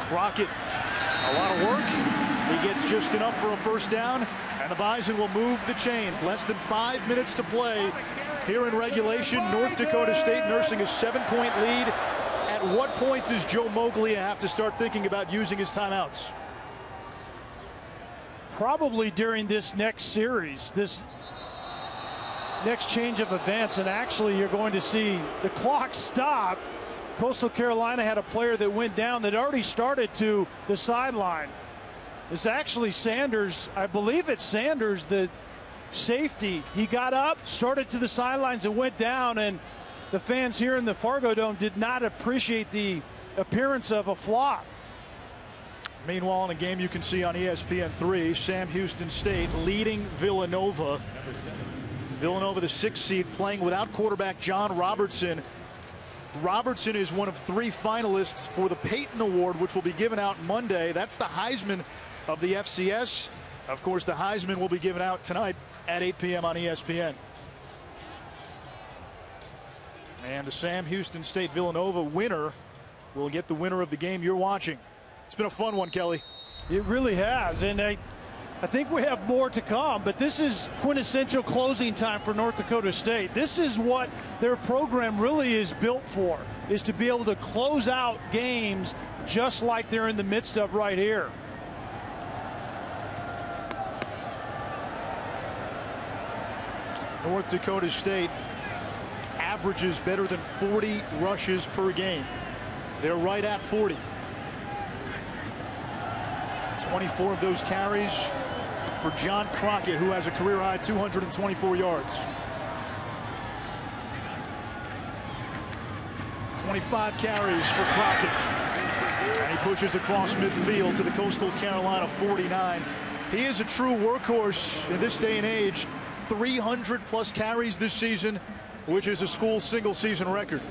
Crockett, a lot of work. He gets just enough for a first down, and the Bison will move the chains. Less than five minutes to play here in regulation. North Dakota State nursing a seven-point lead. At what point does Joe Moglia have to start thinking about using his timeouts? Probably during this next series, this next change of events, and actually you're going to see the clock stop. Coastal Carolina had a player that went down that already started to the sideline. It's actually Sanders, I believe it's Sanders, the safety. He got up, started to the sidelines, and went down. And the fans here in the Fargo Dome did not appreciate the appearance of a flop. Meanwhile, in a game you can see on ESPN3, Sam Houston State leading Villanova. Villanova, the sixth seed, playing without quarterback John Robertson. Robertson is one of three finalists for the Payton Award, which will be given out Monday. That's the Heisman of the FCS. Of course, the Heisman will be given out tonight at 8 p.m. on ESPN. And the Sam Houston State Villanova winner will get the winner of the game you're watching. It's been a fun one, Kelly. It really has. And I, I think we have more to come, but this is quintessential closing time for North Dakota State. This is what their program really is built for, is to be able to close out games just like they're in the midst of right here. North Dakota State averages better than 40 rushes per game. They're right at 40. 24 of those carries for John Crockett, who has a career high 224 yards. 25 carries for Crockett. And he pushes across midfield to the Coastal Carolina 49. He is a true workhorse in this day and age. 300 plus carries this season, which is a school single season record.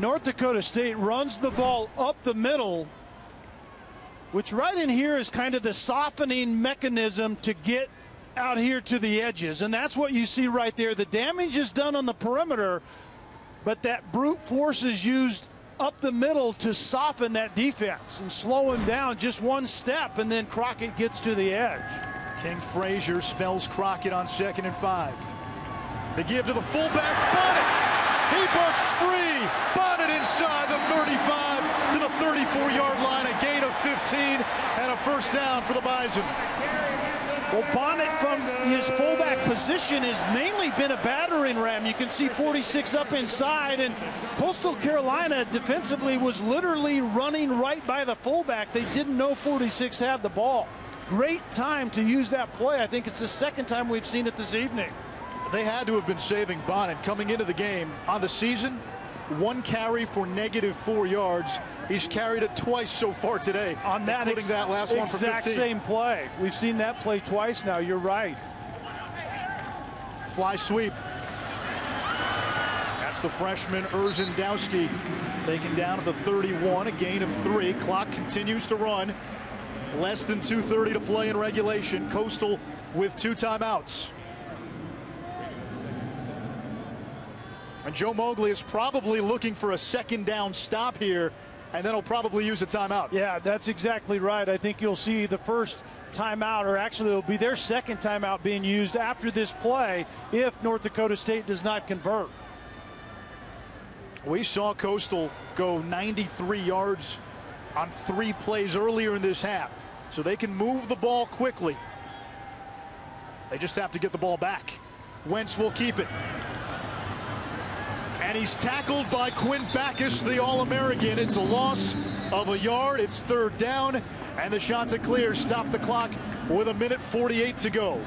North Dakota State runs the ball up the middle, which right in here is kind of the softening mechanism to get out here to the edges. And that's what you see right there. The damage is done on the perimeter, but that brute force is used up the middle to soften that defense and slow him down just one step, and then Crockett gets to the edge. King Frazier spells Crockett on second and five. They give to the fullback, Bonnet. He busts free. Bonnet inside the 35 to the 34-yard line. A gain of 15 and a first down for the Bison. Well, Bonnet from his fullback position has mainly been a battering ram. You can see 46 up inside, and Coastal Carolina defensively was literally running right by the fullback. They didn't know 46 had the ball. Great time to use that play. I think it's the second time we've seen it this evening. They had to have been saving Bonnet coming into the game on the season. one carry for negative four yards. He's carried it twice so far today, on that, including that last one for exact 15. same play. We've seen that play twice now. You're right. Fly sweep. That's the freshman Dowski taken down at the 31, a gain of three. Clock continues to run. Less than 2.30 to play in regulation. Coastal with two timeouts. And Joe Moglia is probably looking for a second down stop here, and then he'll probably use a timeout. Yeah, that's exactly right. I think you'll see the first timeout, or actually it'll be their second timeout being used after this play if North Dakota State does not convert. We saw Coastal go 93 yards on three plays earlier in this half. So they can move the ball quickly. They just have to get the ball back. Wentz will keep it. And he's tackled by Quinn Backus, the All-American. It's a loss of a yard. It's third down. And the Chanticleers stop the clock with a minute 48 to go.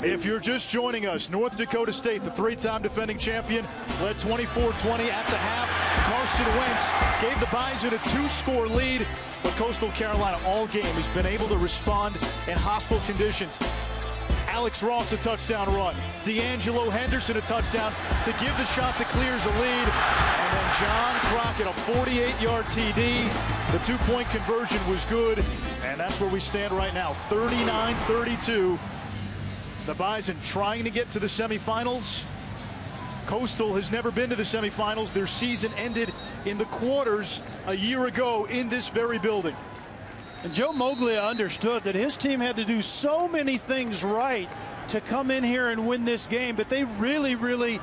If you're just joining us, North Dakota State, the three-time defending champion, led 24-20 at the half. Carson Wentz gave the Bison a two-score lead, but Coastal Carolina all game has been able to respond in hostile conditions. Alex Ross a touchdown run. D'Angelo Henderson a touchdown to give the Chanticleers a lead. And then John Crockett a 48-yard TD. The two-point conversion was good. And that's where we stand right now, 39-32. The Bison trying to get to the semifinals. Coastal has never been to the semifinals. Their season ended in the quarters a year ago in this very building. And Joe Moglia understood that his team had to do so many things right to come in here and win this game, but they really, really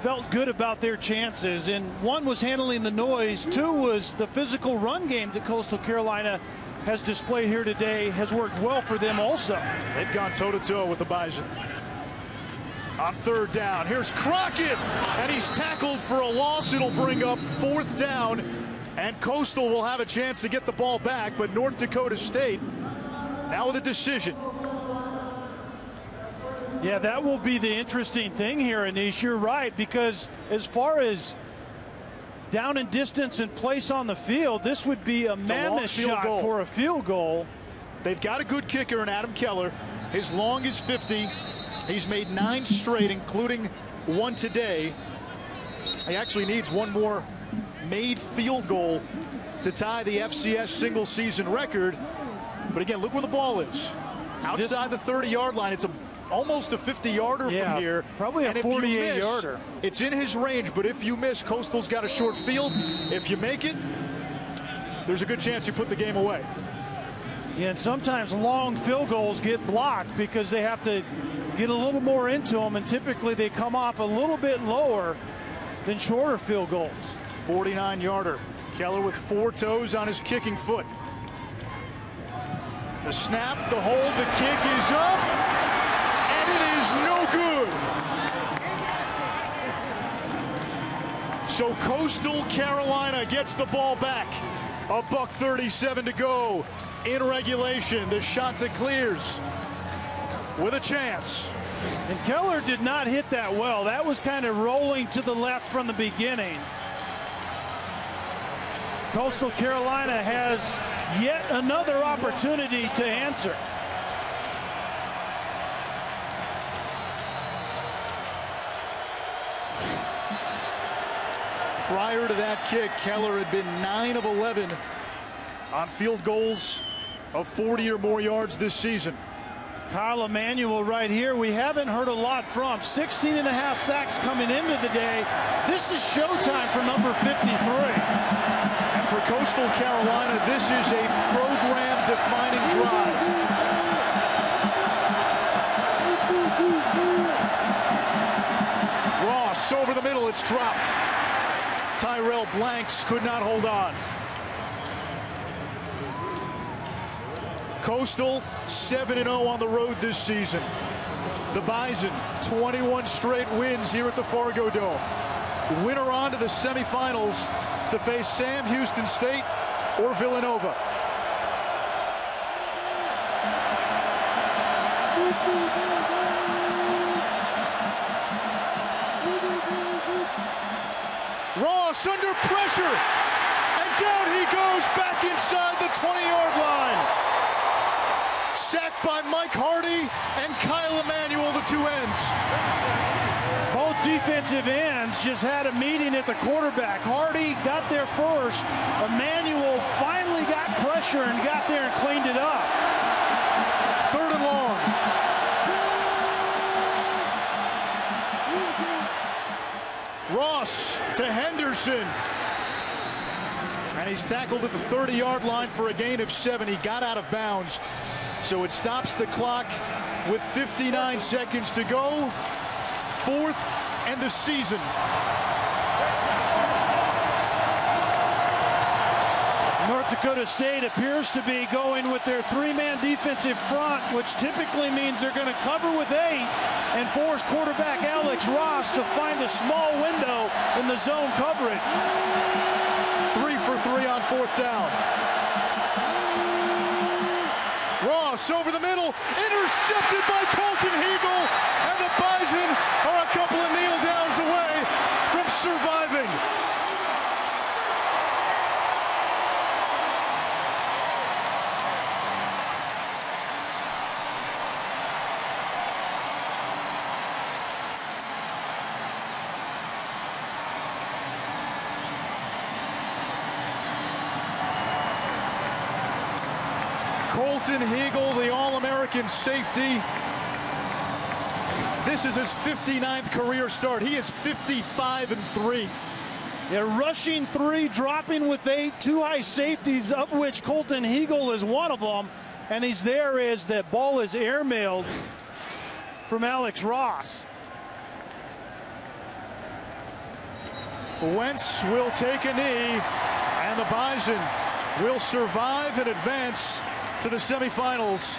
felt good about their chances. And one was handling the noise, two was the physical run game that Coastal Carolina has displayed here today has worked well for them also. They've gone toe-to-toe -to -toe with the Bison. On third down, here's Crockett, and he's tackled for a loss. It'll bring up fourth down, and Coastal will have a chance to get the ball back, but North Dakota State now with a decision. Yeah, that will be the interesting thing here, Anish. You're right, because as far as down in distance and place on the field, this would be a it's mammoth a shot goal. for a field goal. They've got a good kicker in Adam Keller. His long is 50. He's made nine straight, including one today. He actually needs one more made field goal to tie the FCS single season record. But again, look where the ball is. Outside this, the 30 yard line. It's a almost a 50 yarder yeah, from here. Probably a 48 yarder. It's in his range, but if you miss, Coastal's got a short field. If you make it, there's a good chance you put the game away. Yeah, and sometimes long field goals get blocked because they have to get a little more into them, and typically they come off a little bit lower than shorter field goals. 49 yarder. Keller with four toes on his kicking foot. The snap, the hold, the kick is up and it is no good. So Coastal Carolina gets the ball back. A buck 37 to go in regulation. The Chanticleers with a chance. And Keller did not hit that well. That was kind of rolling to the left from the beginning. Coastal Carolina has yet another opportunity to answer. Prior to that kick, Keller had been 9 of 11 on field goals of 40 or more yards this season. Kyle Emanuel right here. We haven't heard a lot from. 16 and a half sacks coming into the day. This is showtime for number 53. Coastal Carolina, this is a program-defining drive. Ross over the middle, it's dropped. Tyrell Blanks could not hold on. Coastal 7-0 on the road this season. The Bison 21 straight wins here at the Fargo Dome. Winner on to the semifinals to face Sam Houston State or Villanova. Ross under pressure, and down he goes back inside the 20-yard line. Sacked by Mike Hardy and Kyle Emanuel, the two ends. Defensive ends just had a meeting at the quarterback. Hardy got there first. Emanuel finally got pressure and got there and cleaned it up. Third and long. Ross to Henderson. And he's tackled at the 30-yard line for a gain of seven. He got out of bounds. So it stops the clock with 59 seconds to go. Fourth and the season. North Dakota State appears to be going with their three-man defensive front, which typically means they're going to cover with eight and force quarterback Alex Ross to find a small window in the zone coverage. Three for three on fourth down. Ross over the middle, intercepted by Colton Heagle, and the Bison are a couple of kneel downs away from surviving. Colton Heagle, the All-American safety. This is his 59th career start. He is 55 and 3. Yeah, rushing three, dropping with eight, two high safeties, of which Colton Heagle is one of them. And he's there as that ball is airmailed from Alex Ross. Wentz will take a knee, and the Bison will survive and advance to the semifinals.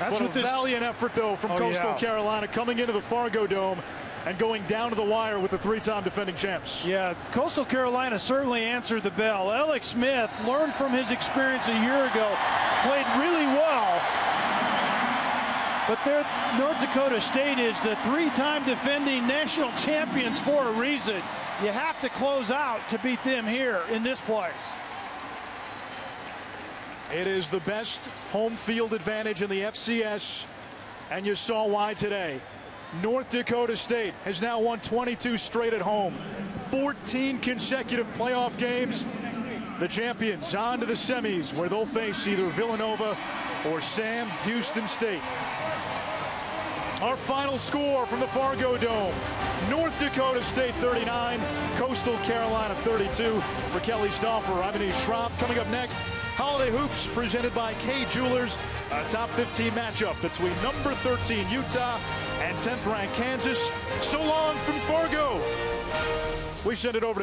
That's what this valiant effort, though, from Oh, Coastal yeah. Carolina coming into the Fargo Dome and going down to the wire with the three-time defending champs. Yeah, Coastal Carolina certainly answered the bell. Alex Smith learned from his experience a year ago, played really well. But their North Dakota State is the three-time defending national champions for a reason. You have to close out to beat them here in this place. It is the best home field advantage in the FCS, and you saw why today. North Dakota State has now won 22 straight at home, 14 consecutive playoff games. The champions on to the semis, where they'll face either Villanova or Sam Houston State. Our final score from the Fargo Dome. North Dakota State 39, Coastal Carolina 32. For Kelly Stouffer, I'm Anish Shroff. Coming up next, Holiday Hoops presented by Kay Jewelers. A top 15 matchup between number 13 Utah and 10th ranked Kansas. So long from Fargo. We send it over to